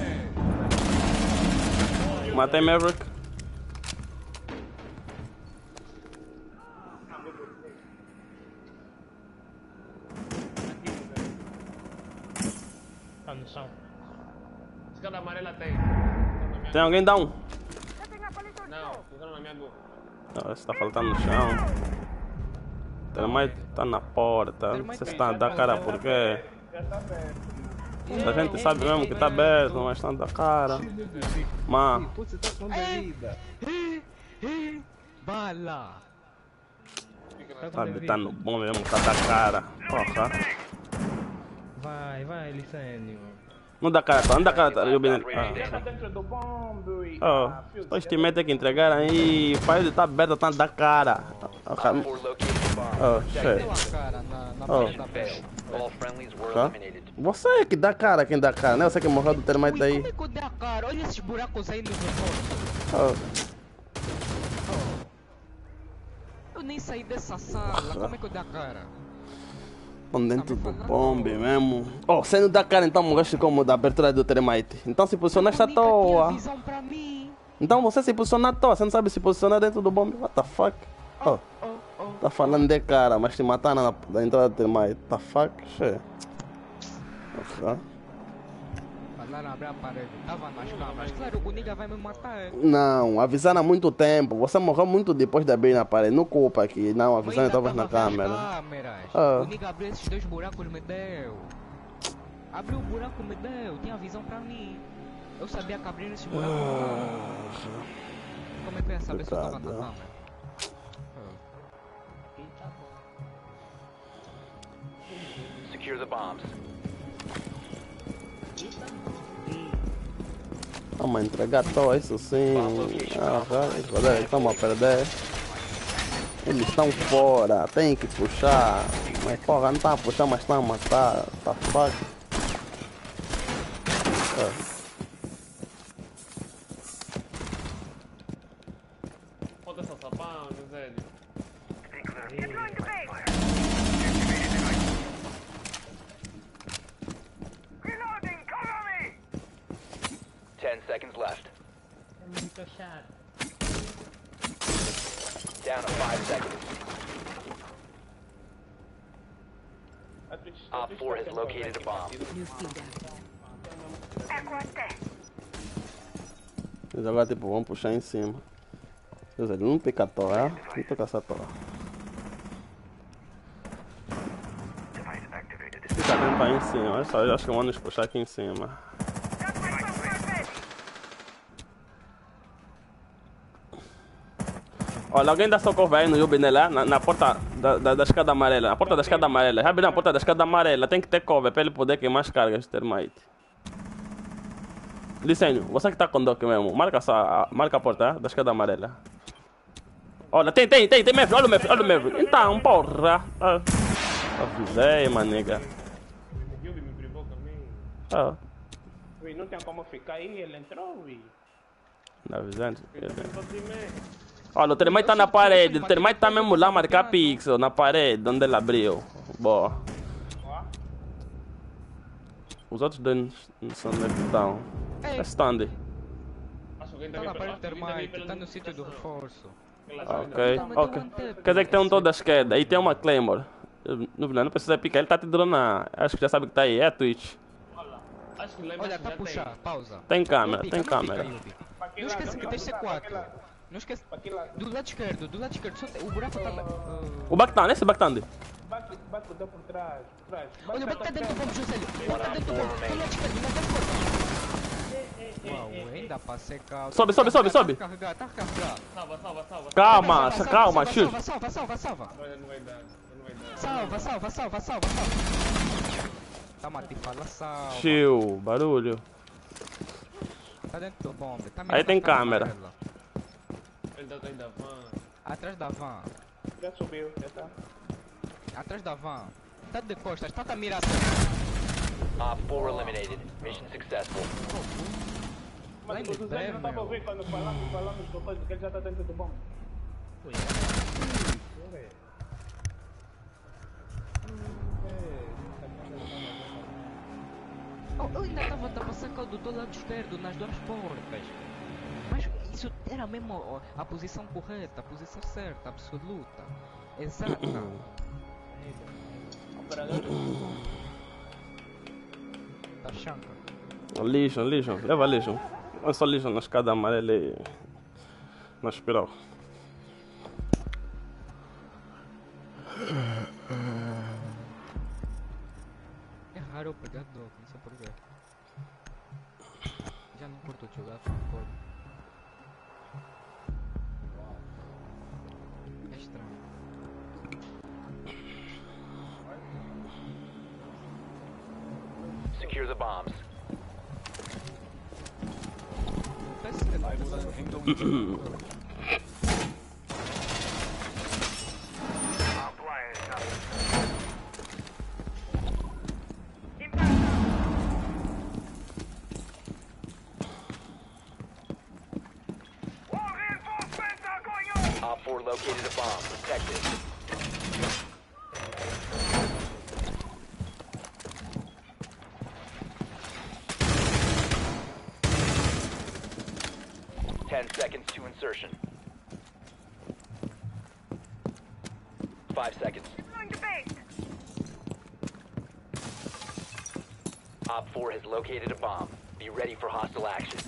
Matei Maverick. Tá no chão. Escada amarela tem. Tem alguém down? Não, ficaram na minha dor. Não, esse tá faltando no chão. Termite tá na porta. Vocês estão a dar cara porque. Já tá aberto. A gente sabe mesmo que tá aberto, mas estão a dar cara. Mano, você tá. Bala! tá no bom mesmo, tá da cara. Porra. Vai, vai, Licênio. Não dá cara, não dá cara, tá? Eu bem. Tá oh, os times tem que entregar aí. O país tá aberto, tá da cara. Op 4 located a bomb. Oh, shit. Na Oh. eliminated. Você é que dá cara, quem dá cara, né? Você que morreu do termite aí. como é que a cara? Olha esses buracos aí no. Oh, Eu nem saí dessa sala. Como é que eu dei a cara? Dentro do bombe mesmo. Oh, não dá cara, então morreste como da abertura do termite. Então se posicionaste à toa. Então você se posiciona à toa, você não sabe se posicionar dentro do bombe. What the fuck? Oh. Tá falando de cara, mas te matar na, na entrada do termite. Tá fuck? Che. Ok. Falaram abrir a parede. Tava nas câmeras. Claro, o nigga vai me matar. Não, avisaram há muito tempo. Você morreu muito depois de abrir na parede. Não culpa aqui. Não, avisaram que estavas na câmera. Ah. O nigga abriu esses dois buracos me deu. Abriu o buraco me deu. Tinha visão pra mim. Eu sabia que abrindo esse buraco. Como é que eu ia saber se eu tava na Coitado. câmera? Secure the bombs. Vamos entregar todo isso sim. Ah, joder, estamos a perder. Eles estão fora, tem que puxar. Mas porra, não tá a puxar, mas estão a matar. Tá. Ah. Falta essa sapão, José. Ten seconds left. Muito chato. Down to five seconds. Op 4 has located a bomb. Eles agora tipo vão puxar em cima. Quer dizer, não pica a torre, é? Não pica essa torre. Fica bem pra em cima, olha só, eu acho que vão nos puxar aqui em cima. Olha, alguém dá socorro aí no Yubine lá, na, na porta da, da, da escada amarela. Na porta da escada amarela. Abre na porta da escada amarela, tem que ter cover pra ele poder queimar as cargas de termite. Licênio, você que tá com Doc mesmo, marca, essa, marca a porta da escada amarela. Olha, tem, tem, tem, tem Maverick, olha o Maverick, olha o Maverick. Então, porra. Ah, avisei, maniga. Yubi me privou também. Ah, Ui, não tem como ficar aí, ele entrou, ui. não. Entrou primeiro. Olha, o termite tá na parede, o termite tá mesmo lá marcar pixel, na parede, onde ele abriu. Boa. Os outros dois não são é que estão. É stand. Tá na parede do termite, tá no sítio do reforço. Ok, ok. Quer dizer que tem um todo à esquerda e tem uma Claymore. Eu- Não, não precisa picar, ele tá te dronando. Acho que já sabe que tá aí, é a Twitch. Acho que lá Olha, tá puxar, pausa. Tem câmera, tem câmera. Não esquece que tem C4. Não esquece. Do lado esquerdo, do lado esquerdo. só tem- O buraco tá lá. ah, O Bactan, esse Bactan. Baco, baco dá por trás, por trás. Olha, o back tá dentro do bombo, José. O back tá dentro do bombo. Do lado esquerdo, não tem porta. Uau, ainda passei calma. Sobe, sobe, sobe, sobe. Tá carregado, tá carregado. Salva, salva, salva. Calma, calma, shoot. Salva, salva, salva, salva. Não vai dar, não vai dar. Salva, salva, salva, salva, salva. Tá, Mati, fala salva. Chill, barulho. Tá dentro do bombe. Tá Aí tem câmera. amarela. Ele tá atrás da van. Atrás da van. Já subiu, já tá. Atrás da van. Tá de costas, tá a mirar. Op 4 eliminated. Mission successful. Mas o José não tava ouvindo quando falamos, falamos com coisa que ele já tá dentro do bom. Oh, eu ainda tava tava sacando do lado esquerdo, nas duas portas. Isso era mesmo a posição correta, a posição certa, absoluta. Exata. Tá chanca. Lixo, lixo, leva lixo. Olha só lixo na escada amarela e na espiral. É raro eu pegar dog, não sei porquê. Já não curto jogar, Secure the bombs. Parece que não Op 4 located a bomb. Protect it. Ten seconds to insertion. Five seconds. Op 4 has located a bomb. Be ready for hostile action.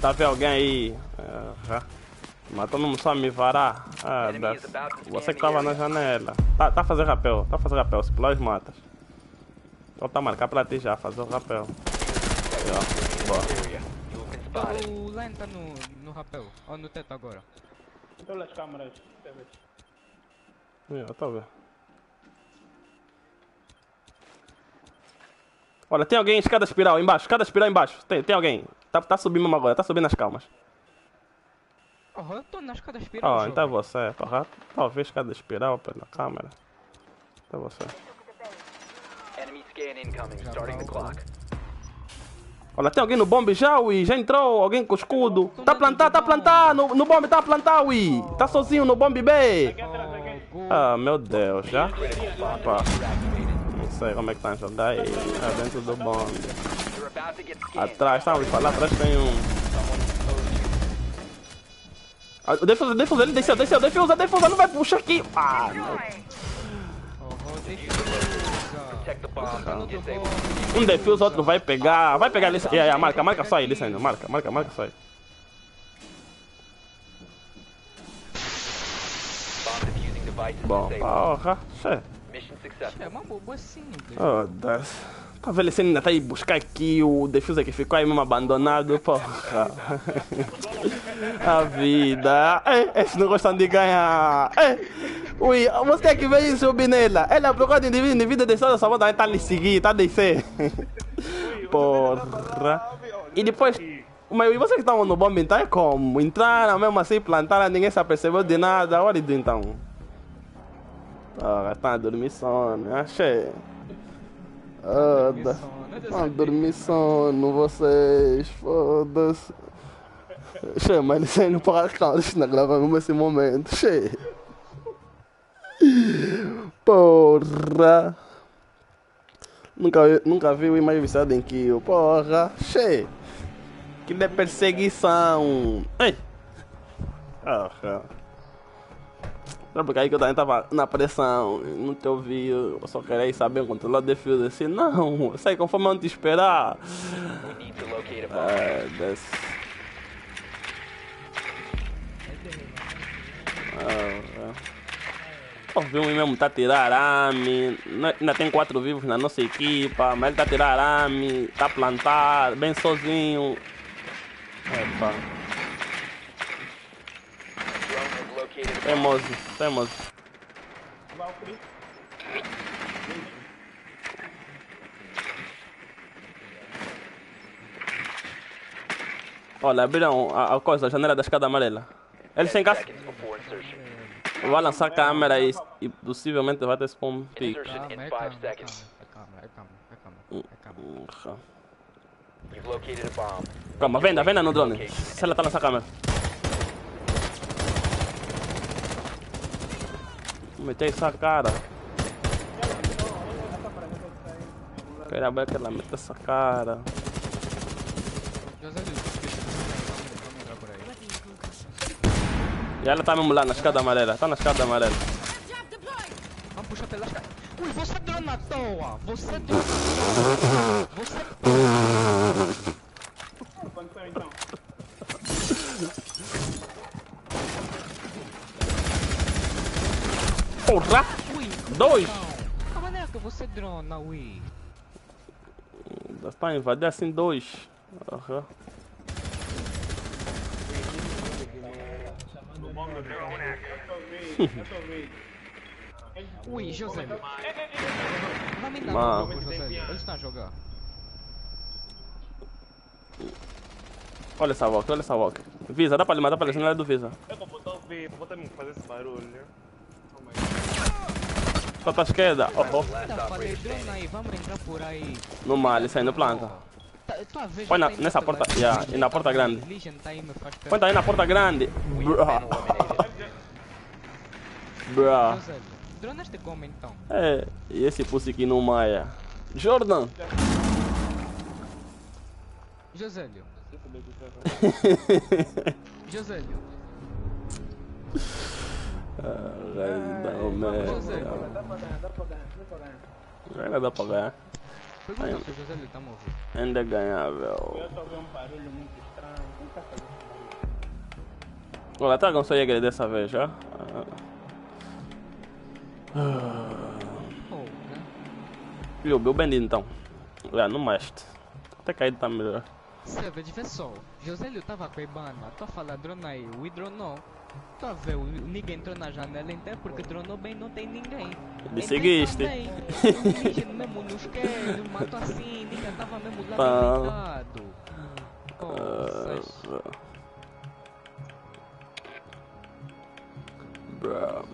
Tá vendo alguém aí? Aham. Mas todo mundo só me varar. Ah, dá- você que tava na janela. Tá, tá fazendo rapel, tá fazendo rapel. Se pular, os matas. Então tá marcar pra ti já, fazer o rapel. Aí, ó. Boa. O Len tá no, no rapel. Ó, no teto agora. Olha as câmeras. Aí, ó, tá vendo. Olha, tem alguém em escada espiral embaixo, escada espiral embaixo. Tem, tem alguém. Tá, tá subindo agora, tá subindo as calmas. Oh, eu tô na escada espiral. Ó, jovem. então é você, porra. Talvez escada espiral pela câmera. Então você. Enemy scan incoming. Starting the clock. Olha, tem alguém no bombe já, ui. Já entrou, alguém com escudo. Tá plantado, tá plantado. No, no bombe tá plantado, ui. Tá sozinho no bombe B. Ah, meu Deus, já? Opa. Não sei como é que tá a jogar aí. É dentro do bombe. Atrás, tá. Lá atrás tem um. Ah, o defusa, defusa, ele desceu, desceu, defusa, defusa, não vai puxar aqui. Ah, não. Um defusa, outro vai pegar. Vai pegar ali. Yeah, yeah, marca, marca só aí, descendo. Marca, marca, marca aí. Is Bom, porra. Che. É uma boba simples. Oh, Deus. Tá vendo ele ainda tá aí buscar aqui o defusa que ficou aí mesmo abandonado, porra. A vida. Ei, esses não gostam de ganhar. Ui, você que veio subir nela. Ela procura de indivíduo, indivíduo desceu da sua também tá lhe seguir, tá descer. Porra. E depois. Mas e vocês que estavam no bombe, então é como? Entraram mesmo assim, plantaram, ninguém se apercebeu de nada. Olha isso então. Ah, tá a dormir sono, achei. Ah, da... Tá dormir sono, vocês, foda-se. Che, mas eles ainda para a calma, na grava mesmo esse momento, che. Porra. Nunca, nunca vi o imagem viciado em kill, porra, che. Que de perseguição. Ei. Porra. Sabe porque aí que eu também tava na pressão, não te ouvi, eu só queria saber controlar o defesa assim, não, sai conforme eu não te esperar. A. É, desce. Ah, vi um mesmo tá a tirar arame, ainda tem quatro vivos na nossa equipa, mas ele tá a tirar arame, tá a plantar, bem sozinho. Epa, Drone temos. Valkyrie. Olha, abriram a, a coisa, a janela da escada amarela. Eles têm casa. Vai lançar a câmera e, e possivelmente vai ter spawn pick. É calma, é calma, é calma, é calma, é é bomb. Calma, venda, venda no drone. Se ela tá nessa câmera. Metei essa cara. Ver que ela mete essa cara. E ela tá mesmo lá na escada amarela. Tá na escada amarela. Vamos puxar pela escada. Ui, você drona à toa! Você drona à toa! Você... Aconteceu então. Porra! Dois! A maneira que você drona, ui. Dá pra invadir assim dois. Aham. Ui, José. Não me dá Mano. um José. Estão a jogar. Olha essa volta, olha essa volta. Visa, dá pra matar pela janela do Visa. É que eu vou ouvir, vou também fazer esse barulho. Pra tua esquerda. Oh, oh. Vamos entrar por aí. No mal, isso aí no planta. Tá, Põe na, tá nessa porta, yeah, e na porta grande. Tá Põe aí na porta grande. Bruh. Bruh. José, dronaste como então? É, e esse pussy aqui no Maia. Jordan. Josélio. Josélio. Ah, não, José. merda. Dá pra ganhar, dá pra ganhar, dá pra ganhar. Ainda dá pra ganhar. Pergunta se o Josélio tá me ouvindo. Ainda é Eu ganhável. tô ouvindo um barulho muito estranho. Quem tá fazendo esse barulho? Olha, tá Jäger dessa vez, já? Ah. Oh, né? Viu, meu bandido então. É, no mast. Até caído tá melhor. Você vê, só. Josélio tava com a Ibana. Falar drone aí, o dronou. Tu ver, o nigga entrou na janela então é porque dronou bem, não tem ninguém. Me seguiste. também. O Legion mesmo nos quer, matou assim, nigga tava mesmo lá deitado. Poças. Ah, Bruh.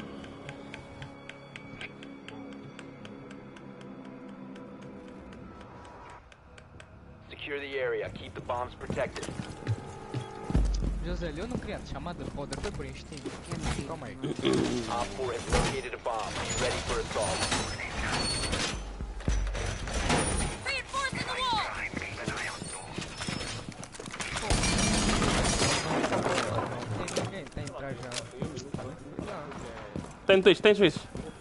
Secure the area. Keep the bombs protected. Josélio, eu não queria te chamar de foda, foi por. Calma aí. Op 4 has located a bomb. Be ready for assault. Reinforcing the wall! Tem twist, tem twist.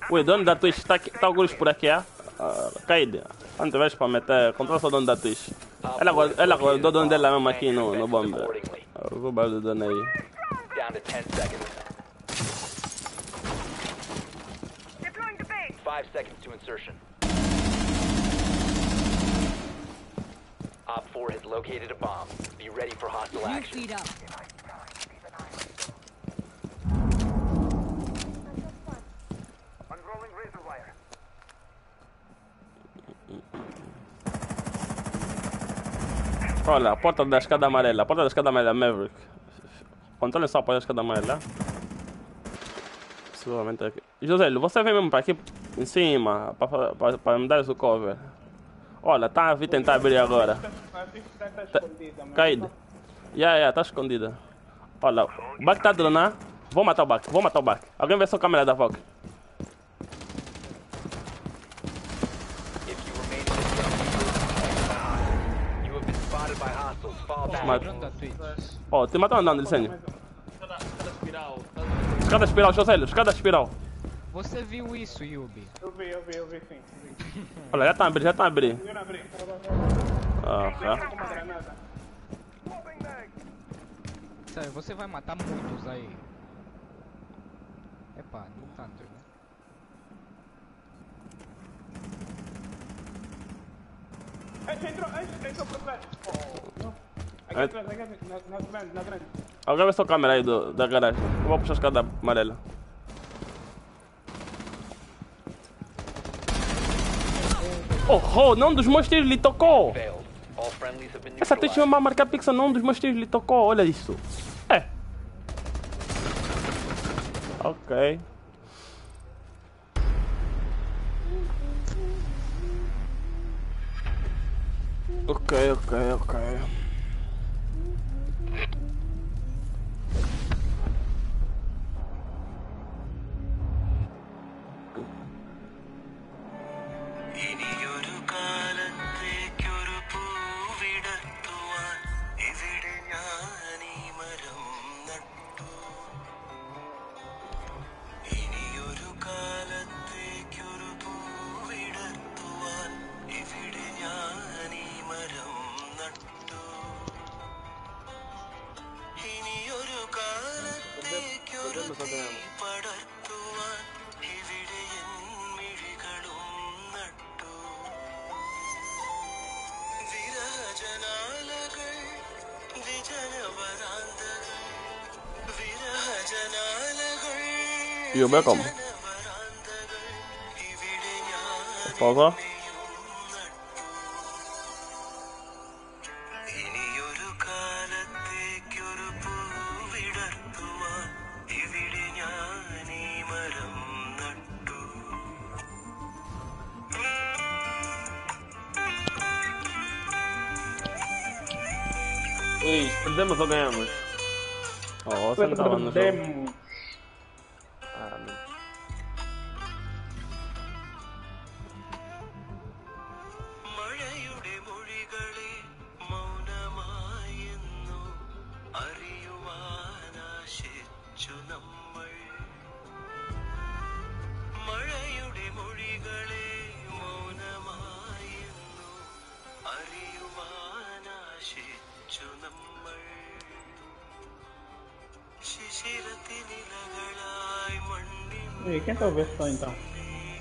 O dono da twist tá, aqui, tá alguns por aqui, ah? Ah, Caíde. Antes vais para meter, controla só o dono da twist. Ela agora, ela agora, o dono dela mesmo aqui no, no bombe. Ah, Eu vou roubar o dono aí. Down to 10 seconds. Deploying the base. 5 seconds to insertion. Op 4 has located a bomb. Be ready for hostile New action. feed up. Olha, a porta da escada amarela, a porta da escada amarela Maverick. Controle só a escada amarela. Possivelmente aqui. Josélio, você vem mesmo para aqui em cima, para me dar esse cover. Olha, tá a vir tentar abrir agora. Tá. Caído. Ya, ya, tá escondida. Olha, o Back tá a dronar. Vou matar o Back, vou matar o Back. Alguém vê só a câmera da Vogue. If you remain in this zone, you have been spotted by da Twitch. Ó, te matou andando, Licênio. Cada, cada espiral. Cada... Escada espiral, Josélio, escada espiral. Você viu isso, Yubi? Eu vi, eu vi, eu vi sim. Olha, já tá a abrir, já tá a abrir. Eu não abri. Ah, tá. Sério, você vai matar muitos aí. Epá, não tanto, né? Ei, entrou, entrou por trás. Aqui atrás, aqui atrás, na, grande, na grande. Alguém vê só a câmera aí do, da garagem. Eu vou puxar a escada amarela. Oh, oh, não dos meus tiros lhe tocou! Essa neutralized. vai marcar pixel, não dos meus tiros lhe tocou, olha isso. É. Ok. Ok, ok, ok. വേക്കാം Pause. Ui, perdemos o ganhamos? Nossa, não tava no jogo. Quem tá ouvindo só então?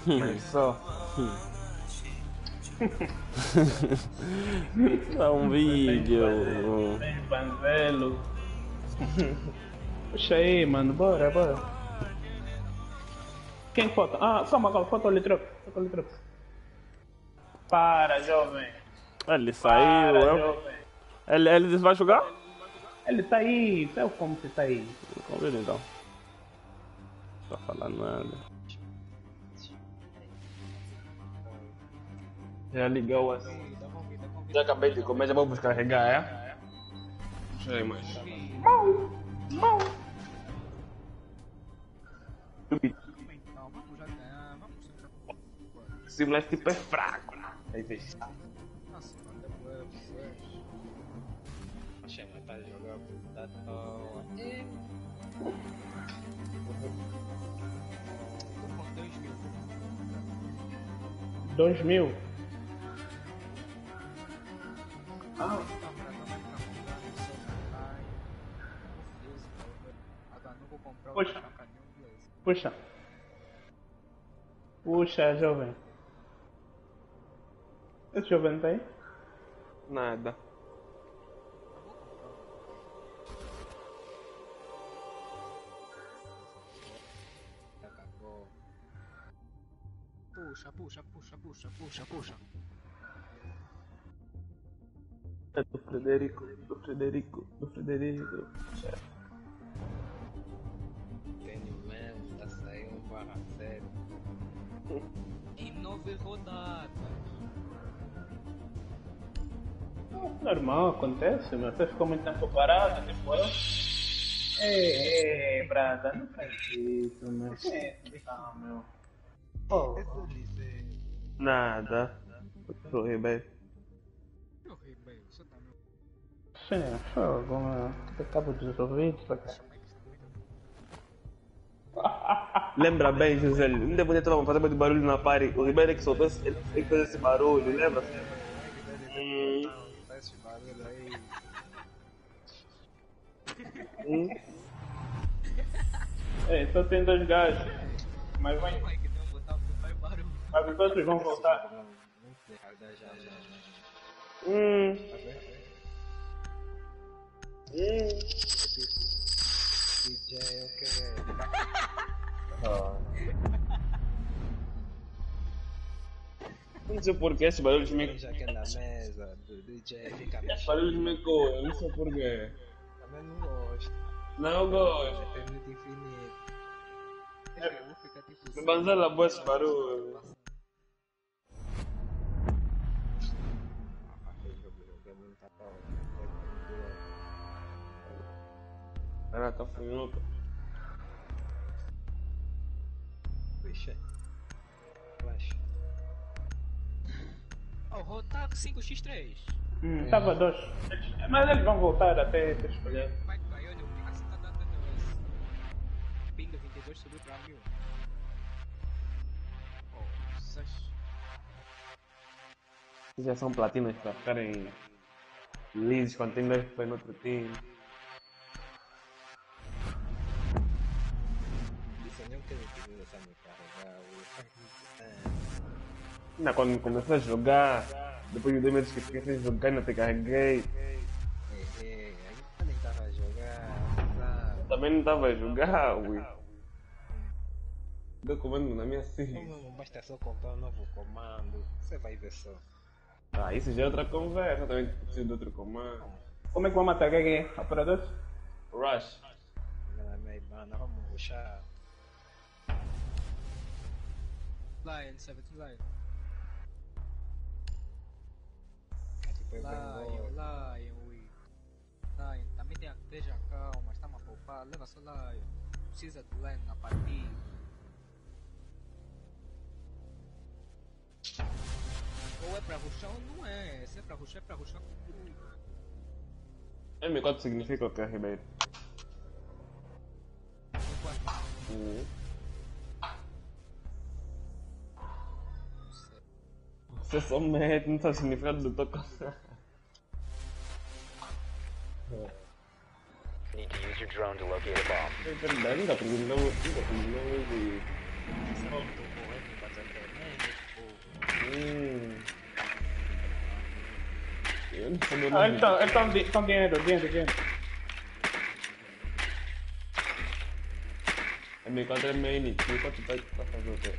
Mas só. Dá um vídeo. Puxa aí, mano. Bora, bora. Quem falta? Ah, calma, calma. Falta o Litrop. Falta o Litrop. Para, jovem. Ele saiu. Para, eu- jovem. Ele, ele vai jogar? Ele tá aí. Sabe como você tá aí? Vamos ver então. Não tá falando nada. Já ligou assim. Já acabei de comer, já vou descarregar, é? Deixa eu ir mais. Esse moleque tipo é fraco. Aí fez. Nossa, manda boa pessoas. Achei mais para jogar da toa. 2000. Ah. Puxa. Puxa. Puxa, jovem. Esse jovem tá aí? Nada. Puxa, puxa, puxa, puxa, puxa, puxa. É do Frederico, do Frederico, do Frederico. Tenho mesmo, tá saindo um barra sério. Em nove rodadas. Normal, acontece, mas você ficou muito tempo parado, depois. Ei, ei, Brada, não faz isso, meu. É, tá, meu. Pô, Nada. Sorri, bem. Eu ri bem, você tá meu. sim, meu. Tu acaba de resolver isso aqui. Lembra bem, José? Não depois de fazer muito barulho na party. O Ribeiro é que soltou esse, ele ele fez esse barulho, lembra? Hum, Tá esse barulho aí. hum. Ei, só tem dois gajos. Mas vai. Mas os outros vão voltar. Muito errado já, já, já. Hum. Tá? Hum. DJ, eu quero. Não sei porquê esse barulho de me... Já que é na mesa do DJ fica Esse barulho me coa, não sei porquê. Também não gosto. Não gosto. É muito infinito. Eu vou ficar tipo. Me banzela boa esse barulho. Era tá minuto. Puxa. Flash. Oh, rotar 5x3. Hum, tava dois. Mas eles vão voltar até te escolher. Vai cair, olha, o Picasso tá dando esse. Pinga 22 subiu pra 1000. Oh, seis. Já são platinas para ficarem felizes quando tem dois foi no outro time. Ainda quando comecei a jogar, depois de meses que fiquei sem jogar, ainda te carreguei. É, é, aí nem tava a jogar. sabe? Também não estava a jogar, ui. Deu comando na minha sim. Não, não basta só comprar um novo comando. Você vai ver só. Ah, isso já é outra conversa, também preciso de outro comando. Como é que vamos atacar aqui? Operador? Rush. Na minha banda, vamos ruxar. Lion, 7 Lion. Eu Lion, venho. Lion, we. Lion. Também tem a esteja calma, está-me a poupar. Leva só Lion. Precisa do Lion na partida. Ou é pra ruxar ou não é. Se é pra ruxar, é pra ruxar com tudo. M4 significa o que, Ribeiro? Uhum. Você só mete, não sabe o significado do toque. Need to use your drone to locate a bomb. É verdade, nunca perguntou, nunca perguntou de... Hum. Eu não sei meu Ah, nome. então, então, di- então dentro, dentro, dentro. M4 é main, M4 tá, tá fazendo o quê?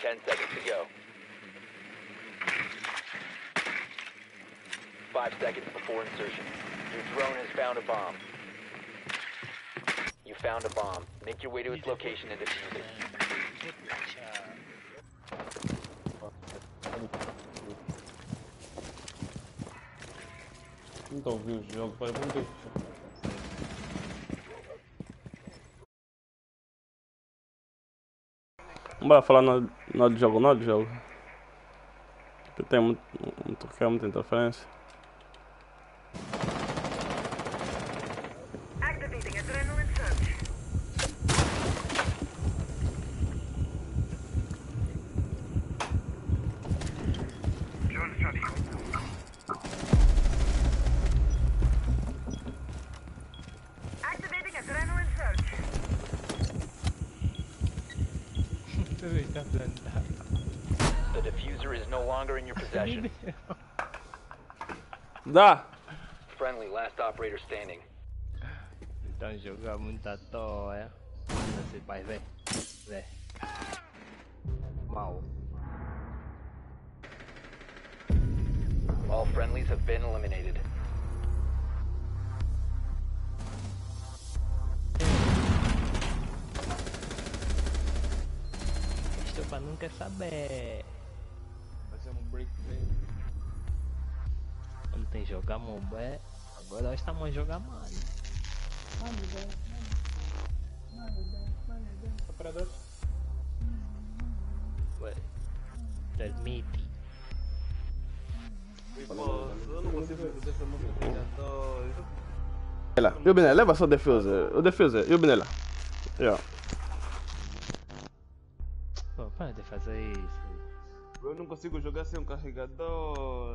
Ten seconds to go. Five seconds before insertion. Your drone has found a bomb. You found a bomb. Make your way to its location and defuse it. Não estou a ouvir o jogo, pai, vamos ter que... Bora falar no, no de jogo, no de jogo. Tem muito, muito, é muita interferência. Activating adrenaline surge. Drone ready. Activating adrenaline surge. Tudo está plantado. The diffuser is no longer in your possession. Dá! Friendly, last operator standing. Então jogar muito à toa, é? Você vai ver. Vê. Mal. All friendlies have been eliminated. Isto para nunca saber. Jogamos bem, agora nós estamos a jogar mal. Operador. Ué, Transmite. Eu não consigo fazer essa música. Ela, e o Benela, leva só o defuser. O defuser, e o Benela. Yeah. Pô, para de fazer isso. Eu não consigo jogar sem um carregador.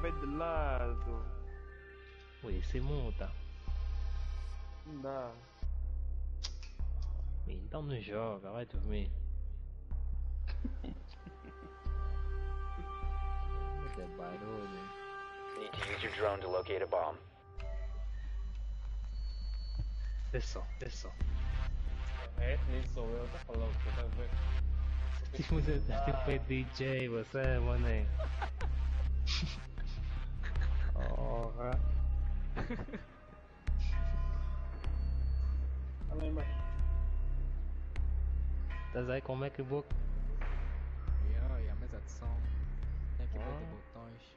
Vai de lado. Ui, se muda. Não dá. Então não joga, vai dormir. Que barulho. Need to use your drone to locate a bomb. Vê só. É, nem sou eu, tá falando, você tá vendo? Tipo, você tipo DJ, você, é mané. Porra. Fala aí embaixo. Estás aí com o MacBook? Yeah, e a mesa de som. Tem aqui Ah. de botões.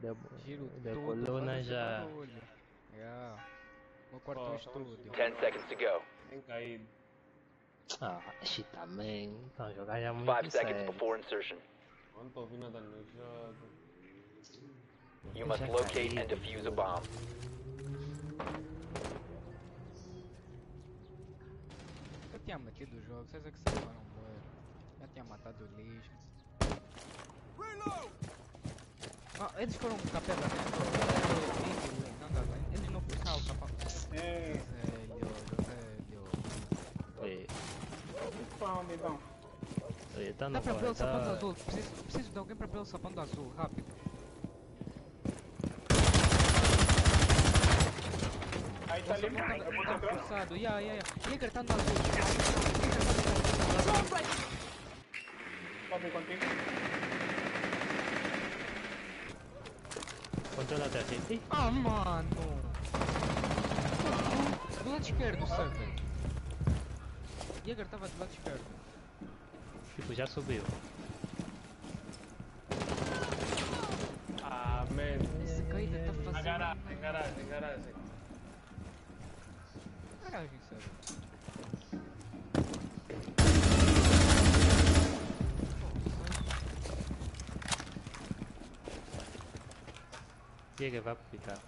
De, Giro de tudo, coluna já. Yeah. Meu quarto é um estúdio. Ten seconds to go. Tem caído. Ah, xi, também. Então jogar já muito Five seconds sério. before insertion. Eu não tô ouvindo nada no jogo. You must locate and defuse a bomb. Eu tinha metido o jogo, vocês é que se foram embora. Já tinha matado o lixo. Ah, eles foram com capela dentro. Eles não puxaram o capa. É. Josélio, Josélio. Oi, Pra onde então? oi, tá Dá no pra ver o sapato corredor. azul. Preciso, preciso de alguém pra ver o sapato azul, rápido. Tá Tá forçado, ya, ya, ya. Jäger tá no azul. Sobe contigo. Controla até aqui. Ih, Ah, mano. lado esquerdo, Sander. Jäger estava do lado esquerdo. Tipo, já subiu. Ah, man. Esse caída tá fazendo. Na garagem, garagem, garagem. Garagem, Jäger vai picar.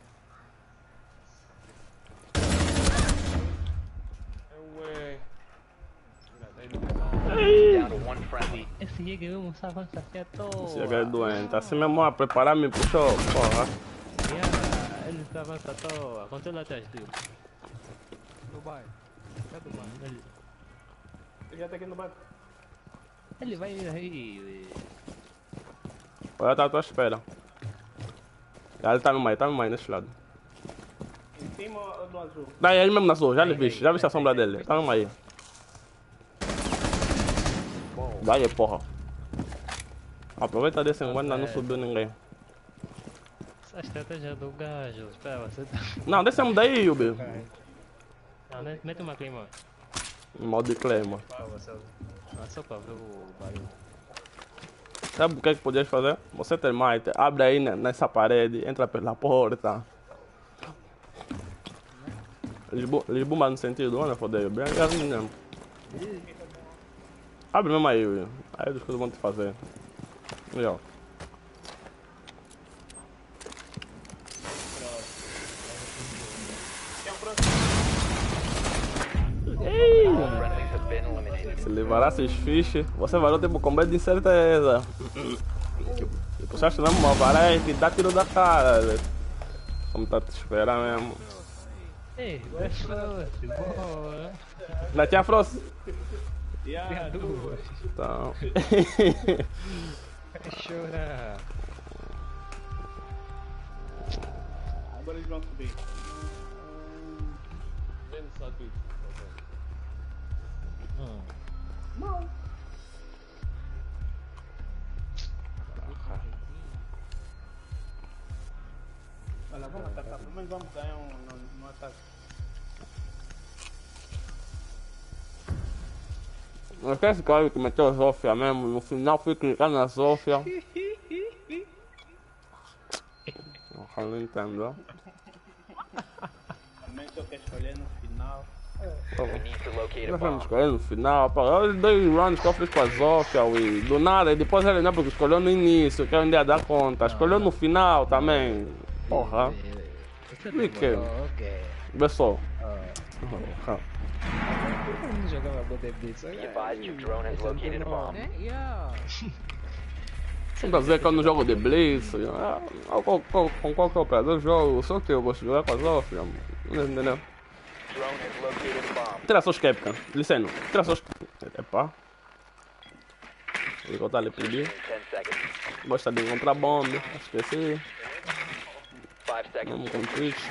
One friendly. Esse Jäger não sabe avançar assim à toa. Esse é doente. Assim mesmo, a preparar me puxou, porra. Yeah, ele tá avançando à toa. Ele atrás dele? Dubai. É Dubai. Ele, Eu já tá aqui no banco. ele vai aí. Olha, tá à tua espera. Ele tá no meio, tá no meio, nesse lado. Em cima ou do azul? Daí ele mesmo na sua, já lhe viste, já viste a sombra dele, tá no meio. Daí, porra. Aproveita desse enquanto ainda não subiu ninguém. Essa estratégia do gajo. Espera, você tá. Não, descemos daí, Yubi. Não, né? mete uma clima. Modo de. Pra você. Ah, só pra ver o barulho. Sabe o que é que podias fazer? Você tem might, abre aí ne- nessa parede, entra pela porta. Lisboa no sentido, olha, foder, bem assim mesmo. Abre mesmo aí, aí as coisas vão te fazer. E ó. Eliminated. Se levará esses fiches, você vai ter com medo de incerteza. Se puxaste mesmo uma vara que dá tiro da cara. velho. Como tá te esperar mesmo. Ei, vai fosse, boa. Ainda tinha Frost? Tem duas. Então. Vai chorar. Agora eles vão subir. Hum. Não. Olha, vamos atacar. Pelo menos vamos ganhar um no, no ataque. Esquece claro que meteu a Zofia mesmo. No final fui clicar na Zofia. Não entendo. Também só quer escolher no final. We need to locate a Nós escolher no final. Pá, os dois rounds que eu fiz com a Zofia. ui. Do nada, e depois ele não, porque escolheu no início, que é onde ia dar conta. Escolheu no final também. Porra. Você E que? demorou, ok. Vê só. Por que eu não. Né? Quer dizer que eu não jogo de Blitz. qual- Com qualquer operador eu jogo. Só que eu gosto de jogar com a Zofia. Entendeu? Drone has located a bomb. Tira suas capcans. Liceno. Tira suas. Epá. Vou botar ali pedir. 10 seconds. Gosta de encontrar bomba. Esqueci. 5 seconds. Vamos com Twitch.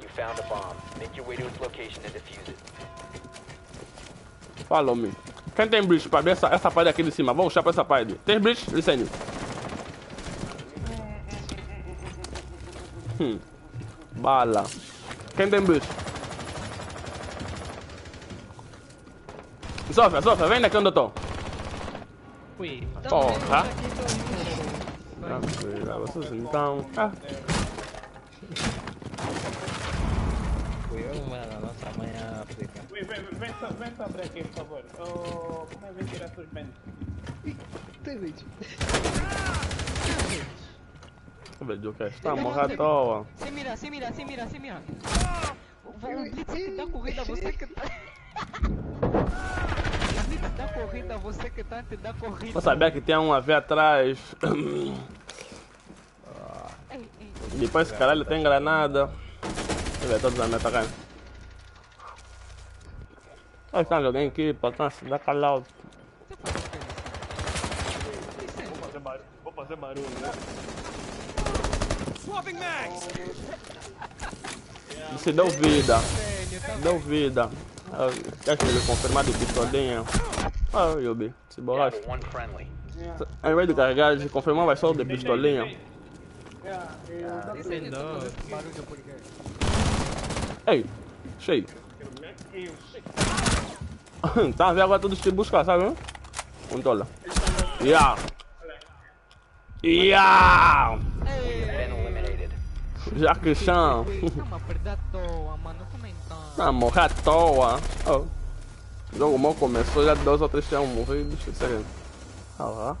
You found a bomb. Make your way to its location and defuse it. Falou, me. Quem tem bridge pra abrir essa, essa parede aqui de cima? Vamos puxar pra essa parede. Tem bridge? Licene. Hum. Bala. Quem tem bridge? Sofia, Sofia, vem daqui onde eu tô. Ui, Porra. Tranquila, vocês então. Ah. Fui eu uma na nossa mãe África. Vem, vem, vem, vem, só, vem só abrir aqui, por favor. Oh, como é que vem tirar suas bandas? Velho, o que está a morrer à toa. Sem mirar, sem mirar, sem mirar, sem mirar. O o Blitz que dá corrida, você que tá. O Blitz dá corrida, você que tá te dá corrida. Eu sabia que tinha um AV atrás. Depois esse caralho tem granada. Ele é todos a meta cara. Olha, tá alguém aqui, patrão, dá calado. Vou fazer barulho. Vou fazer barulho, né? Swapping mags! Você deu vida. Deu vida. Ah, Quer que ele confirmar de pistolinha? Ah, Yubi, se borracha. to one friendly. Ao invés de carregar, de confirmar vai só o de pistolinha. Ei, cheio. tá a ver agora todos te buscar, sabe? Controla. Yeah. Yeah. Já que chão. Calma, perder à toa. Ah. Oh. O jogo mal começou, já dois ou três tinham morrido. Sério. Ah lá.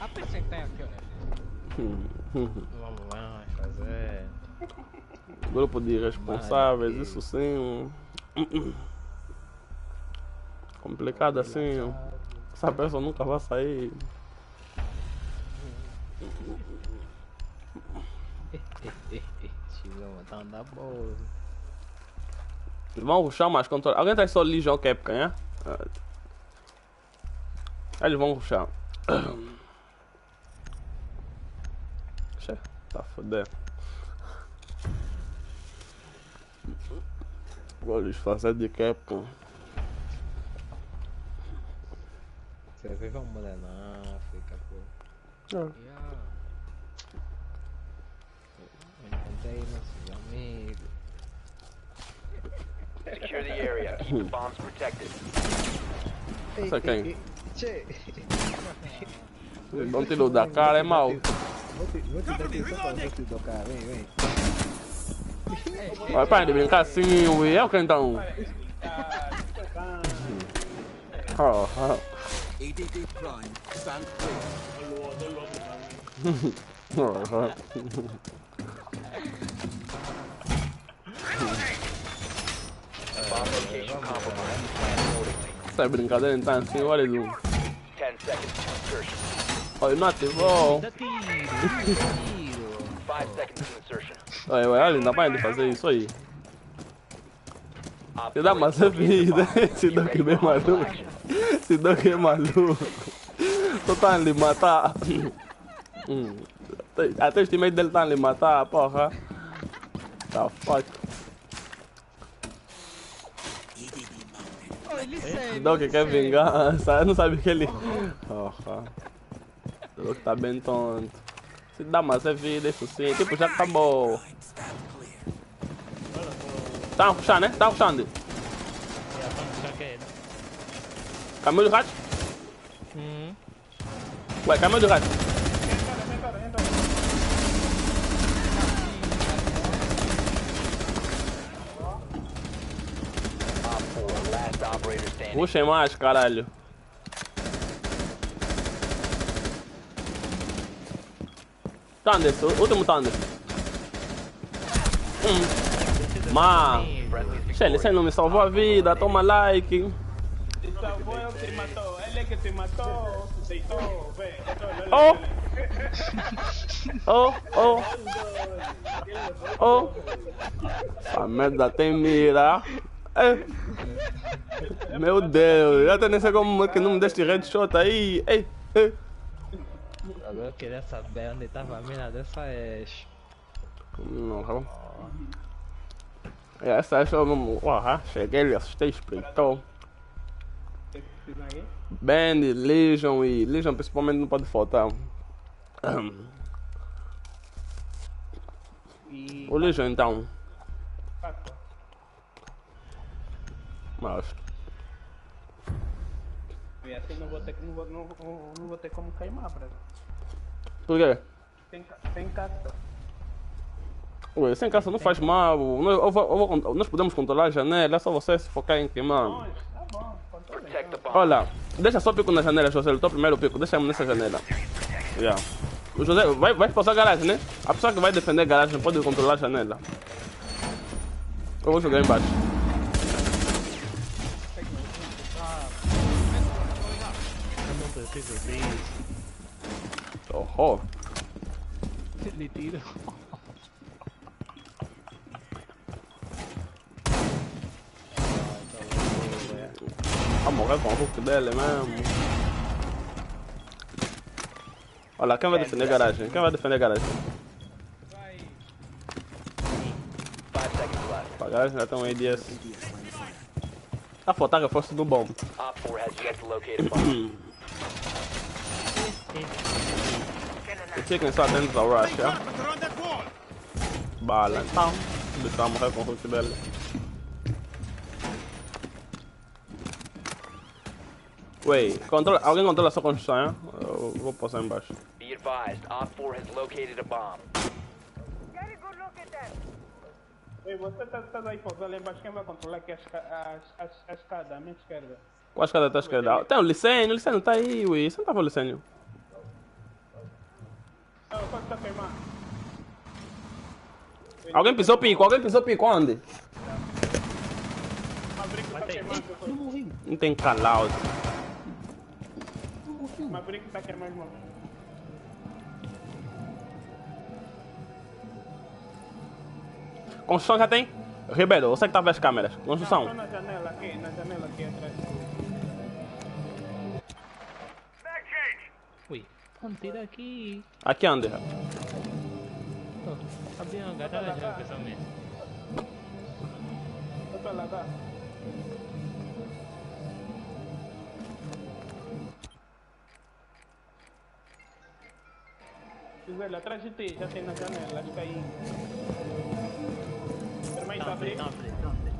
Apresentem aqui, olha. Vamos lá, fazer. Grupo de responsáveis, isso sim. Complicado assim. Essa pessoa nunca vai sair. Chilão, tá andando boa. Vão ruxar mais controle. Alguém tá só Legion né? Ah. Eles vão ruxar. Tá foder. Vou disfarçar de Capcom. Você vê, vamos mulher pô. Ah. Yeah. Eu encontrei nossos amigos. Secure the area. Keep the bombs protected. Isso é quem? Che, Não tirou da cara, é mal. te, te te. Vai para de brincar assim. É o que então? Ah, ah. ADD Prime, stand clear. Essa é brincadeira então assim, olha ele. 10 seconds to insertion. Olha, não ativou. Dá tiro, dá tiro. 5 seconds to insertion. Olha, olha, ainda vai fazer isso aí. Você dá 4 mais has located the vida. Esse daqui hostile maluco. Esse daqui é maluco. Tô tá lhe matar. Hum. Até os teammates dele tá lhe matar, porra. Tá fuck. Oh, ele Esse serve. Doc quer vingança, não sabe que ele. Porra. O Doc tá bem tonto. Se dá mais é vida, isso sim. Tipo, já acabou. Tá ruxando, né? Tá ruxando. Já estamos já que é. Caminho do rato? Hum. Ué, caminho do rato. Op 4, last operator standing. Puxem mais, caralho. Thunder, último Thunder. Hum. Má. Shelly, você não me salvou a vida, toma like. Te salvou, eu te matou. Ele é que te matou, deitou, vem. Oh! Oh, oh, oh. Essa merda tem mira. É. Meu Deus, eu até nem sei como que não me deste headshot aí. Ei, ei. Agora eu queria saber onde tava a mina dessa Ash. Não, tá bom. Essa é só um. Porra, cheguei, ele assustei, espreitou. Band, Legion e. Legion principalmente não pode faltar. O Legion então. Mas. e assim não vou ter, não vou, não, vou- não vou ter como queimar, brother. Por quê? Tem carta. Ué, sem caça não faz mal. Nós, eu vou- eu vou- nós podemos controlar a janela, é só você se focar em queimar. Tá bom. Olha, deixa só o pico na janela, José. O primeiro pico, deixa ele nessa janela. Yeah. O José vai, vai passar a garagem, né? A pessoa que vai defender a garagem pode controlar a janela. Eu vou jogar embaixo. Eu não preciso disso. Oh, Ele tira. Vai morrer com o hook dele mesmo. Olha, quem vai defender a garagem? Quem vai defender a garagem? 5 seconds left. A garagem já tem um ADS. A faltar reforço do bom. Op 4 has yet to locate a bomb. O Chicken só dentro do rush, é? Bala, então. O bicho vai morrer com o Hulk dele. Wait, controla, alguém controla essa construção, é? Eu vou passar embaixo. Be advised, Op 4 has located a bomb. Ei, você tá, tá aí pousando lá embaixo, quem vai controlar aqui a, esca- a, a, a escada, a minha esquerda? Qual escada tá esquerda? Tem o Licênio, o Licênio tá aí, ui. Você não tava o Licênio? Não. Alguém pisou pico, alguém pisou pico onde? Tá queimando. Não tem call-out. Maverick tá queimando, mano. Construção já tem? Ribeiro, você que tá vendo as câmeras. Construção. Só na janela aqui, na janela aqui atrás. Daqui? Aqui onde? Oh, abri uma garagem, pensamento. Eu tô lá, tá? Gisele, atrás de ti, já tem na janela, acho que aí. Irmã, tá abrindo?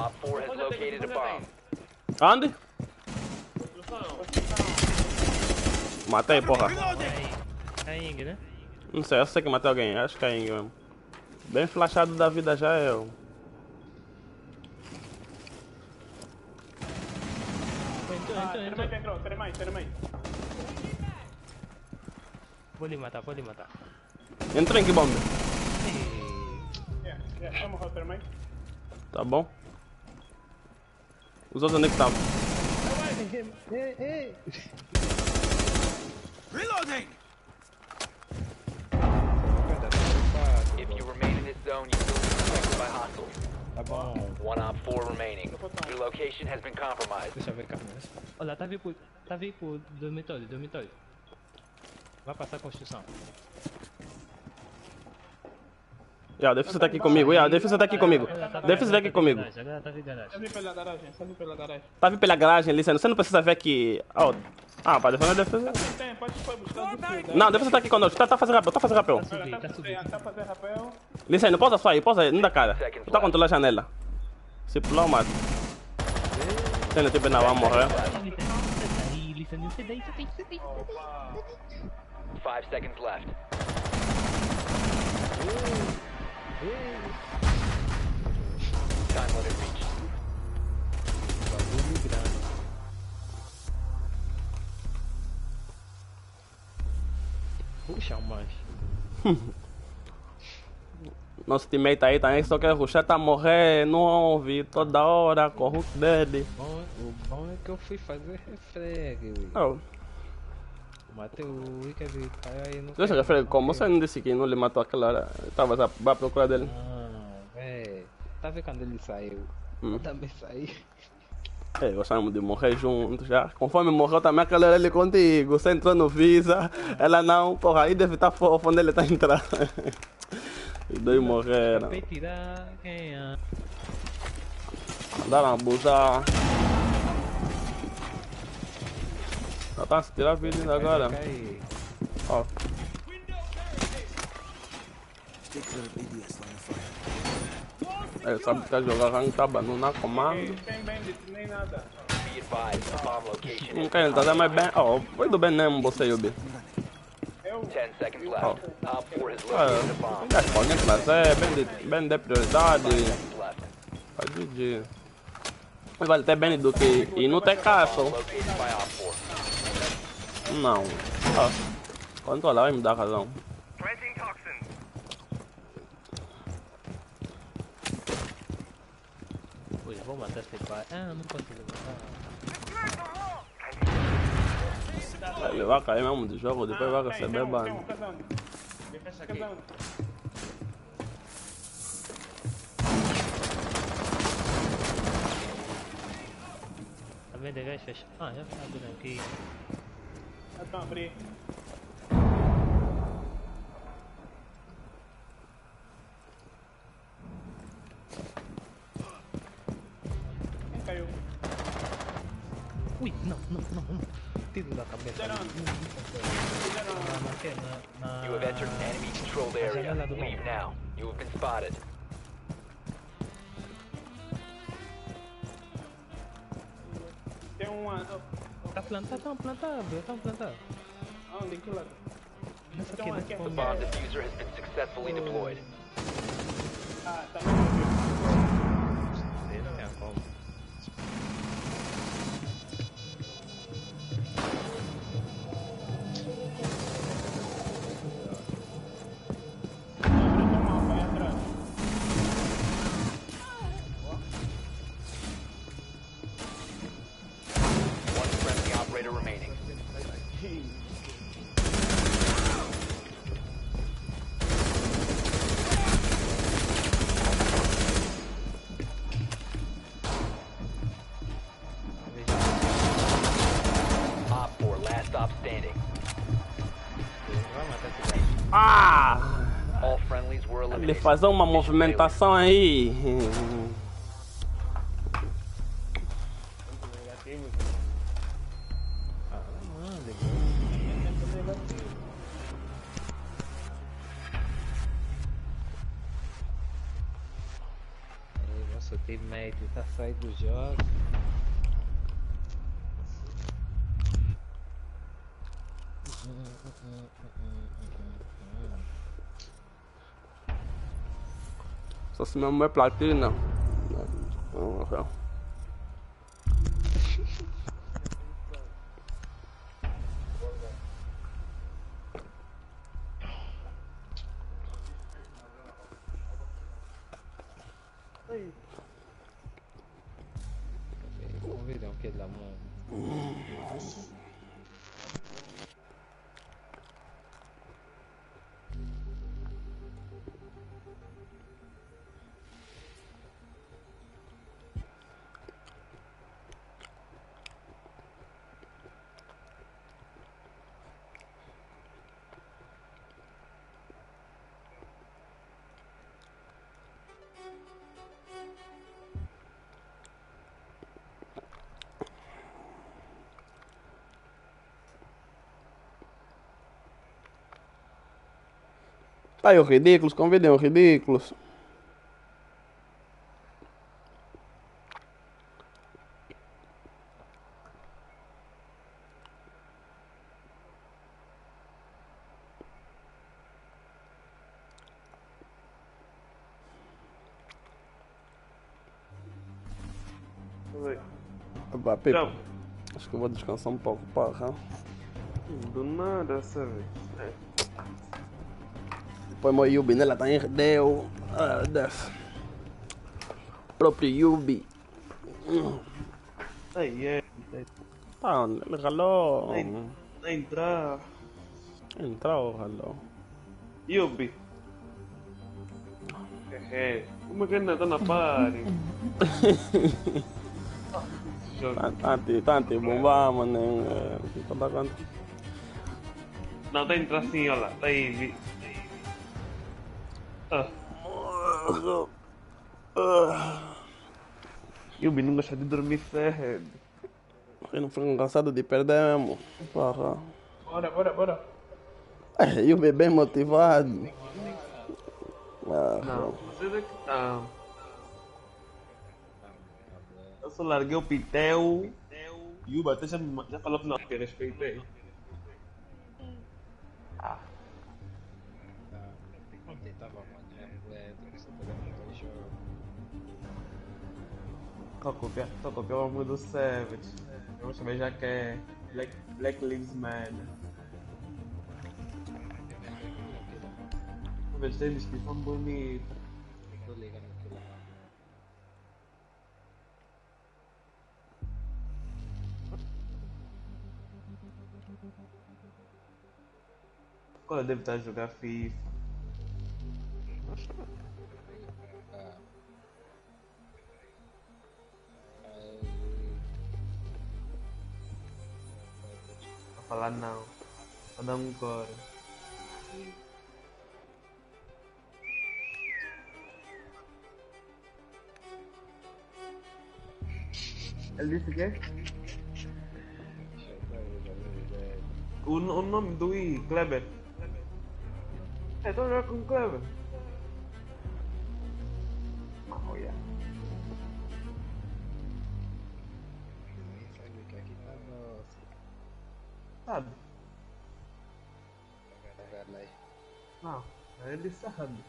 Op 4 has located a bomb. Onde? Matei, porra. É Ing, né? Não sei, eu sei que matei alguém. Acho que é Ing mesmo. Bem flashado da vida já é eu. Ah, Tremai, entrou, tremai, tremai. Vou lhe matar, vou lhe matar. Entra em que bomba? Vamos ao tremai. Tá bom? Os outros onde é que estavam? Reloading! If you remain in this zone, you will be detected by hostiles. Tá bom. One Op 4 remaining. Your location has been compromised. Deixa eu ver câmeras. Olha, tá vindo pro, tá vindo pro dormitório, dormitório. Vai passar a construção. Yeah, defesa tá aqui comigo. Yeah, defesa tá aqui comigo. Defesa tá aqui comigo. Tá vindo pela garagem. Tá vindo pela garagem ali, você não precisa ver que. Oh. Ah, a defesa. Tem, tem, fio. Não, defesa tá aqui conosco. Tá, tá fazendo rapel, tá fazendo rapel. Tá. Tá. Licênio, pousa só aí, pousa aí, não dá cara. Tu tá controlando a janela. Se pular, eu mato. Sendo tipo, não, vai morrer. Tem, tem. Five seconds left. Puxa, mais. Nosso teammate aí também só quer ruxar, tá morrer, não ouve toda hora o Hulk dele. Bom, o bom é que eu fui fazer refreg, Matei o caiu aí no. Deixa eu referir, como você não disse que não lhe matou aquela hora? Eu tava a à procura dele. Ah, véi. Tá vendo quando ele saiu? Hum. Eu também saí. É, gostamos de morrer juntos já. Conforme morreu também aquela hora ele contigo. Você entrou no Visa, ela não, porra, aí deve estar fofo onde ele tá entrando. Os dois morreram. Acabei de tirar quem. Andaram a abusar. Já tá se tirar vídeo ainda agora. Ó. É, sabe que jogar rango tá banana comando. Tem Não quer entrar, mas bem. Ó, foi do bem mesmo você, Yubi. 10 seconds left. Op 4 has located the bomb. é, pode trazer, bem de, bem de prioridade. Ir. Mas Vale até bem do que ir no Tecaço. Located by Op 4. Não. Ó, controlar vai me dar razão. Ui, vou matar esse pai. Ah, não consigo matar. Ele vai cair mesmo de jogo, depois vai receber ban. Cada um. Tá vendo? Vai fechar. Ah, já tá abrindo aqui. Então, abri. Quem caiu? Não, não, não, não. Tiro da cabeça. ali. Na, na, que- na, na, You have entered an enemy controlled na area. janela do Leave banco. now. You have been spotted. Tem uma. Tá plantado, tá plantado, tá plantado. Onde? Em que lado? Nessa aqui, uma nesse. The bomb diffuser has been successfully deployed. Ah, tá. Fazer uma movimentação aí. Se mesmo é platina. Não, Tá aí, os ridículos, convidem os ridículos. Pepe, Não. acho que eu vou descansar um pouco, porra. Do nada, sabe? É. Põe meu Yubi nela, tá em deu. Ah, desce. Próprio Yubi. Aí é. Tá onde? Ele ralou. Aí, a entrar. Entrou, ralou. Yubi. É, como é que ainda tá na party? Tanto, tanto, bombamos, né? Fica bacana. Não, tá entrando assim, olha Tá aí, vi. Ah. Yubi não gosta de dormir cedo. Eu não fico cansado de perder mesmo. Porra. Bora, bora, bora. É, e o bebê motivado. Ah, Não, vocês é que tá. Eu só larguei o Pitel. Yuba até já, me- já falou que não, que respeitei. Ontem Só copiar, só copiar o amor do Savage. Vamos também já que é Black, Black Lives Matter. Tô ligando aquilo lá. Quando eu devo estar a jogar FIFA. pelan now kadang gor Elvis ke? Un un nom duy clever. Eh, tu no era con clever. Sabe? Tá vendo aí? Não, ele sabe.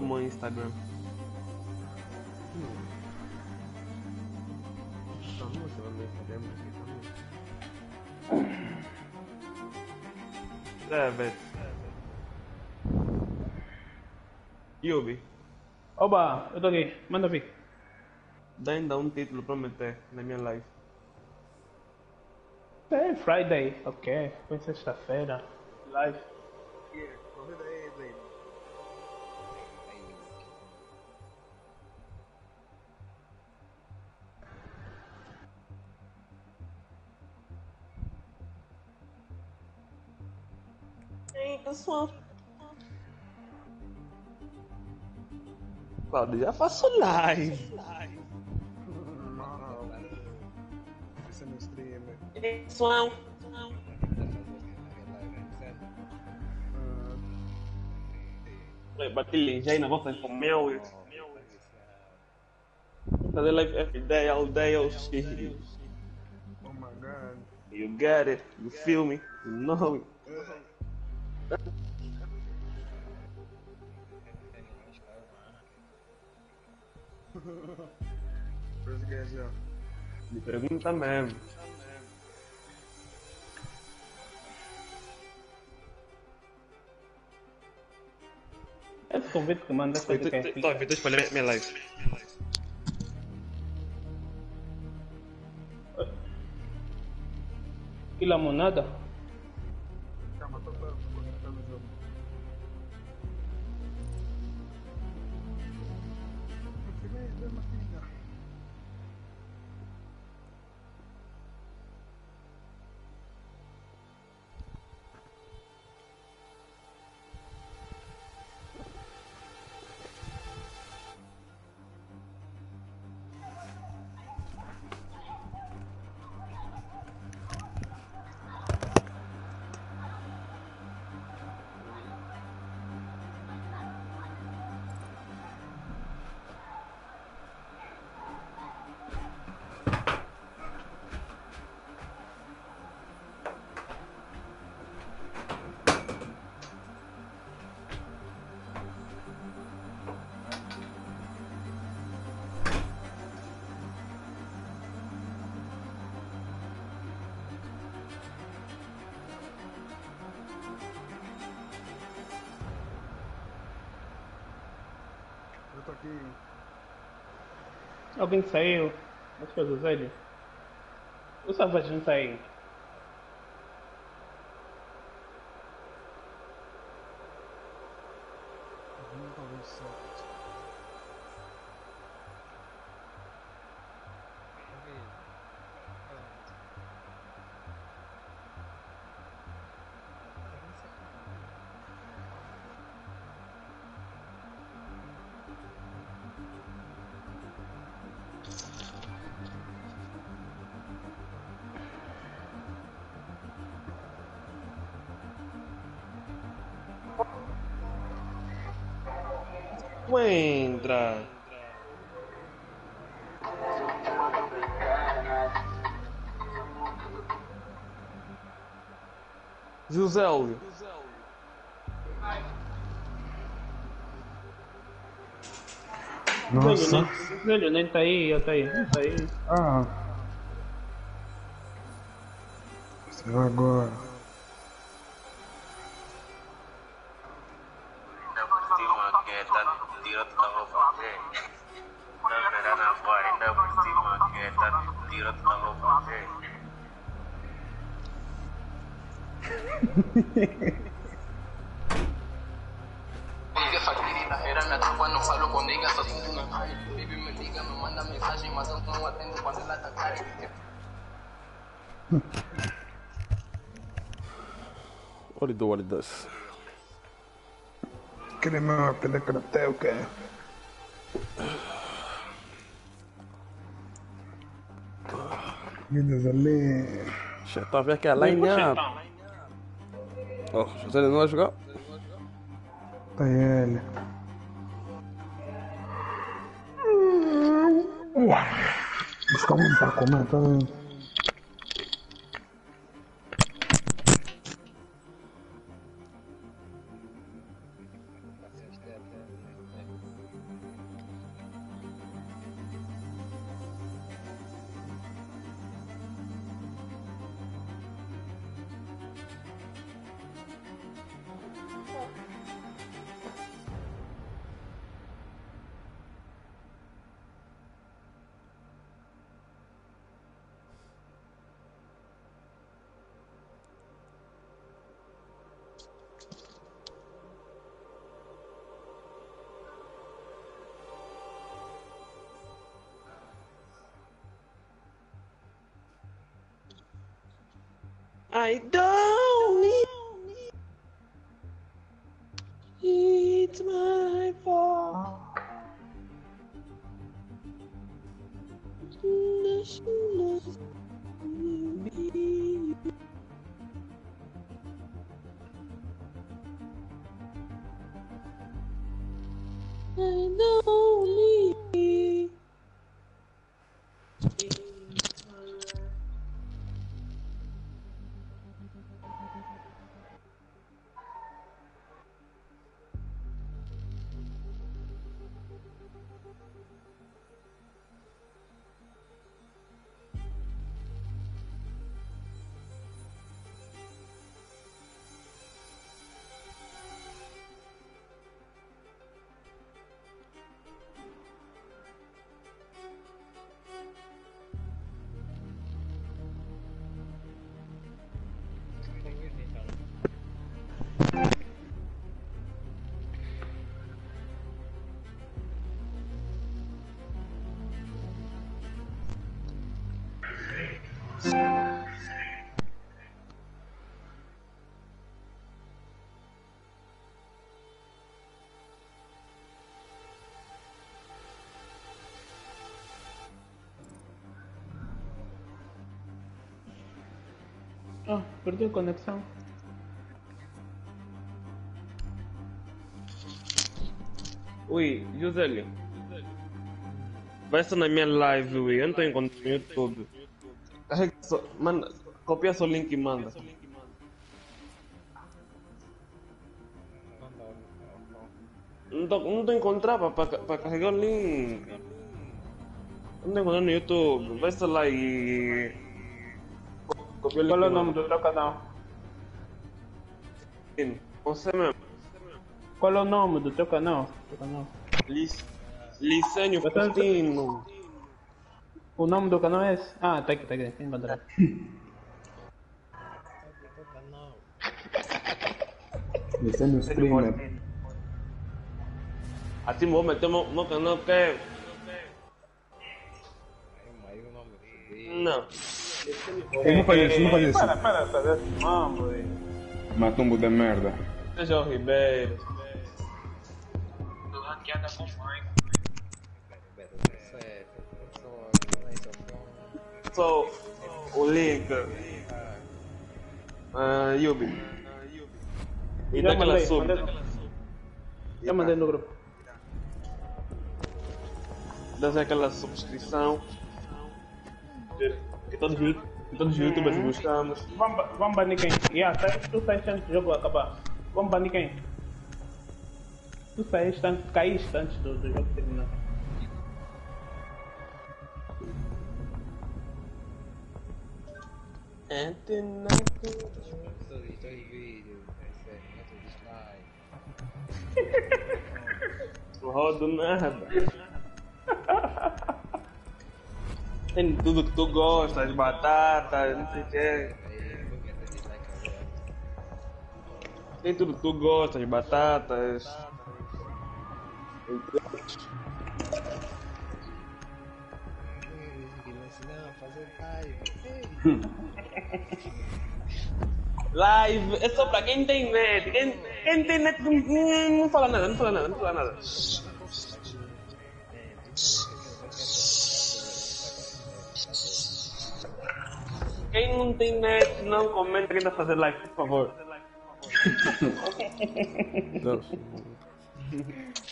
Meu Instagram, É, velho. Yubi, Oba, eu tô aqui. Manda vir. dá ainda um título pra meter na minha live. É Friday, ok. Foi sexta-feira. Live. Convida pessoal. Claudio, já faço live. Isso no streamer. Pessoal. Bati já aí na volta com meu. Fazer live every day, all day, all shit. Oh my god. You get it, you feel me, you know it. Me pergunta mesmo. Esse convite que manda foi de quem? Tô a ver, tô espalhando minha live. E lamonada? Saiu? Acho que é o Savage não tá Josélio. Nossa. Zélio nem tá aí, eu tá aí. Não tá aí. Ah. Agora. Aquele meu apelido que até o que? Vidas ali. Vendo que é line up. Ó, José não vai jogar? Tá ele. Uau. Buscar um pra comer, tá vendo? Ah, perdeu a conexão. Ui, Josélio. Vai só na minha live, ui. Eu não tô encontrando no YouTube. Carrega só, manda, copia só o link e manda. Não tô, não tô encontrando pra carregar o link. Não tô encontrando no YouTube. Vai só lá e. Qual é o nome do teu canal? Você mesmo. Qual é o nome do teu canal? Teu canal. Lic- Licênio Faustino. O nome do canal é esse? Ah, tá aqui, tá aqui. Tem encontrar. Licênio Streamer. Assim vou meter meu, meu canal que é. Não. Não faz isso, não faz isso. Para, para, para. Mambo, eh. Matumbo de merda. Seja o Ribeiro. Tô hackeada com mãe. Só o link. Ah, Yubi. E daquela mandei, sub. Já mandei no grupo. Dá aquela subscrição. Que todos, os- que todos os youtubers buscamos. Vamos, ba- vamos banir quem? Yeah, tu saíste antes do jogo acabar. Vamos banir quem? Tu saíste antes, caíste antes do, do jogo terminar. Não rodo nada. Tem tudo que tu gostas, batatas, não sei o que. Tem tudo que tu gostas, batatas. Live é só pra quem tem net. Quem, quem tem net não, não fala nada, não fala nada, não fala nada. Quem não tem net não comenta quem tá fazendo live, por favor.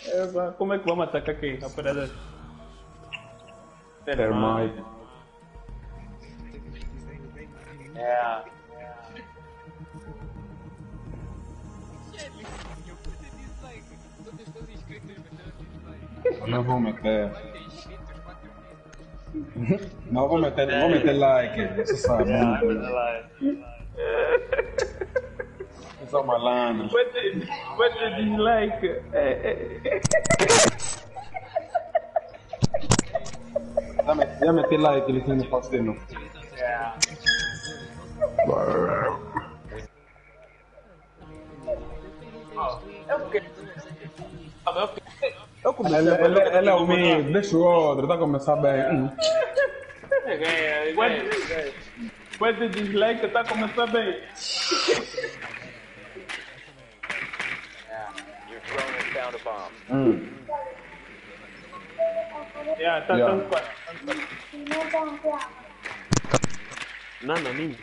É, Como é que vamos atacar aqui, operador? Termite. É. Não vou meter. Não vou meter, vou meter like, você sabe. É, não, mas ela- Eu sou malandro. Pode dislike. Já meti, já meti like, eles não fazem não. É o quê? É o? Eu comecei Ele, a ele, ele é humilde, deixa o outro, tá a começar bem. Hum. Pode, pode dislike, tá bem. A bomb. Hum. Yeah, tá Yeah. tão quase. Nada, nem.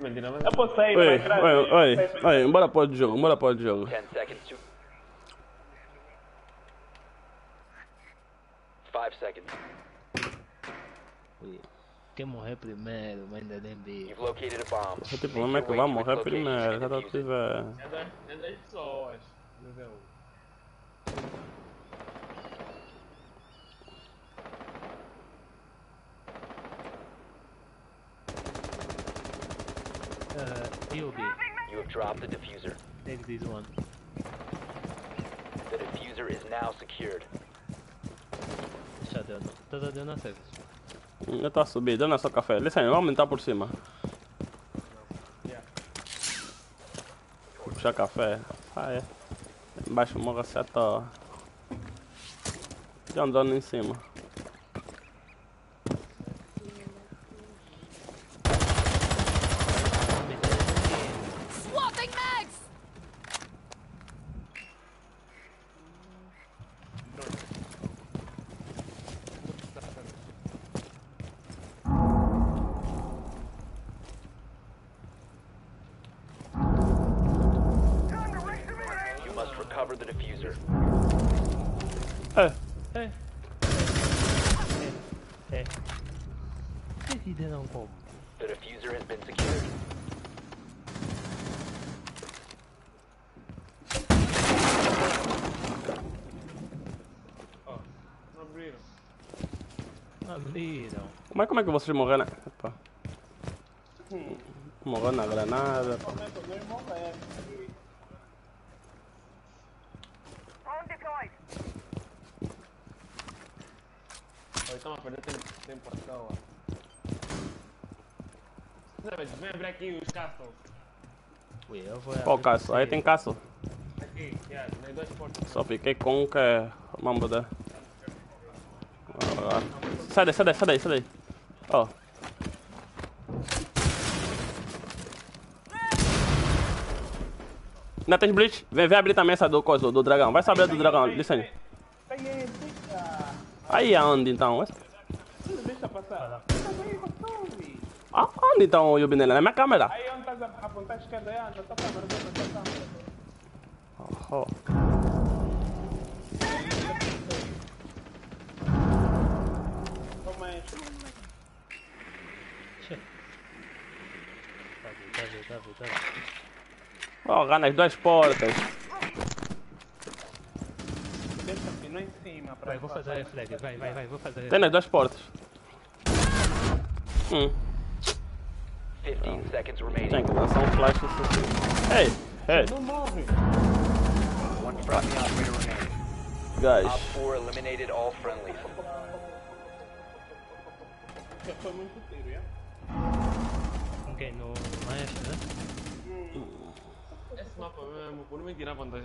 Mentira, mas. Eu posso sair Oi, pra trás. oi, oi, oi, bora pôr de jogo, bora pôr de jogo. 10 seconds to. 5 seconds. Quem morrer primeiro, mas ainda nem vi. You've located a bomb. Esse tipo, como é que vai morrer primeiro? Já tá tiver. É das, é das pessoas. Não Uh, POB, You have dropped the diffuser. take this one. The diffuser is now secured. Já deu, não. Tá dando na service. Eu tô a subir, dando só café. Listen, vamos aumentar por cima. Puxar café. Ah, é. Embaixo morre certo. Tem um dono em cima. Swapping mags! You must recover the diffuser. É. É. É. É. Que vida não como? The diffuser has been secured. Não abriram. Abriram. Como é, que vocês morreram? Epa. Morreu na granada. pá. Estão a perder tempo, tempo à toa. Vem abrir aqui os castles. Ui, eu vou Qual caço? Aí tem caço. Aqui, yeah, nas duas portas. Só fiquei com um que é mambo da. Sai daí, sai daí, sai daí, sai daí. Ó. Ainda tem blitz? Vem, vem abrir também essa do coisa, do dragão. Vai saber do dragão, deixa. Aí aonde então? Deixa passar. Aonde então, Yubinela? Na minha câmera. Aí onde estás a apontar a esquerda, é, na tua câmera, tua câmera. Oh. Toma aí. Tá bem, tá bem, tá bem, tá bem. Ó, oh, nas duas portas. Deixa aqui, não em cima. Pra Vai, vou fazer reflexo. Vai, vai, vai, vou fazer Tem nas duas portas. Hum. 15 seconds remaining. Tem que lançar um flash assim. Ei, ei. Não morre. One friendly operator remaining. guys. Op 4 eliminated all friendlies. Já foi muito tiro, já? Quem? No maestro, né? Esse mapa mesmo, por mim tirar pantalla.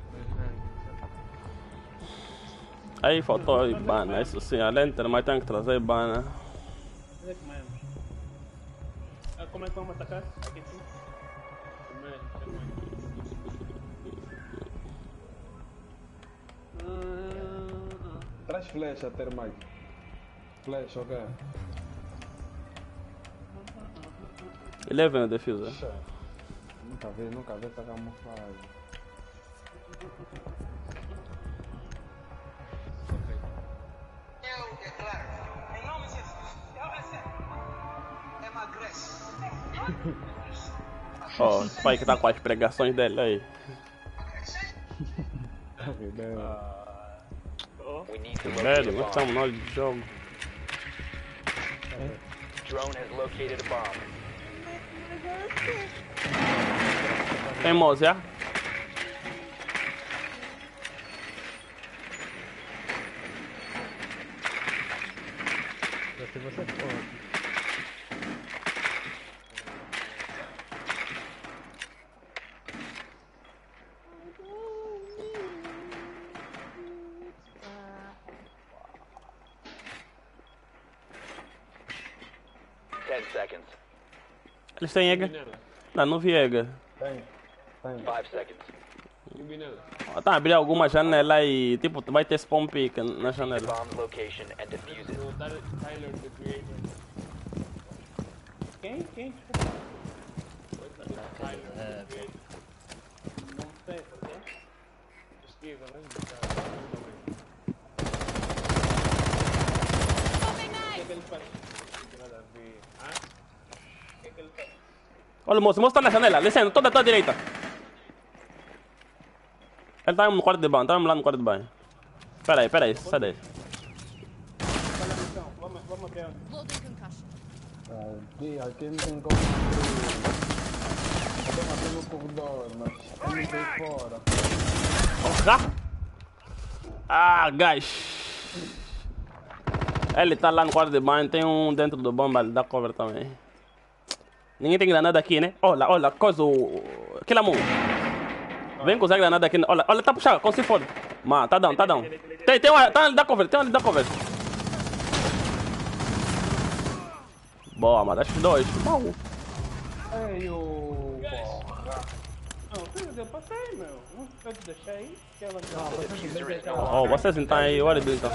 Aí faltou a Ibana, isso sim, a Lenter, mas tem que trazer Ibana. É que mais? Ah, como é que vamos atacar? Aqui sim? Como é? Como Traz flecha, termite. Flecha, ok. Eleven o defuser. Nunca vi, nunca vi essa camuflagem. Eu declaro, em nome de Jesus, eu recebo. Emagrece. Ó, o pai que tá com as pregações dele aí. Velho, nós estamos na hora de jogo. Drone has located a bomb. Tem mouse, já? Você forte. Ten seconds. Eles têm Ega? Não, não vi Ega. Tem, tem. Five seconds. Tá, abrir alguma janela e tipo, vai ter spawn pick na janela. Quem? Quem? Tyler. Não sei, por quê? Pesquisa, né? O que é que ele faz? Nada a ver. Ah? O que é que ele faz? Olha o moço, o moço tá na janela, descendo, toda a tua direita. Ele tá no quarto de banho, tá lá no quarto de banho. Pera aí, pera aí, sai daí. Vamos, vamos. Loading concussion. Aqui, tem como ele fora. Porra! Ah, gás. Ele tá lá no quarto de banho, tem um dentro do bomba, ele dá cover também. Ninguém tem granada aqui, né? Olha, olha, coisa. o- Aquela mão. Vem com usar granada aqui. Olha, olha, tá puxado, como se for. Mano, tá down, tá down. Tem, tem uma, tá ali, dá cover, tem uma ali, dá cover. Boa, mas acho dois. Bom. Ei, o. Não, eu passei, meu. Não pode deixar aí. Que ela Oh, vocês então aí, olha então.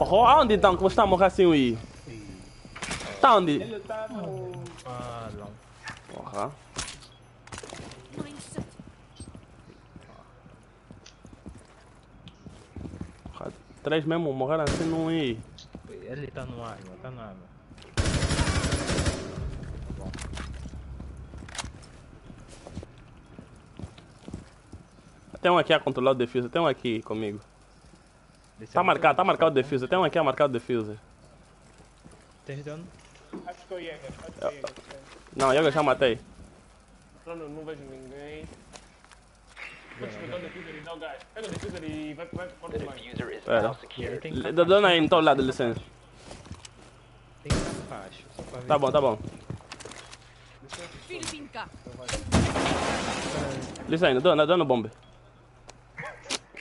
Oh, aonde então que você tá morrendo assim aí? Tá onde? Ele tá no. Ah, não. Porra. Mine set. Porra, Três mesmo morreram assim não ir. Ele tá no arma, tá no arma. Tem um aqui a controlar o defuse, tem um aqui comigo. Esse Tá é marcado, tá marcado o bom. defuse, tem um aqui a marcar o defuse. Tem dano? Acho que é o Jäger. Acho que é o Jäger. Não, eu já matei. Não, não, não vejo ninguém. Vou te pegar o e dá gás. Pega o diffuser e vai vai para The o banho. diffuser is Pera. now secured. Dá dando aí no teu lado, licença. Tem que estar baixo. Só pra ver Tá bom, tá bom. Filipinka. Licença, dona, dona bomba.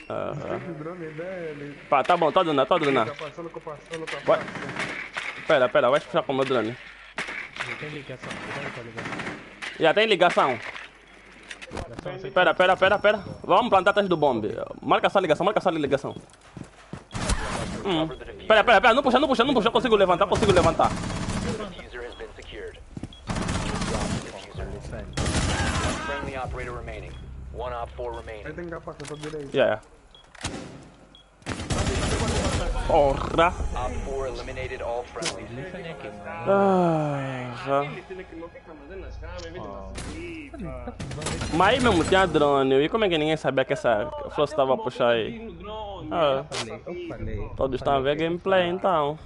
Aham. Esse drone dele. Pá, tá bom, tá dando, tá dando. Tá passando com passando com Vai. Pera, pera, vai puxar com o meu drone. Não tem ligação. Já tem ligação. Pera, pera, pera, pera. Vamos plantar atrás do bombe. Marca essa ligação, marca essa ligação. Hum. Pera, pera, pera, não puxa, não puxa, não puxa, eu consigo levantar, consigo levantar. Friendly operator remaining. One op 4 Aí remaining. Yeah, yeah. Porra. Op 4 eliminated all friendlies. Ah, já. Mas mesmo tinha drone. E como é que ninguém sabia que essa Floss tava a puxar aí? Ah, todos estão a ver gameplay então.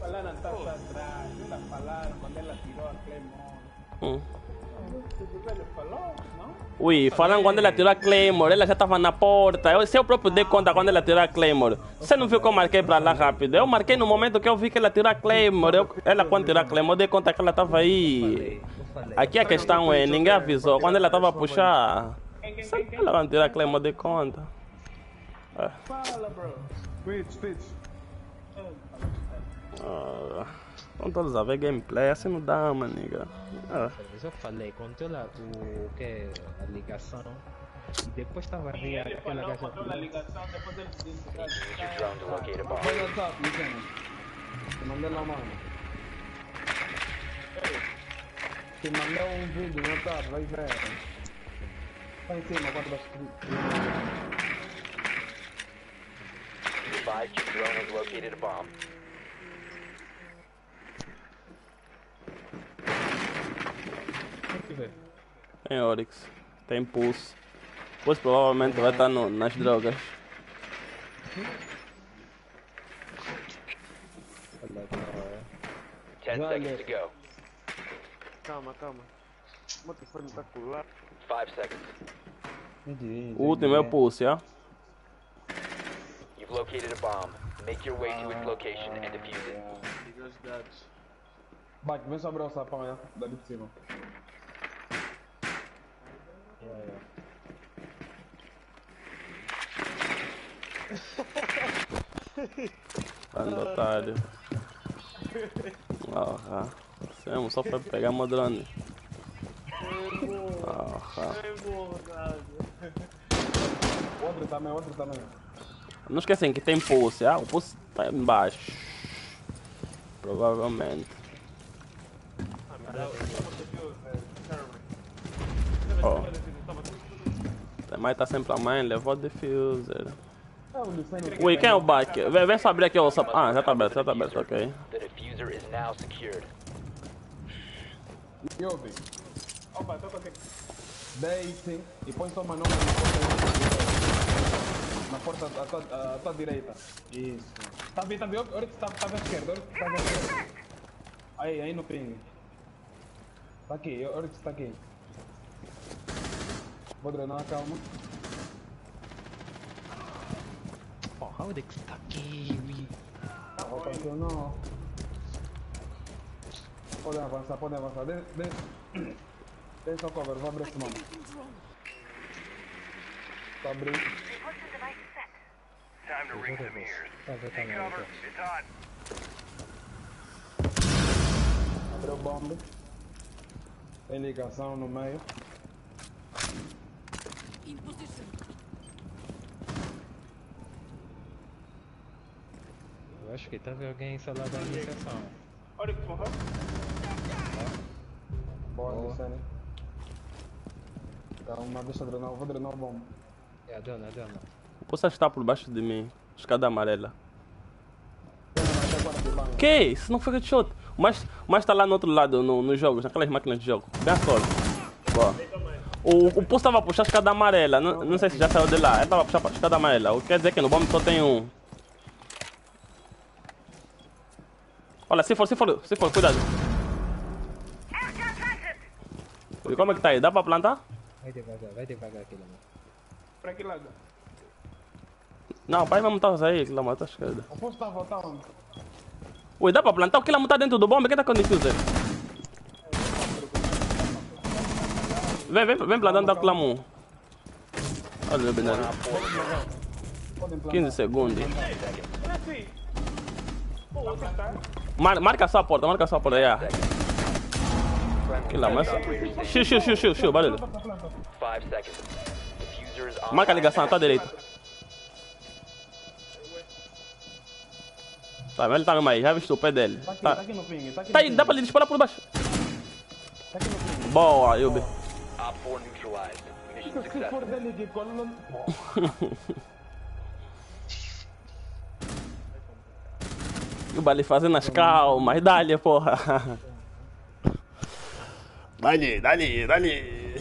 Falaram Ui, falando quando ele atirou a Claymore, ela já estava na porta. Eu, se eu próprio dei conta quando ele atirou a Claymore. Você não viu que eu marquei para lá rápido? Eu marquei no momento que eu vi que ele atirou a Claymore. Eu, ela quando tirou a Claymore, eu dei conta que ela estava aí. Aqui a questão é, ninguém avisou. Quando ela estava a puxar, sabe que ela quando tirou a Claymore, eu dei conta. É. Fala, bro. Twitch, Twitch. Ah, Estão todos a ver gameplay, assim não dá, maniga. Ah. Mas eu falei, controla o que é a ligação. E depois estava ali aquela gaja. Vai. Te mandei lá, mano. Te mandei um vídeo no WhatsApp, vai ver. Tá em cima, quando vai escrito. Be advised your drone has located a bomb. Tem Oryx, tem Pulse. Pulse provavelmente vai estar no- nas drogas. Ten seconds to go. Calma, calma. O telefone tá colar. Five seconds. O último é o Pulse, ó. You've located a bomb. Make your way to its location and defuse it. Bate, vem sobre o sapão, né? Dali de cima. Ando otário. Aham. Sempre só foi pegar meu drone. Aham. Outro também, outro também. Não esquecem que tem pulse, ah? O pulse tá embaixo. Provavelmente. Ó. Tem mais tá sempre a mãe, levou o diffuser. É Luciano. Ui, quem é o back? Vem, vem só abrir aqui o sap... Ah, já tá aberto, já tá aberto, ok. The diffuser is now secured. E ouve. Opa, tô contigo. Deite e põe sua manobra na porta na porta à tua, à tua direita. Isso. Tá bem, tá bem. Olha que tá, tá à esquerda, olha que tá à esquerda. Aí, aí no ping. Tá aqui, olha que tá aqui. Vou drenar, calma. Porra, onde é que está aqui, ui? Rotacionou. Podem avançar, podem avançar. Dê, dê. Dê só cover, vou abrir esse mano. Tá abrindo. Time to ring some ears. Tá tá Take cover. tá. It's hot. Abriu bomba. Tem ligação no meio. Eu acho que tava alguém sala da iniciação. Olha que morreu. Boa, Boa. Luciano. Calma, deixa eu drenar, vou drenar o bomba. É a dona, a dona. Está por baixo de mim. Escada amarela. Que isso? Não foi headshot. O mais tá lá no outro lado, no, nos jogos, naquelas máquinas de jogo. Bem a sorte. Boa. O, o pulse tava a puxar a escada amarela. Não, não sei se já saiu de lá. Ele tava a puxar a escada amarela. O que quer dizer que no bomb só tem um. Olha, se for, se for, se for, cuidado. E como é que tá aí? Dá pra plantar? Vai devagar, vai devagar aqui, mano. Pra que lado? Não, pai mesmo tá aí, aquilo lá, tá esquerda. O posto tá voltando. Ui, dá pra plantar? O que lá tá dentro do bombe? Quem tá com o diffuser? Vem, vem, vem plantando da Clamu. Olha, meu Benário. Podem plantar. 15 segundos. O tá. Mar, marca só a porta, marca só a porta. Yeah. Que lá, mas. Xiu, xiu, xiu, xiu, barulho. Marca a ligação, à tua Tá, mas ele tá mesmo aí, já visto o pé dele. Tá aqui, Tá, tá aqui no ping, tá aqui tá no aí, ping. dá pra ele disparar por baixo. Tá aqui no ping. Boa, Yubi. Op 4 neutralized. Mission Se for successful. dele aqui, quando não... Yubi ali fazendo as calmas, dá-lhe, porra. Dá-lhe, dá-lhe, dá-lhe.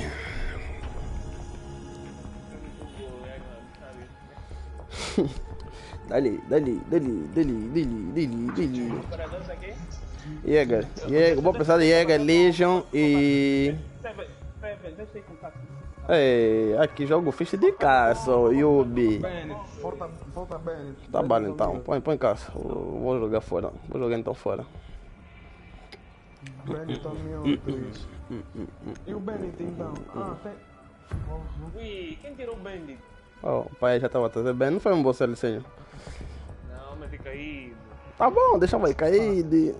Dali, dali, dali, dali, dali, dali, dali. Jäger, Jäger, vou precisar de Jäger, Legion e. Ei, aqui jogo fish de caça, Yubi. Bennett, volta, volta Bennett. Tá bom então, põe, põe caça. Vou jogar fora. Vou jogar então fora. Bennett também hum. E o Bennett então? Ah, tem... Ui, quem tirou o Bandit? Ó, o pai já tava trazendo bem, não foi um bom seleção. Não, mas fica aí. Tá bom, deixa vai cair de.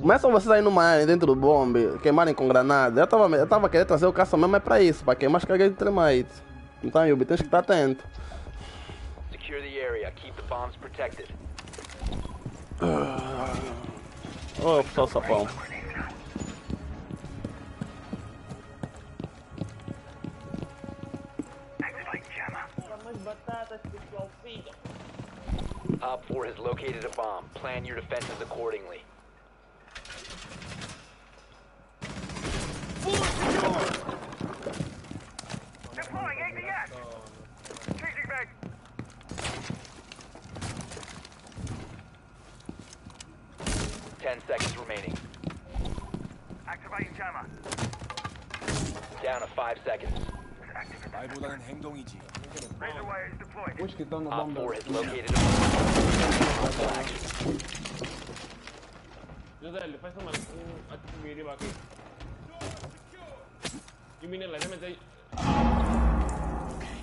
Começa vocês aí numa área dentro do bombe, queimarem com granada. Eu tava, eu tava querendo trazer o caça mesmo é pra isso, pra queimar as cargas de termite. Então, Yubi, tens que estar atento. Secure the area. Keep the bombs protected. Ô, pessoal sapão. Op 4 has located a bomb. Plan your defenses accordingly. Deploying ADS. Changing back. Ten seconds remaining. Activating jammer. Down to five seconds. 말보다는 행동이지. Os que estão no Op bombe. 4 has located a bomb. José, faz uma, um atividade aqui. E menina, lembra aí.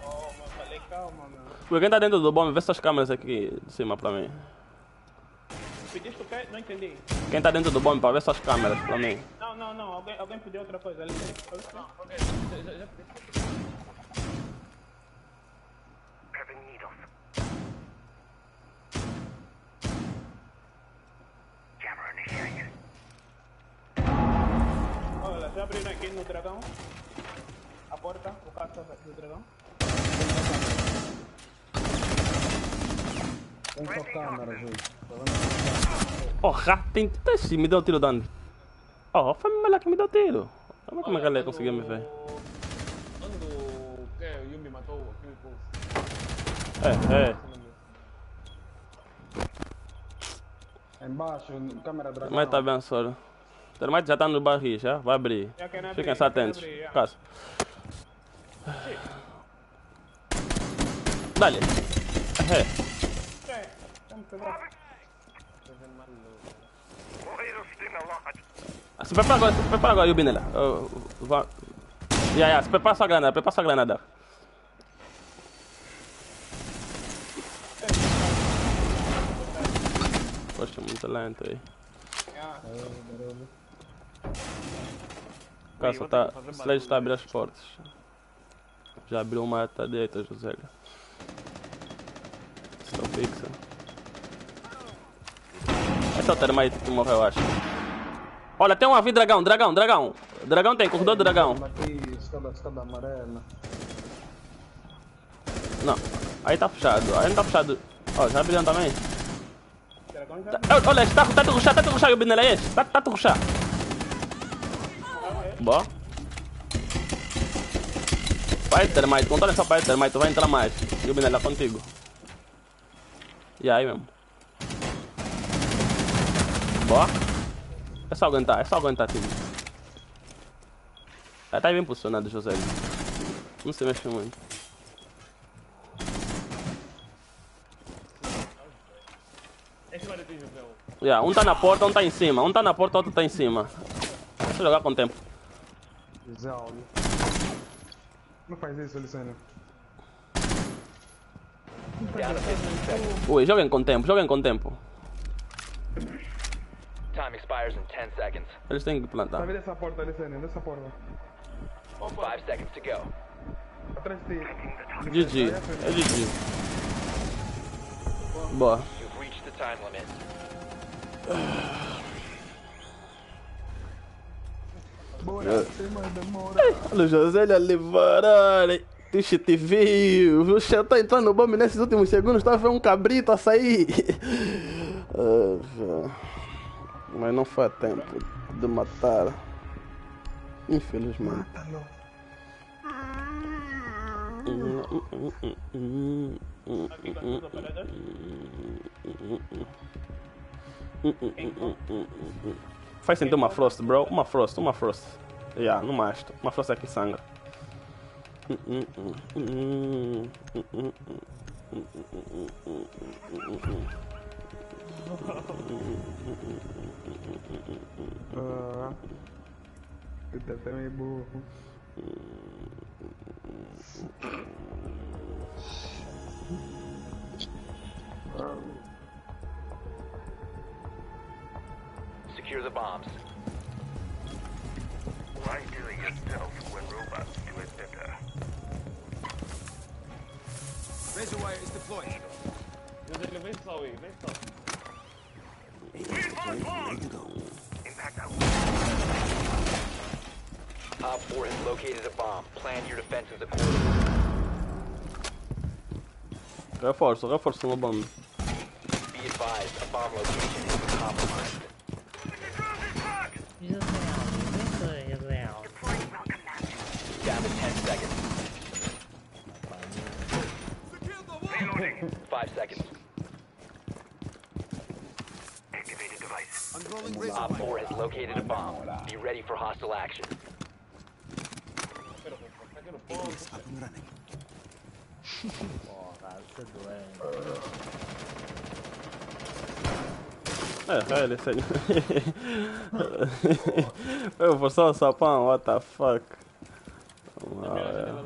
Oh, mas falei calma, meu. Porque quem tá dentro do bombe, vê essas câmeras aqui de cima pra mim. Pediste o quê? Não entendi. Quem tá dentro do bombe, pra ver essas câmeras pra mim. Não, não, não. Alguém, alguém pediu outra coisa. Ali, ali. Ok. Olha, já abriram aqui no dragão. A porta, o caça do dragão. Tem só câmera, gente. Porra, tem tanta sim, me deu um tiro dando. Oh, foi melhor que me deu tiro. Como é que a galera conseguiu me ver? Quando o que o Yumi matou aquele povo. É, é. Embaixo, câmera dragão. Mas tá abençoado. O termite já tá no barril, já? Vai abrir. Fiquem já atentos. Caso. Dale. É. É. Se prepara agora, se prepara agora, Yubi, nela. Uh, vai. Ya, ya, se prepara sua granada, prepara sua granada. Poxa, muito lento aí. Caça, tá. Sledge tá abrindo as portas. Já abriu uma tá direita, José. Estou fixa. Esse é o termite que morreu, eu acho. Olha, tem um avi dragão, dragão, dragão. Dragão tem, corredor do dragão. Não, aí tá fechado, aí não tá fechado. Ó, já abriram também. Tá- Olha, está tá te ruxar, tá te ruxar, o Binela é esse. Tá, tá ruxar. Boa. Vai, termite, controla essa termite, tu vai entrar mais. E o Binela contigo. E aí mesmo. Boa. É só aguentar, é só aguentar, time. Tá bem posicionado, José. Não se mexe muito. Esse vai ter José. Yeah, um tá na porta, um tá em cima. Um tá na porta, outro tá em cima. Deixa eu jogar com tempo. Não faz isso, Licênio. Down to 15 seconds. Ui, joguem com tempo, joguem com tempo. Time expires in 10 seconds. Eles têm que plantar. Sabe dessa porta, Licênio? Dessa porta. 5 seconds to go. Atrás de ti. GG, é GG. Boa. Time limit. Bora, demora. Olha o José olha. Tuxa te viu. O Xé tá entrando no bombe nesses últimos segundos. Tá vendo um cabrito a sair. Mas não foi a tempo de matar. Infelizmente. Faz sentido uma frost, bro. Uma frost, uma frost. Já, yeah, numa. Uma frost é aqui sangra. Ah, tá também burro. Ah, Secure the bombs. Why do it yourself when robots do it better? Razor wire is deployed. Ele vem só aí. Impact out. Op 4 has located a bomb. Plan your defenses accordingly. Reforço, reforço no bomb. Be advised, a bomb location is compromised. Five seconds. Activated device. Unrolling razor. Op 4 has located a bomb. Be ready for hostile action. Up and running. oh, that's a delay. I this thing. What the fuck? Wow, yeah.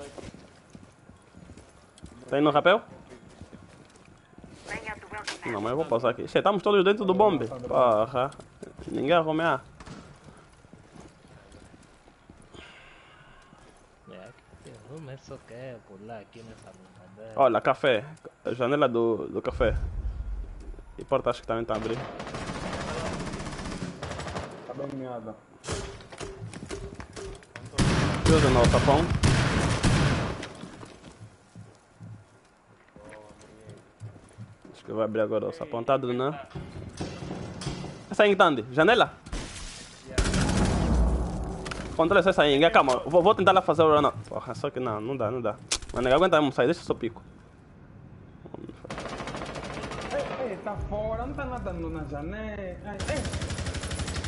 Tá indo no rapel? Não, mas eu vou passar aqui. Che, estamos todos dentro do bombe. Porra. Ninguém arrumar. É, que rumo é só quer pular aqui nessa brincadeira. Olha, café. Janela do, do café. E porta acho que também está abrindo. Tá bem meada. Usa no sapão. Acho que vai abrir agora o sapão. Tá né? Essa aí, Tandy. Janela? Controla essa aí, ninguém. Calma, vou, vou tentar lá fazer o run. Porra, só que não, não dá, não dá. Mas ninguém aguenta mesmo sair, deixa eu só pico. Ei, ei, tá fora, não tá nada no- na janela. Ei, ei.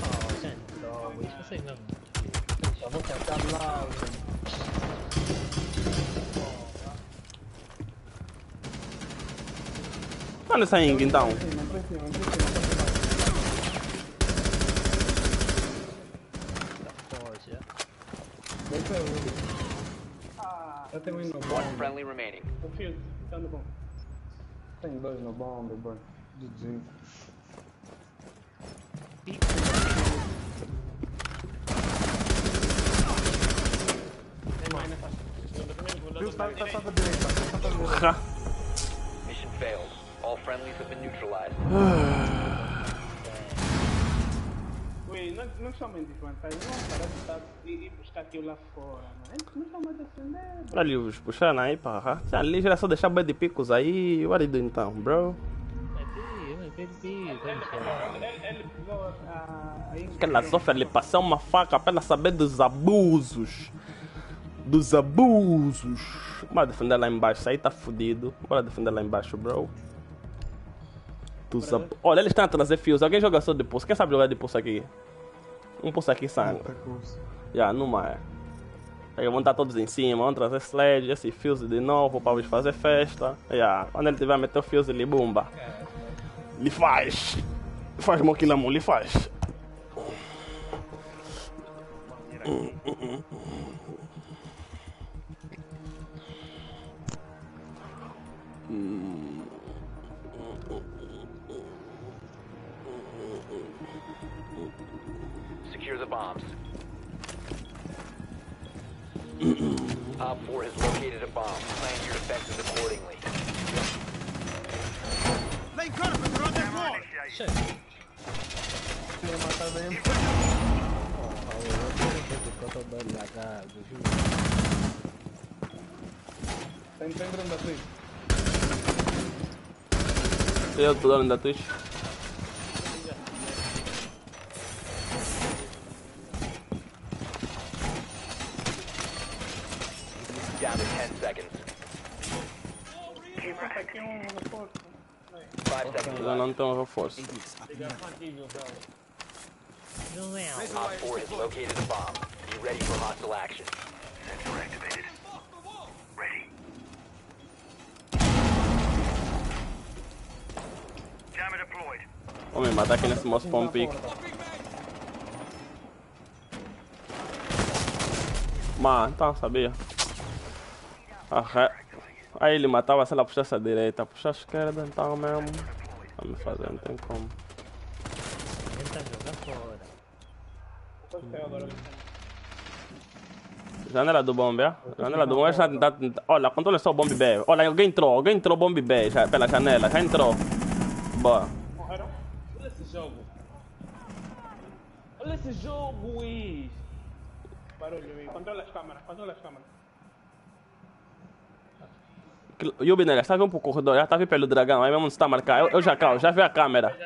Oh, gente, logo, isso vocês não. Eu vou tentar lá. Onde essa Ing então? Eu tenho um no One bomb. friendly remaining. O fio, tá no bomb. Tem dois no bomb, boy. GG. Viu, tá, tá, tá pra direita, tá pra direita. Mission failed. All friendlies have been neutralized. Não, não chama em desvantagem, não para de e ir buscar aquilo lá fora, mano. Não chama de defender. Ali os puxando aí, porra. Já ali já era só deixar bem de picos aí. What are you doing então, bro? Aquela Zofia lhe passou uma faca pra ela saber dos abusos. Dos abusos. Bora defender lá embaixo, isso aí tá fudido. Bora defender lá embaixo, bro. Olha, eles estão a trazer fios. Alguém joga só de pulso? Quem sabe jogar de pulso aqui? Um pulso aqui sangue. Já, no mar. Aí vão estar todos em cima, vão trazer sled, esse fuse de novo pra eles fazer festa. Já, quando ele tiver meter o fuse, ele bomba. Ele faz. Faz moquilamu, ele faz. Secure the bombs. Op 4 has located a bomb. Plan your defenses accordingly. Lane Carpenter on that wall! Shit. Filha matar mesmo. Quanto dano lagado, viu? Tá entrando da Twitch. Eu tô dando da Twitch. Down to 10 seconds. Tá aqui reforço. 5 seconds Já não tem um reforço. Apex up and running. Op 4 has located a bomb. Be ready for hostile action. Sensor activated. Ready. Jammer deployed. Vou me matar aqui nesse moço pão pique. Mano, então, sabia? Ah, é. Aí ele matava se ela puxasse a direita, puxa a esquerda, então mesmo. Vai me fazer, não tem como. Tenta jogar fora. Janela do bombe, é? Janela do bombe, já tá, olha, controla só o bombe B. Olha, alguém entrou, alguém entrou bombe B já, pela janela, já entrou. Boa. Morreram? Olha esse jogo. Olha esse jogo, Luiz. Barulho, Luiz. Controla as câmeras, controla as câmeras. Yubi, nega, está vindo pro corredor, já está vindo pelo dragão, aí mesmo não está marcado. Eu, eu já calmo, já vi a câmera.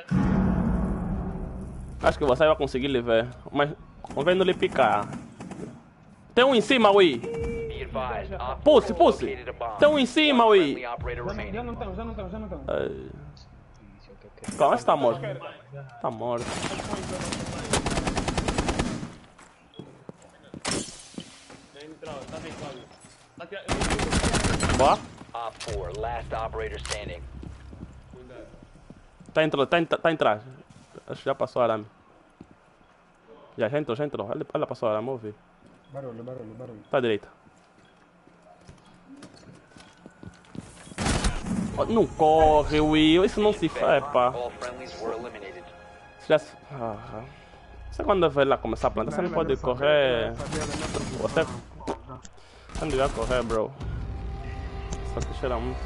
Acho que você vai conseguir lhe ver, mas convém lhe picar. Tem um em cima, ui. Be advised, Op 4 Pulse, pulse. Tem um em cima, ui. Já, não estamos, já não estamos, já não estamos. Calma, está morto. Está morto. Tá. Tá Boa. Op 4, last operator standing. Tá entrou, tá, tá, tá entrando. Acho que já passou o arame. Já, já entrou, já entrou. Ela, ela passou o arame, vou ver. Barulho, barulho, barulho. Pra direita. Oh, Não corre, Will. Isso não se faz, pá. Já se... Ah, Você quando vai lá começar a plantar, você não pode correr. Você... Você não devia correr, bro. Só que cheira muito.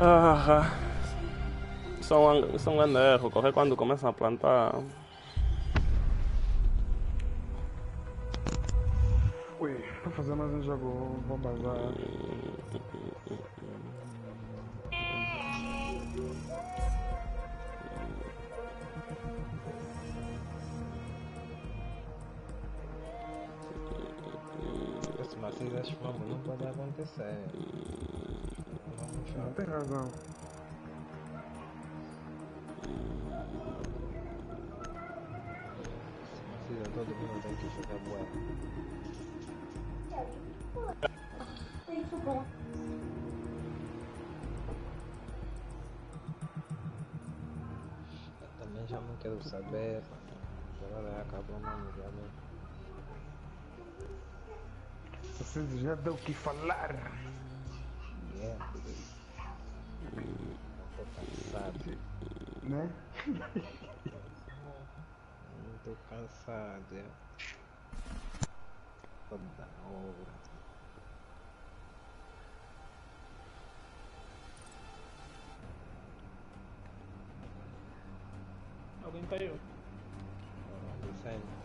Ah, isso é um, isso é um grande erro. Correr quando começam a plantar. Ui, pra fazer mais um jogo, vou bazar. Acontecer. Não, tem razão. Precisa todo mundo tem que jogar boa. Eu também já não quero saber. Agora acabou mano, já não. Vocês já deu o que falar. Yeah. Tô cansado. Né? Tô cansado. é. Toda hora. Alguém tá aí? Sério.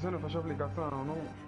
Faz a aplicação, não?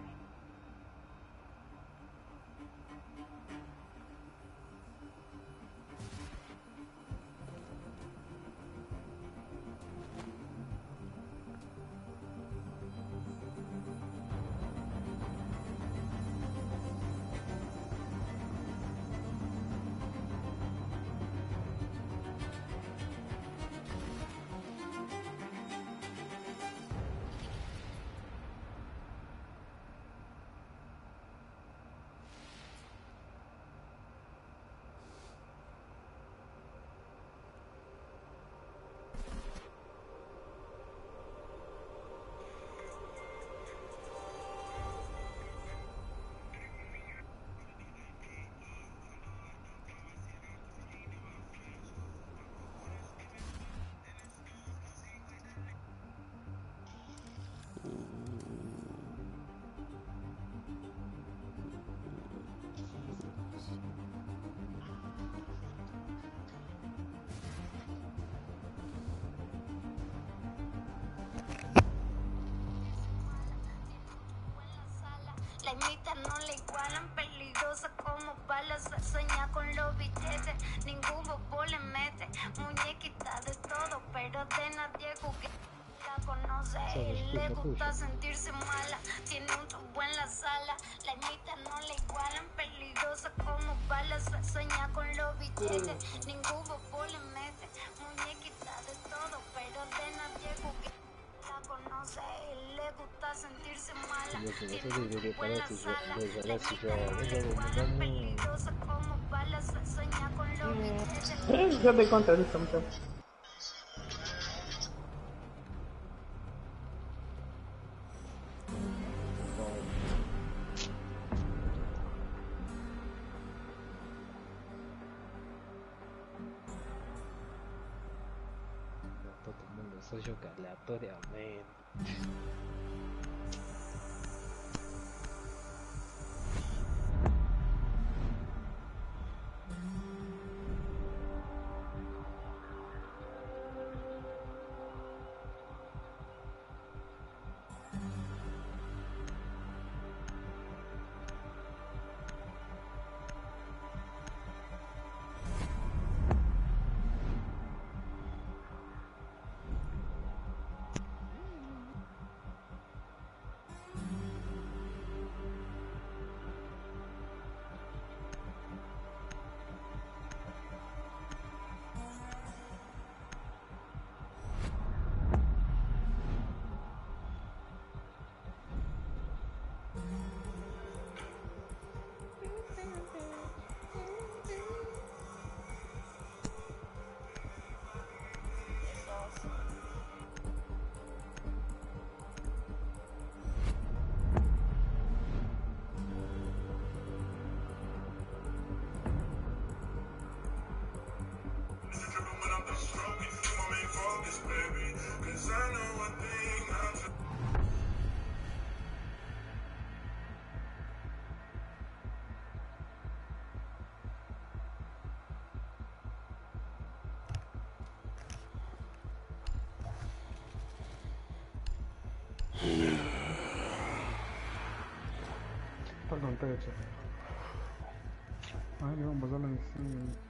Peligrosa como balas, sueña con los billetes, ningún bobo le mete, muñequita de todo, pero de nadie juguete. La conoce, le gusta sentirse mala, tiene un tubo en la sala, la imita no la igualan, peligrosa como balas, billete. Ningún bobo le mete. Muñequita de todo, pero de nadie juguete. La conoce pueda sentirse mala. Tiene un tipo en. Yo te mucho. Pardon, peço. Ay, vamos a la misión. Todo mundo é.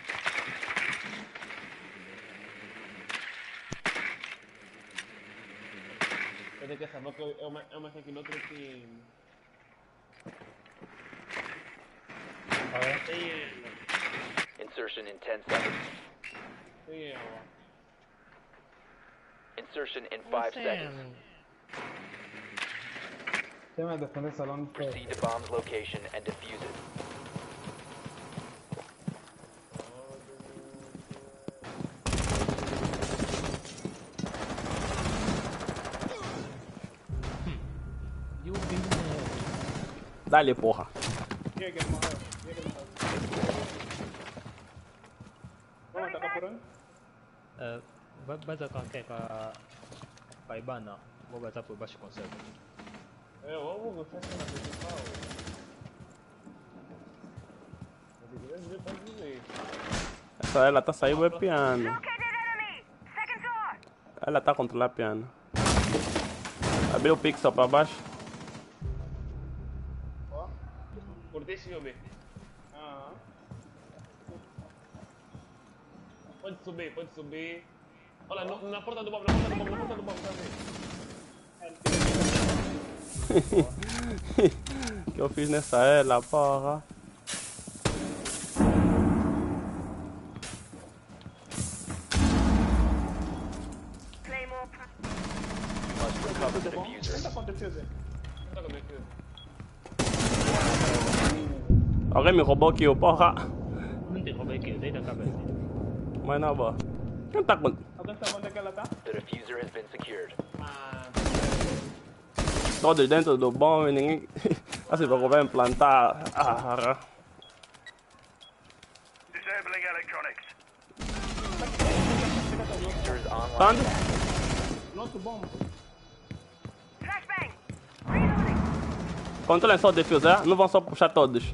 a minha. Tudo mesmo. Pode que essa boca é uma, é uma que no. Tem. Insertion in 10 seconds. Tem ela. Insertion in 5 seconds. Tem uma defender salão de Proceed to bomb's location and defuse Dale, porra. Jäger morreu. Jäger morreu. Vamos por onde? Uh, vai, vai atacar quem? Com a, com a Ibana. Vou botar por baixo consegue. É, vamos no festa na principal. Essa ela tá saindo é piano. Ela tá controlar piano. Abriu o pixel pra baixo. Pode subir, pode subir. Olha, no, na porta do bomb, na porta do bomb, na porta do tá vendo? que eu fiz nessa ela, porra. O. Alguém me roubou aqui, porra. Mas não, boa. Quem tá com. Alguém sabe onde é que ela tá? The diffuser has been secured. Ah. todos dentro do bom e ninguém se preocupar em plantar. Ah, Disabling electronics. Onde? Nosso bom. Controlem só o defuse, é? Não vão só puxar todos.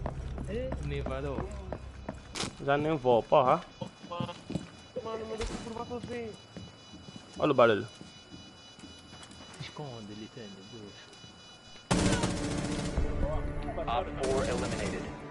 Varou. Já nem vou, porra. Mano, por baixo assim. Olha o barulho. Esconde, Litene, Deus. Op 4 eliminated.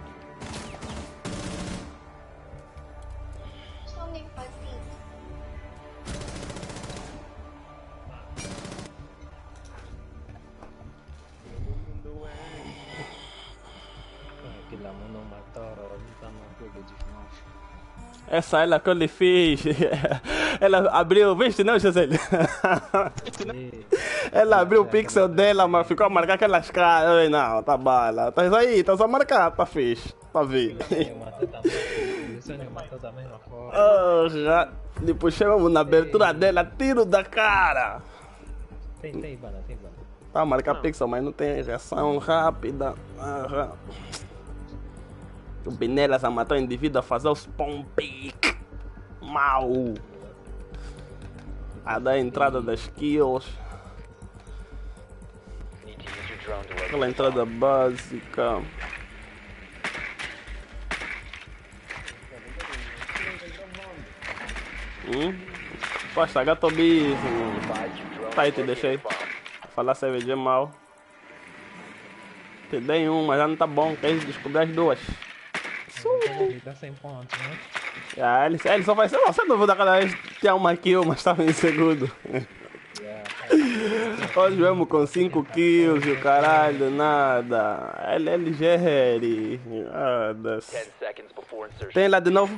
Essa ela que eu lhe fiz. Ela abriu, viste não, Gisele? Ela abriu o pixel dela, mas ficou a marcar aquelas caras. Não, tá bala. Tá aí, tá só marcar, tá fixe. Tá vindo. Oh, já. Lhe puxei mesmo na abertura dela, tiro da cara. Tem, tem bala, tem bala. Tá marcar pixel, mas não tem reação rápida. O Benelas a matar o indivíduo a fazer os pompic. Mal. A dar a entrada das kills. Aquela entrada básica. Hum? Estragar teu bicho. Tá aí, te deixei. Falar CVG mal. Te dei um, mas já não tá bom. Quer descobrir as duas. Ele tá sem pontos, né? Ah, ele, ele só vai ser. Você não viu daquela vez tinha uma kill, mas tava em segundo. Hoje mesmo com 5 kills e o caralho, nada. É ligeiro. Nada. 10 seconds before insertion. Tem lá de novo?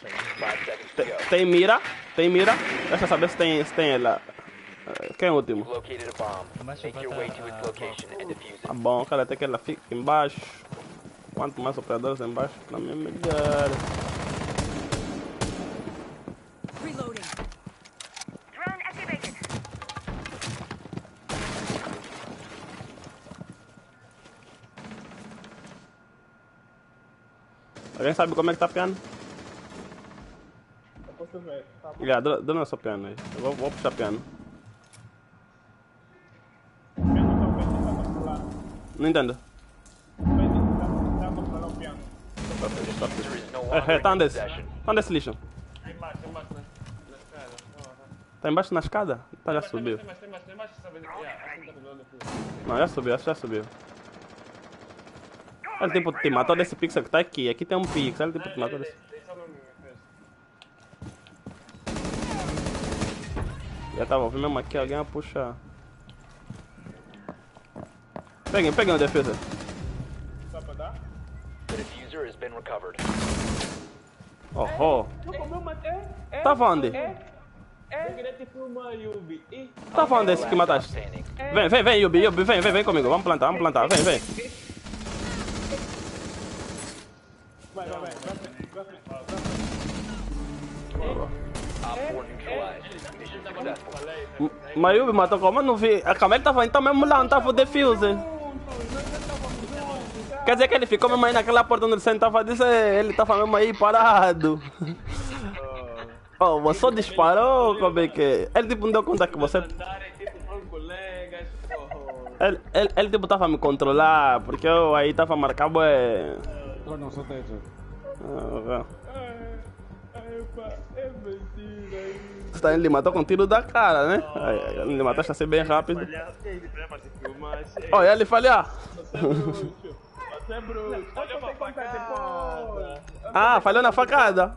5 seconds to go. Tem mira? Tem mira? Deixa eu saber se tem, se tem ela. Quem é o último? You've located a bomb. Make your way to its location and defuse it. Tá bom, cara, até que ela fique embaixo. Quanto mais operadores embaixo, pra mim é melhor. Alguém sabe como é que tá piano? Eu posso ver. Tá bom. Yeah, dá, dá piano aí. Eu vou, vou puxar piano. Não entendo. Tá é, tá onde esse? Tá onde esse lixo? Tá embaixo na escada? Tá, já subiu. tá. Não, já subiu, acho que já subiu. Ele tipo te matou desse pixel que tá aqui. Aqui tem um pixel, ele tipo te matou desse. Já tava ouvindo mesmo aqui, alguém vai puxar. Peguem, peguem o defesa. Dá pra dar? The diffuser has been recovered. Oh, oh. Tava onde? Uma Yubi. Ih. Tá falando desse que mataste? Vem, vem, vem, Yubi, Yubi, vem, vem, vem comigo. Vamos plantar, vamos plantar, vem, vem. Vai, vai, vai. Vai, vai, vai. Op 4 neutralized. Mission successful. Mas Yubi matou como? Eu não vi. A câmera tava então mesmo lá, não tava o defuse. Quer dizer que ele ficou mesmo aí naquela porta onde ele sentava, disse, ele tava mesmo aí parado. Oh, você só disparou, como é que... Ele tipo não deu conta que você... Ele, ele, ele tipo tava a me controlar, porque eu aí tava marcado, é... Não, só teto. Ah, Ai, pá, é mentira isso. Você tá, ele matou com tiro da cara, né? Aí, Ele mataste assim bem rápido. Ele pra te filmar. Olha ele falhar. Você é bruxo. Você é bruxo. Olha pra facada. Ah, falhou na facada.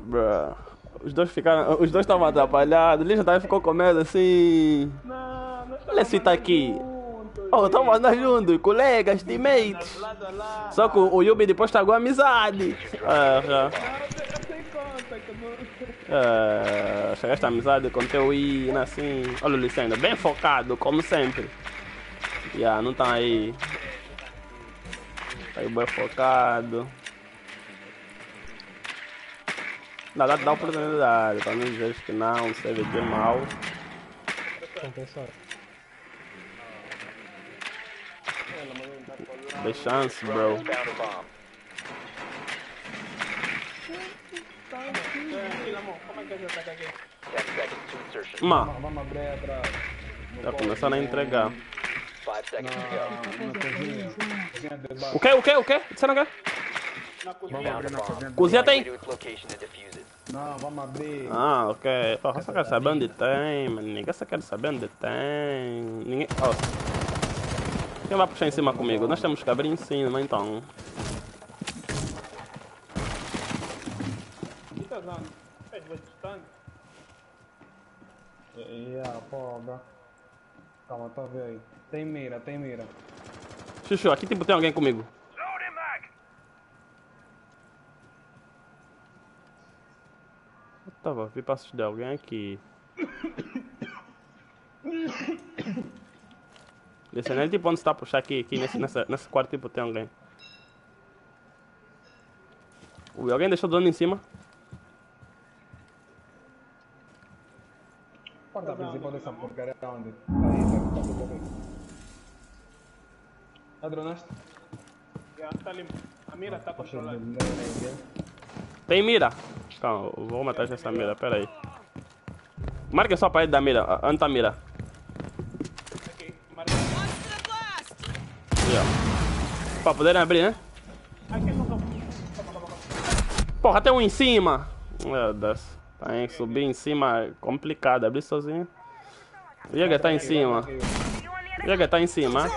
Bruh. Os dois ficaram. Os dois estavam atrapalhados. Ele já tava, ficou com medo assim. Não, não Olha esse tá aqui. Oh, estamos andando juntos, colegas, teammates. Só que o Yubi depois estragou a amizade. É, já. É, chegaste a amizade com teu I, né, assim. Olha o Licenda, bem focado, como sempre. Yeah, não tá aí. Tá aí bem focado. Dá, dá, dá oportunidade, pra não dizer que não, CVG mal. Compressor. The chance, bro. Found a bomb. Tranquilo, amor. Como é que eu saco aqui? 10 seconds to insertion. Ma. Tá começando a entregar. 5 seconds to go. Na cozinha. Cozinha de baixo. O que? O que? O que? Disseram o quê? Na cozinha. Tem? Não, vamos abrir. Ah, ok. Só quero saber onde tem, mano. Ninguém só quer saber onde tem. Ninguém. Oh. Quem vai puxar em cima comigo? Nós temos que abrir em cima, então. O que dando? É, vai distante. Yeah, pobre. Calma, tá vendo aí. Tem mira, tem mira. Chuchu, aqui tipo tem alguém comigo. Tava a ver passos de alguém aqui. Descendo é tipo onde está a puxar aqui, aqui nesse, nessa, nesse quarto tipo tem alguém. Ui, alguém deixou o dono em cima? Porta principal dessa porcaria é onde? Aí, tá, tá, limpo. A mira tá controlada. Tem mira? Calma, eu vou matar essa mira, pera aí. Marca só a parede da mira, a- onde tá a mira? Aqui, marca. Ó. Pra poderem abrir, né? Porra, tem um em cima! Meu Deus. Tem que subir em cima, é complicado, abrir sozinho. Jäger tá em cima. Jäger tá em cima.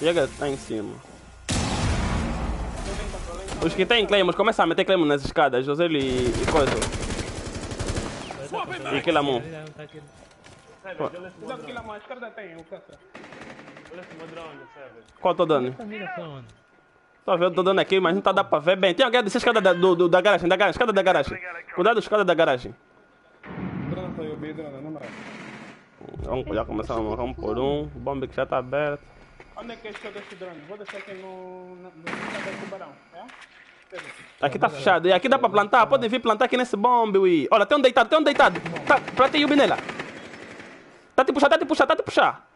Jäger tá em cima. Os que tem Claymores, começa a meter Claymore nas escadas, José e, e coisa. E. Aqui, a esquerda tem, o caça. Olha tô vendo, tô dando aqui, mas não tá dando pra ver bem. Tem alguém dessa escada da, do, do- da garagem, da garagem, escada da garagem. Cuidado da escada da garagem. Mais. Vamos já começar um por um. O bombe que já tá aberto. Onde é que é esse desse drone? Vou deixar aqui no... no... tubarão, é? Aqui tá fechado. E aqui dá pra plantar. Podem vir plantar aqui nesse bombe, ui. Olha, tem um deitado, tem um deitado. Tá, planta aí o binela. Tá te puxar, tá te puxar, tá te puxar.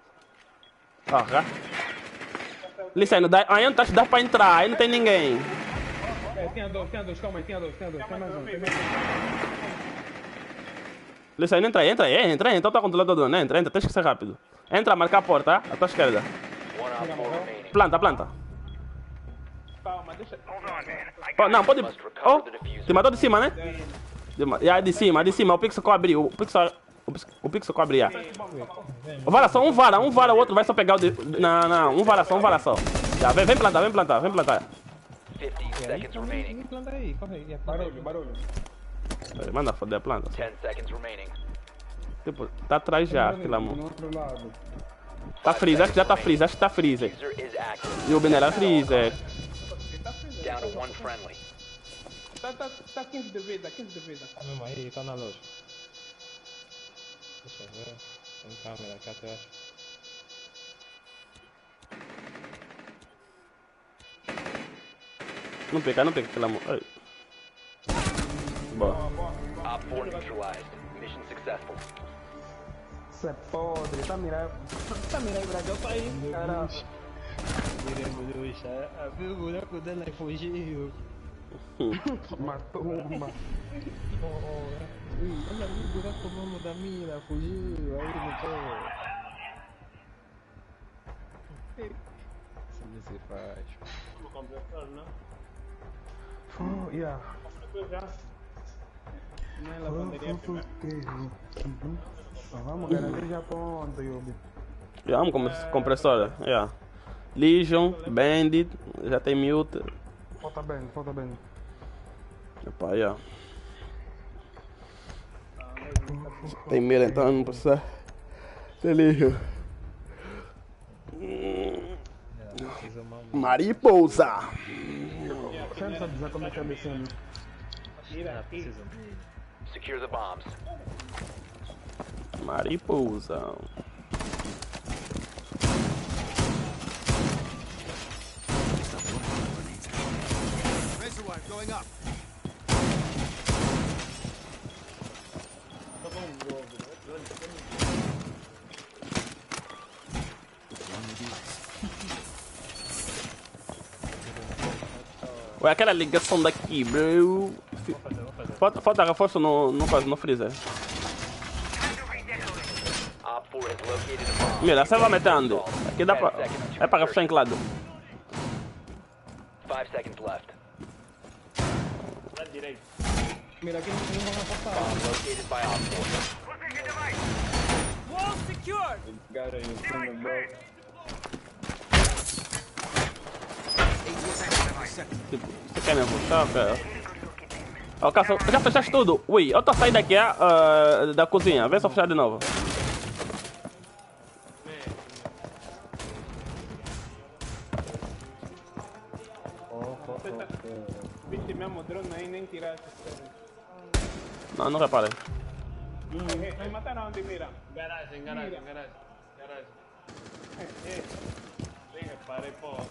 Porra. Licença, dá, aí não tá, dá pra entrar, aí não tem ninguém. É, tinha dois, tinha dois, calma aí, tinha dois, dois, tem mais um, tem mais um. Licença, entra aí, entra aí, entra aí. Então tá controlando o dono, entra, entra, tens que ser rápido. Entra, marca a porta, à tua esquerda. One op 4 remaining. Planta, planta. Oh, não, pode. Oh, te matou de cima, né? De, de cima, de cima. O pixel cobre. O pixel. O pix- o pixel cobre. Yeah. O vara só, um vara, um vara, o outro vai só pegar o. De, não, não, um vara só, um vara só. Já, vem, vem plantar, vem plantar, vem plantar. 15 seconds remaining. Planta aí, corre aí. é, Barulho, barulho. Aí, Manda foder a planta. 10 seconds remaining. Tipo, tá atrás já, aquele No amor. Tá freezer, acho que já tá freezer, acho que tá freezer. Active. E o Benela freezer. Down to one friendly. Tá, tá, tá 15 de vida, 15 de vida. Tá mesmo aí, tá na loja. Deixa eu ver. Tem câmera aqui atrás. Não pica, não pica, aquele amor. Ai. Boa. Op 4 neutralized. Mission successful. Isso é podre, tá mirando. Tá mirando, Brasil, tá aí, cara. Miremos bruxa. Abriu o buraco dela e fugiu. Matou uma. Ui, olha ali o buraco mesmo da mira, fugiu. Aí botou. Assim se faz. O compressor, não? Oh, yeah. Não é lavanderia Vamos garantir já ponto, Yubi. Já vamos com compressora. Yeah. Legion, Bandit, já tem mute. Falta bem, falta bem. Epá, yeah. Tem mira então, não precisa. Tem Legion. Mariposa! Você não sabe dizer como é que é descendo. Aqui. Secure the bombs. Mariposa. going up. Ué, aquela ligação daqui, bro. Falta, falta reforço no, no, no freezer. Mira, você vai metendo. Aqui dá pra. É pra reforçar em lado. 5 seconds left. Op 4. Wall secured. Got it in front of bro. Tipo, você quer me reforçar, cara? Ó, Cássio, já fechaste tudo? Ui, outra saída aqui é ah, da cozinha. Vê se eu fechar de novo. Viste mesmo o drone aí, nem tiraste. Não, não reparei. Hum, eh, eh, mataram onde mira. Garagem, garagem, garagem. Garagem. Nem reparei, porra.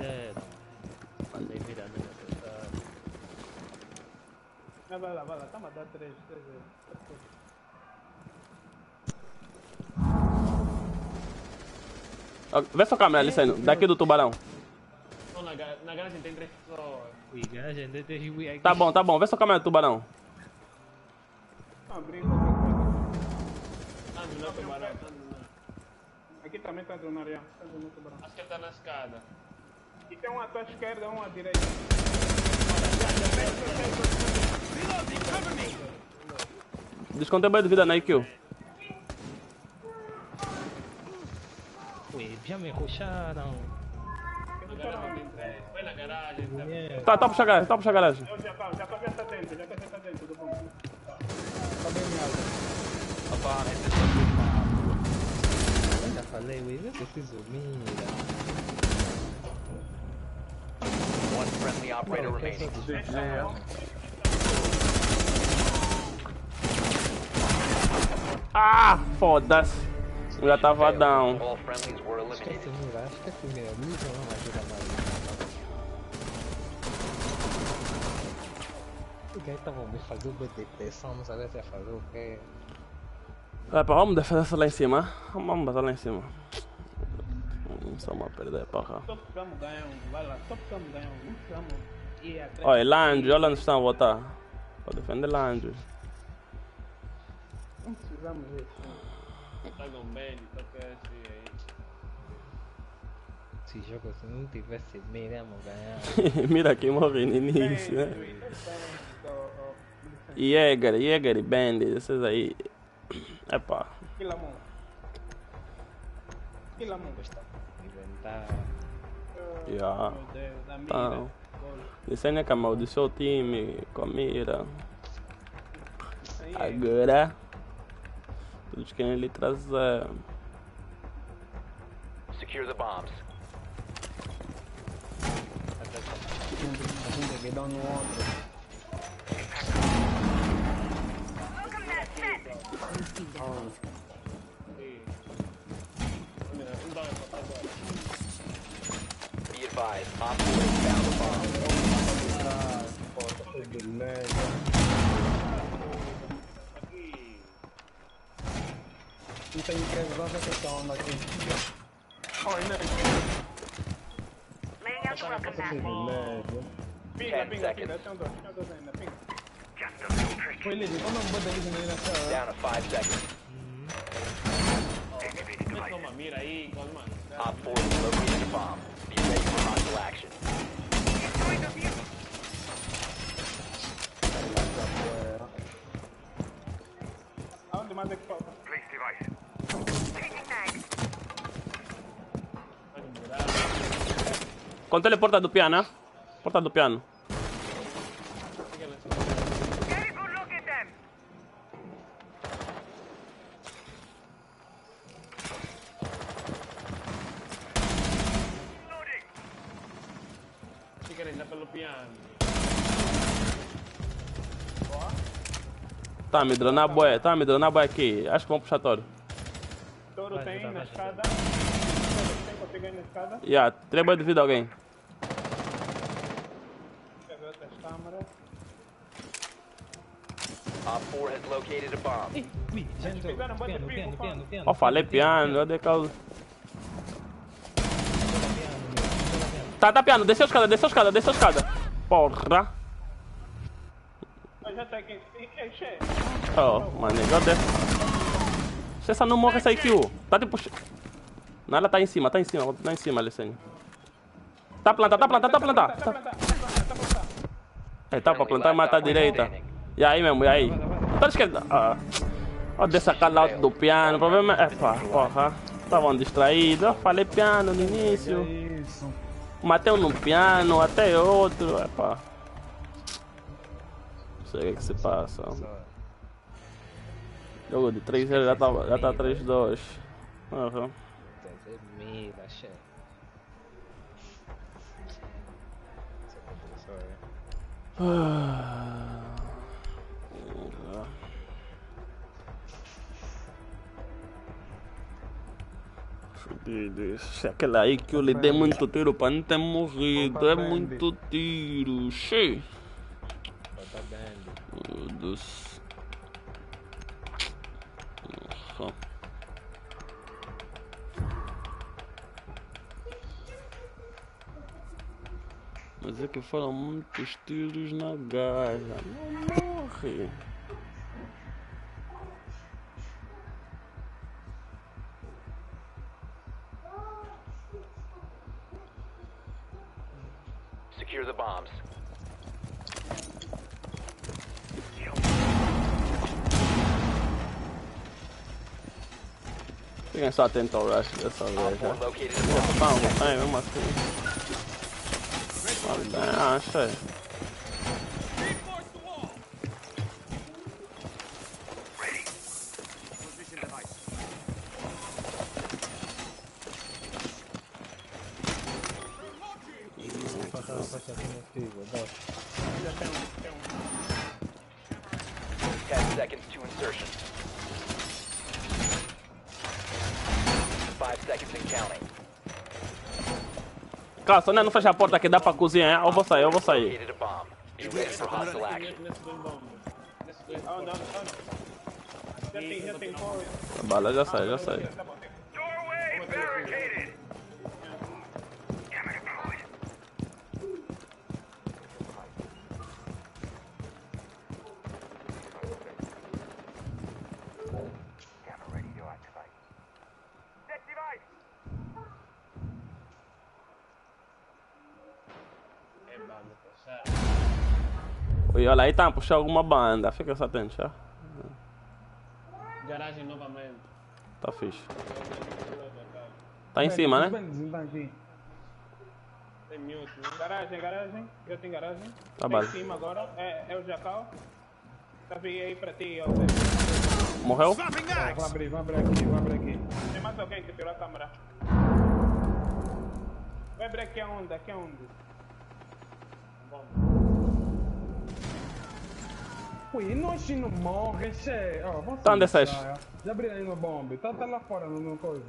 É. Andei virando na pessoa. Não, vai lá, vai lá. Tá, três, três vezes. Ó, Vê sua câmera ali saindo. Daqui do tubarão. Não, na garagem tem três pessoas. Eu. Tá bom, tá bom. Vê sua câmera do tubarão. Não tubarão. Aqui também tá ali, ó. Tá tubarão. Acho que ele tá na escada. E tem um à tua esquerda, um à direita. Descontei bem de vida na IQ. Ui, já me rusharam. Vai na garagem. Tá. Tá, tá puxa a garagem, tá puxa a garagem. Eu já tá, já tá tá dentro, já tá tá dentro do bom. Tá bem meado. A bomb has been located. Eu já falei, eu preciso mira. One friendly operator remaining. só Ah, foda-se. Eu já tava down. Esquece mira, esquece mira. Mira não vai ajudar mais. O cara tava me fazendo BDT, só não sabia se ia fazer o quê. É, pá, vamos defender essa lá em cima. Vamos botar lá em cima. Vamos só uma perder, porra. Top Camo ganha um, vai lá, Top Camo ganha um. Vamos Camo. E atrás. Olha, Landry, olha onde estão a botar. Pra defender Landry. Não precisamos Tá bem, tá com esse aí. Se jogo se não tivesse mira, íamos ganhar. Mira quem morre no início, né? Jäger, Jäger e Bandit, esses aí. Epá. Kila mão. Kila mão. Inventar. Já. Meu Deus, da mira. Então, Dizendo que amaldiçoou o time com a mira. Agora, todos querem lhe trazer. Secure the bombs. Um deguedão no outro. Be advised, Op 4 has found the bomb. Não tem que resolver essa questão aqui. Pinga, pinga, pinga. Tem um dois, tem um dois ainda. Pinga. Foi lindo, quando eu boto ali na nessa. Down to 5 seconds. Mete uma mira aí, calma. Op 4 has located a bomb. Be ready for hostile action. Aonde Controle porta do piano, né? Porta do piano. Tá me dronar boia, tá me dronar boia aqui. Acho que vamos puxar todo. Toro Vai tem na escada. Ir na escada. Yeah, boias de vida alguém. Quer ver outras câmeras? Op 4 has located a bomb. Ui, entrou. Piano, Piano, piano, piano, piano. Ó, falei piano, eu dei causa. Piano, piano. Tá tapeando, desceu a escada, desceu a escada, desceu a escada. Porra. Tá. Oh, mano, já desce. Se essa não morre, essa IQ. Tá tipo. Não, ela tá em cima, tá em cima, tá em cima, Licênio. Tá planta, tá planta, tá planta. Tá. É, tá pra plantar, mas tá à direita. E aí mesmo, e aí? Tá esquerda. Ó, dessa cala do piano, o problema é. Pá, porra. Estavam distraídos. Eu falei piano no início. Matei um no piano, até outro. É pá. Não sei o que, é se passa. Jogo de 3 já tá, já tá 3-2. Uhum. Mira, chefe. Ah. Se aquela aí que eu lhe dei muito tiro para não ter morrido, é muito tiro, cheio. Meu Deus. Nossa. Mas é que foram muitos tiros na gaja. Não morre. Secure the bombs. Fiquem só atento ao rush dessa vez. Já. Vamos, vai, mesmo assim. Olha, acha. Ten seconds to insertion. Five seconds and counting. Cara, só não fecha a porta que dá pra cozinhar. Eu vou sair, eu vou sair. Located a bomb. Be ready for hostile action. Nesse dois bombas. Nesse dois. Ah, não, ah, não. Já tem, já tem cor. Bala, já sai, já sai. Tá bom, tem. Doorway barricaded. É banda, tá certo. E olha aí, tá puxando alguma banda. Fica só atento, já. Garagem novamente. Tá fixe. Tá em cima, né? Tá. Tem mute. né? Garagem, garagem. Já tem garagem. Tá bom. em cima agora. É, é o Jacal. Tá vindo aí pra ti, ó. Morreu? Vou abrir, vou abrir aqui, vou abrir aqui. Tem mais alguém que tirou a câmera? Vai abrir aqui aonde? Aqui aonde? Bom. Ui, nós não morre, che. Ó, vamos Tá onde sair, estás? já. Já abri aí no bombe. Tá, tá lá fora, no, no coisa.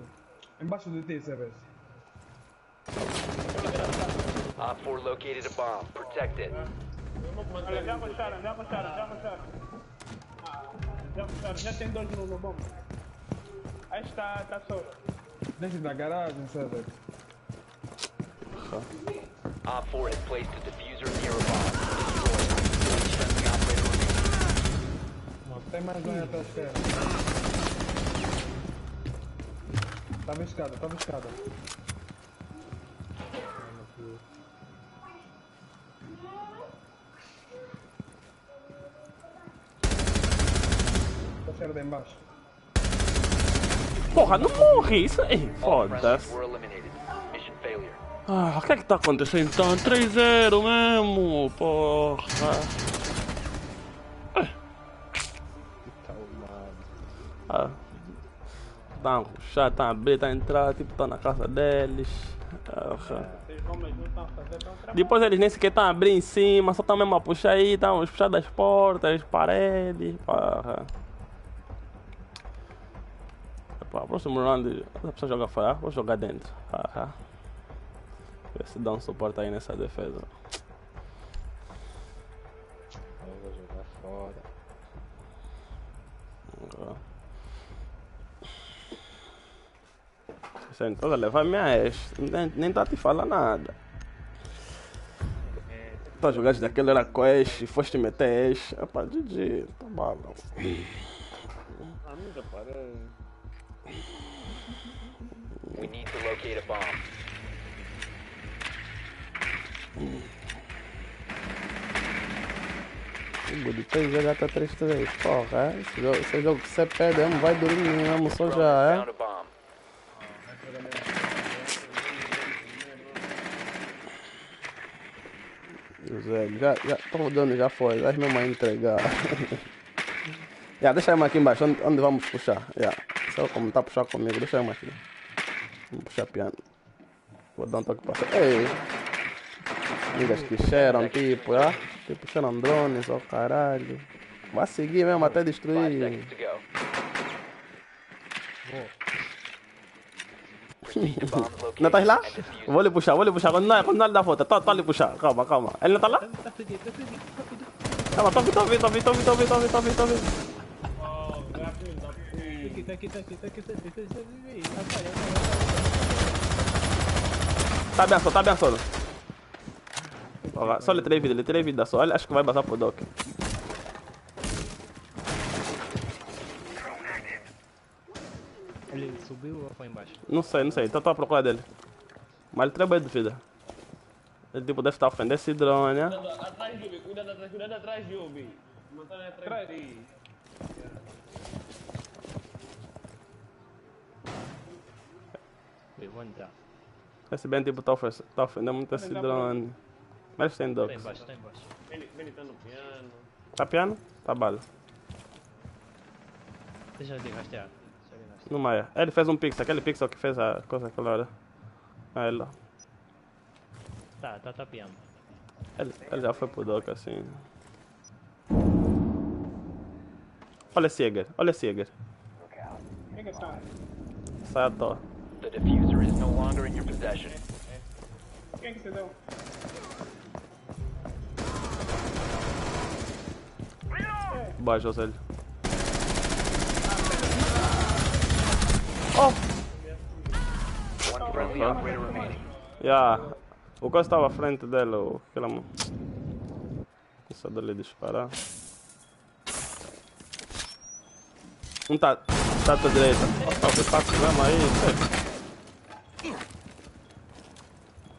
Embaixo de ti, Ceres. Op 4 located a bomb. Protect it. Olha, já puxaram, já puxaram, já. Ah, já puxaram, já tem dois no, no bombe. Aí está, está solo. Dentro da garagem, Ceres. Op 4 has placed a diffuser near a bomb. Destroy it. Friendly operator remaining. Não, tem mais um aí até a esquerda. Tava escada, tava escada. Tá esquerda embaixo. Porra, não morre. Isso aí. All friendlies Foda-se. Ah, o que é que tá acontecendo então? 3-0 mesmo. Porra. Ah. Tá a ruxar, tá a abrir, tá a entrar, tipo, tá na casa deles. Ah, a. Depois eles nem sequer estão a abrir em cima, só estão mesmo a puxar aí, estão a puxar das portas, paredes. Porra. Epá, próximo round, a pessoa joga fora, vou jogar dentro. Haha. Ver se dá um suporte aí nessa defesa. Eu vou jogar fora. Você toda levar minha ex, nem, nem tá te falando nada. Tá jogando daquele era Quest, foste meter Ash. Epá, GG, tá bala. Ah, nunca parei. We need to locate a bomb. O de 3 já tá 3-3. Porra, é? Esse jogo, esse jogo que você perde mesmo, vai dormir mesmo, só já é. José, já, já, tô dando, já foi, vai mesmo a entregar. Já, deixa eu aqui embaixo, onde, onde vamos puxar? Já, só como tá puxar comigo, deixa eu aqui. Vamos puxar piano. Vou dar um toque pra você. Ei! Niggas que cheiram, tipo, ah? Tipo, cheiram drones, ó caralho. Vai seguir mesmo até destruir. To go. Não tá lá? Vou lhe puxar, vou lhe puxar. Quando não, quando não lhe dá volta, tô, tô lhe puxar. Calma, calma. Ele não tá lá? Calma, tô vindo, tô vindo, tô vindo, tô vindo, tô vindo, tô vindo, tô vindo, tô vindo. Tá aqui, tá aqui, tá aqui, tá aqui, tá aqui, tá aqui, tá aqui. Tá abençoado, tá abençoado. Ó, Só lhe tirei vida, lhe tirei vida só. Olha, acho que vai passar pro Doc. Ele subiu ou foi embaixo? Não sei, não sei. Tô, tô à procura dele. Mas ele trabalha de vida. Ele tipo deve estar ofendendo esse drone, né? Cuidado atrás, Yubi. Cuidado atrás, cuidado atrás. Mataram atrás de ti. Eu vou entrar. Esse bem tipo tá tá ofendendo muito esse drone. Mas tem Tá embaixo, tá embaixo. Ele, ele tá no piano. Tá piano? Tá bala. Deixa ele rastear. No Maia. Ele fez um pixel, aquele pixel que fez a coisa aquela hora. Ah, ele lá. Tá, tá tapeando. Ele, ele já foi pro Doc assim. Olha esse Jäger, olha tá. Sai à toa. The diffuser is no longer in your possession. Quem que você deu? Boa, José. Oh! Ya. O coisa estava à frente dele, o aquela mão. Só dele disparar. Um tá. Tá à tua direita. Ó, o tá mesmo aí.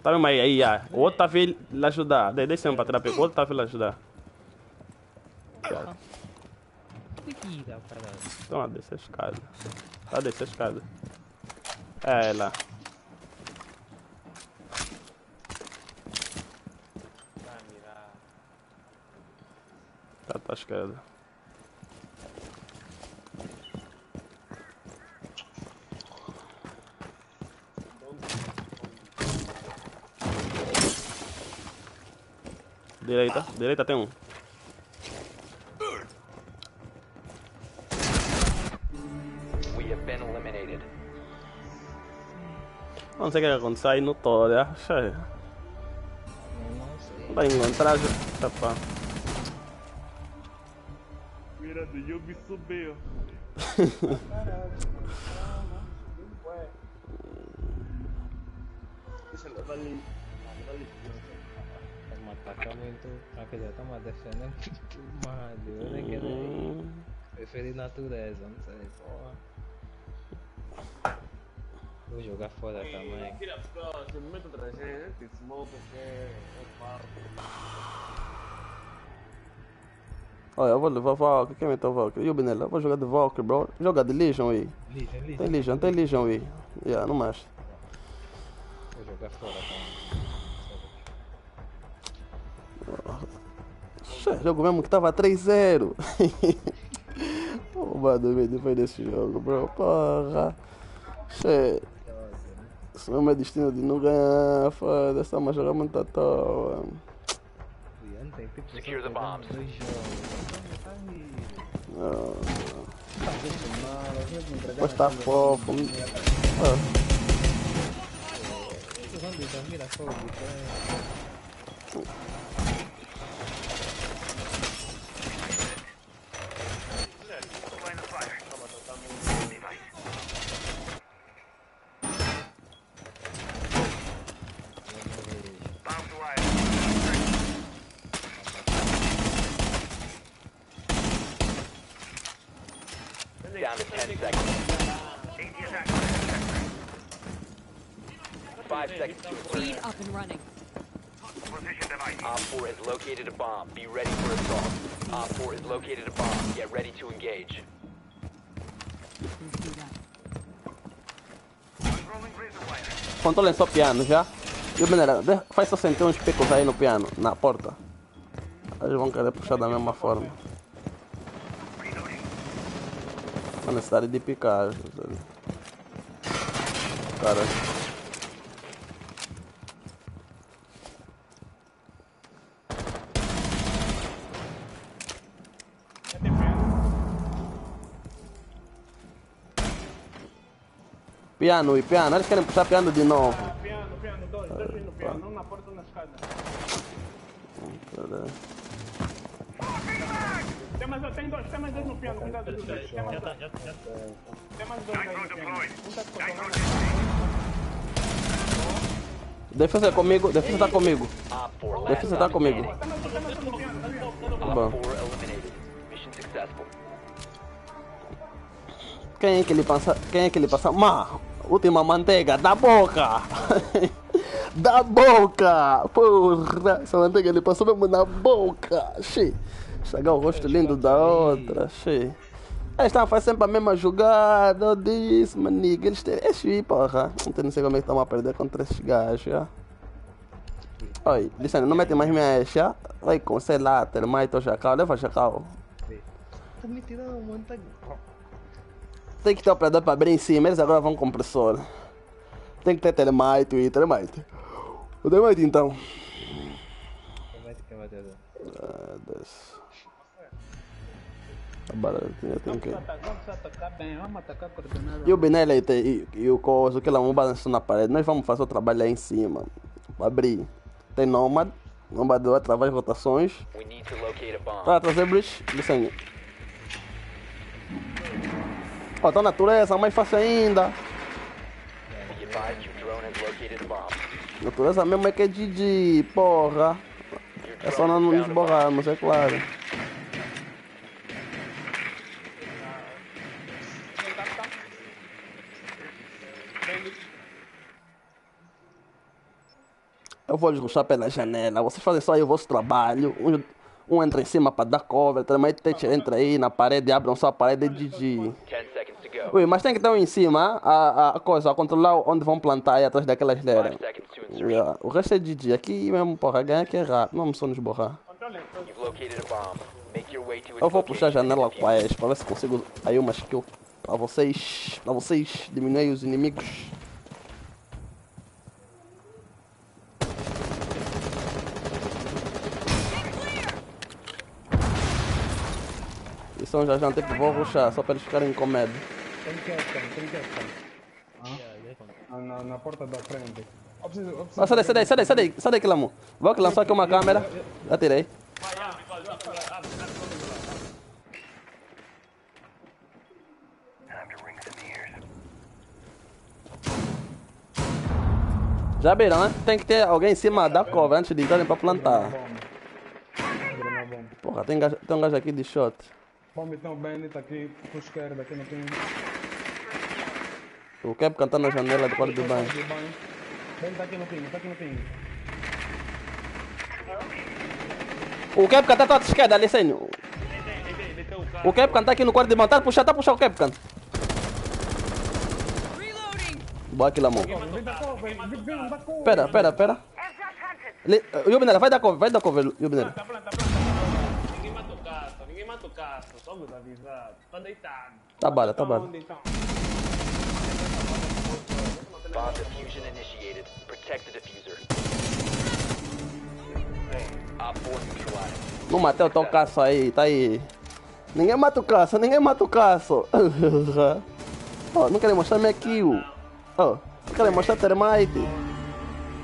Tá mesmo aí, aí, já. O outro tá vindo lhe ajudar. Dei, dei sempre pra terapia. O outro tá vindo lhe ajudar. A descer a escada. Ah, desce a escada. É, é, lá. Tá tá escada Direita, direita tem um. Não sei o que aconteceu aí no Tore, acha? Vai encontrar já. Tá pá. Mira do Yubi subiu. Deixa ele levar ali. Atacando muito. Ah, quer dizer, estamos defendendo tudo mais. Eu nem quero ir. Preferir natureza, não sei, porra. Vou jogar fora também. Tira próximo, mete outra gente, smoke, que é papo. Olha, eu vou levar Valkyrie. Quem meteu Valkyrie? E o Benella? Eu vou jogar de Valkyrie, bro. Joga de Legion aí. Legion, Legion. Tem Legion, tem Legion aí. Yeah, não mais. Vou jogar fora também. Xe, jogo mesmo que tava 3-0. Roubado mesmo depois desse jogo, bro. Porra. Xe. Senão meu destino de não ganhar, foda-se, mas jogar muito à toa. Secure the bombs. Pois está fofo. Ah. Running. Op 4 has located a bomb. Be ready for assault. Op 4 has located a bomb. Get ready to engage. Controlem só piano já. E o Mineira, de- faz só sentir uns picos aí no piano, na porta. Eles vão querer puxar da mesma forma. A necessidade de picar. Cara. Piano e piano, eles querem puxar piano de novo. Piano, piano, dois, dois no piano, um na porta um na escada. Tem mais, dois, tem mais dois no piano, cuidado. Tem mais dois. No piano. Comigo, defesa tá comigo. Defesa tá comigo. Tá vendo? Bom. Op 4 eliminated. Mission successful. Quem é que ele passa? Quem é que ele passa? Ma, última manteiga da boca. da boca. Porra, essa manteiga ele passou mesmo na boca. Xi. Chegar o rosto lindo da outra. Xi. Eles estão fazendo sempre a mesma jogada. Eu disse, maniga. Eles têm. É xi, porra. Não sei como é que estão a perder contra esses gajos. Já. Oi, não mete mais minha já. Vai com, sei lá, termite ou chacal. Leva chacal. Tá me tirando um monte de... Tem que ter operador para abrir em cima, eles agora vão compressor. Tem que ter telemite e telemite. O telemite então. Como é que vai ter? Ah, Deus. Agora eu tenho que. Vamos atacar bem, vamos atacar coordenado. E o Benelli e, e o coisa, que lá um balanço na parede. Nós vamos fazer o trabalho aí em cima. Pra abrir. Tem Nomad. Nomad vai travar as rotações. We need to locate a bomb. Para trazer bridge. Listen. Ó, tá natureza, mais fácil ainda. Natureza mesmo é que é GG, porra. É só não nos borrarmos, é claro. Eu vou desruxar pela janela. Vocês fazem só aí o vosso trabalho. Um, um entra em cima para dar cover, também entra aí na parede, abram só a parede de GG. Ui, mas tem que um em cima, a, a coisa, a controlar onde vão plantar aí atrás daquelas leiras. Yeah. O resto é GG. Aqui mesmo, porra, ganhar que é rápido. Vamos só nos borrar. Eu vou puxar a janela com a pra ver se consigo aí uma skill pra vocês. Pra vocês diminuir os inimigos. E são já já tem que vou ruxar, só para eles ficarem com medo. Tem que estar, tem que estar. Ah, na, na porta da frente. Eu preciso, eu preciso Ah, sai daí, sai daí, sai daí, sai daí, sai daí, Kilamo. Vou que lançar aqui uma câmera. Já tirei. Já viram, né? Tem que ter alguém em cima da cova antes de entrarem pra plantar. Porra, tem, gajo, tem um gajo aqui de shot. Bomba então, Benny tá aqui por esquerda, aqui no ping. O Cap cantando na janela do quarto de banho. Benny tá aqui no ping, tá aqui no ping. O Capcan tá à tua esquerda, ali, senhor. O Capcan tá aqui no quarto de banho. Tá a puxar, tá a puxar o Capcan. Boa aqui, Lamon. Pera, pera, pera. Yubinera, vai dar cover, vai dar cover, o caço, só vos avisar. Tá deitado. Tá bala, tá bala. Onde? Bomb diffusion initiated. Protect the diffuser. Op 4 neutralized. Não matei o teu caço aí, tá aí. Ninguém mata o caço, ninguém mata o caço. oh, não querem mostrar minha kill. Oh, não querem mostrar termite.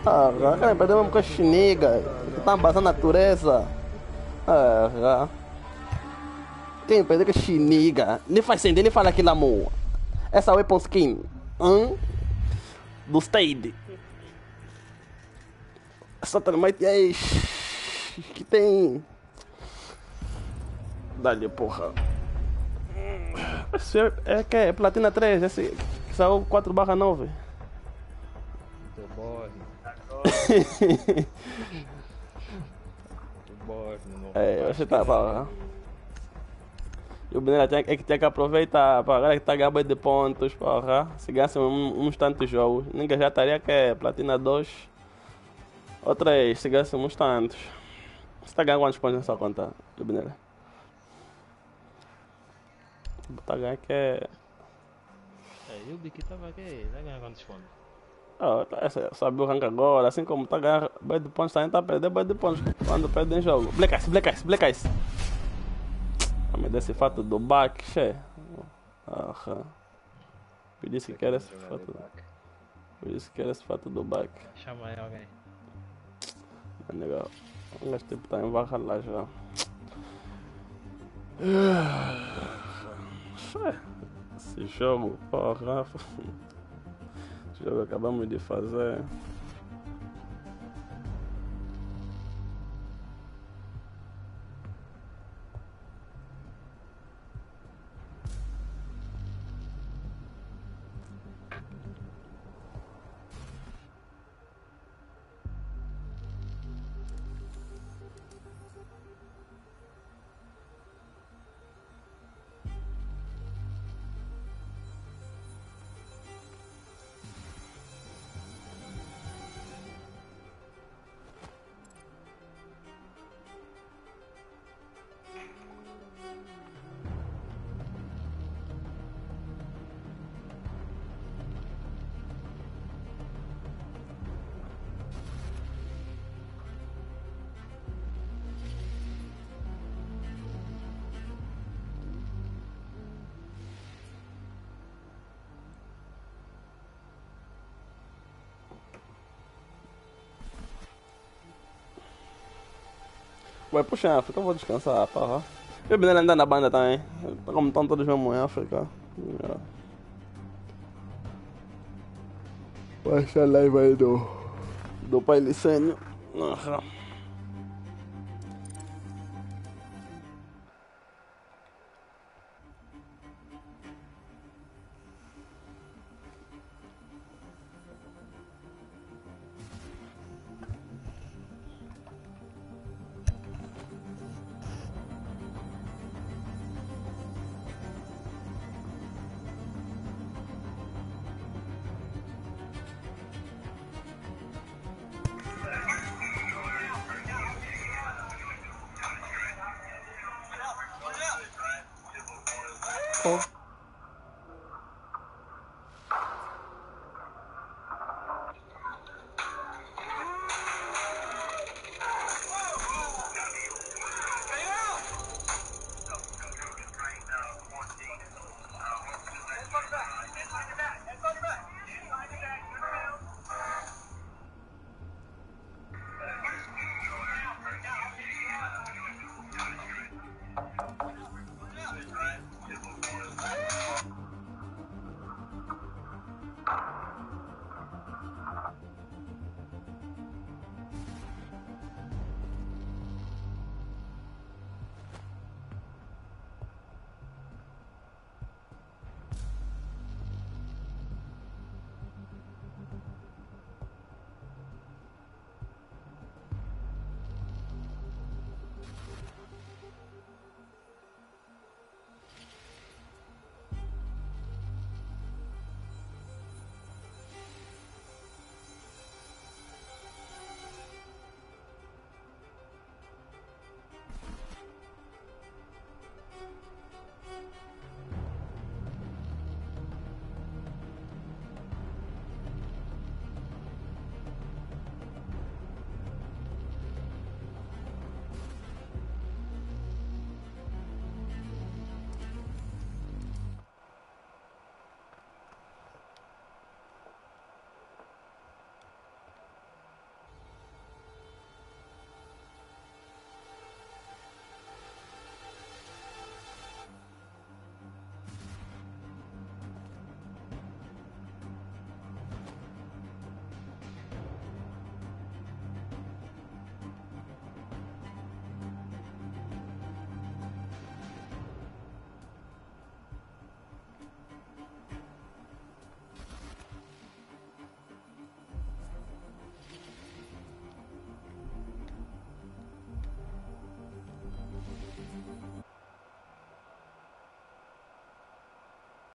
Ah, não querem perder mesmo com a chiniga. Que tá passando a natureza. Ah, perder com a chiniga? Ele faz sentido, ele fala aquilo, amor. Essa weapon skin. Hum? Do Stade. Termite aí. Que tem. Dá-lhe, porra. Esse é, é que é Platina 3, esse que saiu 4 barra 9. Tu borre. Tu borre, não É, você tá para. E o tinha, é que tinha que aproveitar para agora que tá ganhando de pontos, porra. Se ganhasse um- uns tantos jogos, ninguém já estaria que é Platina 2 ou 3, se ganhasse uns tantos. Você tá ganhando quantos pontos nessa conta, o Benera? Tá ganhando que é. É, e o Biki tava aqui, tá ganhando quantos pontos? Tá, essa- sabe o rank agora, assim como tá ganhando de pontos, também tá perdendo bem de pontos quando perde em jogo. Black Ice, Black Ice, Black Ice. Ah, mas desse fato do back, che. Aham. Por isso que era esse fato. do- Por isso que era esse fato do back. Chama aí alguém. Legal. O gajo tipo tá em barra lá já. Che, Esse jogo, porra. Esse jogo acabamos de fazer. Vai puxar em África, eu vou descansar, porra. E o Benera ainda na banda também. Como estão todos mesmo em África. Vai ser live aí do. do pai Licênio. Aham.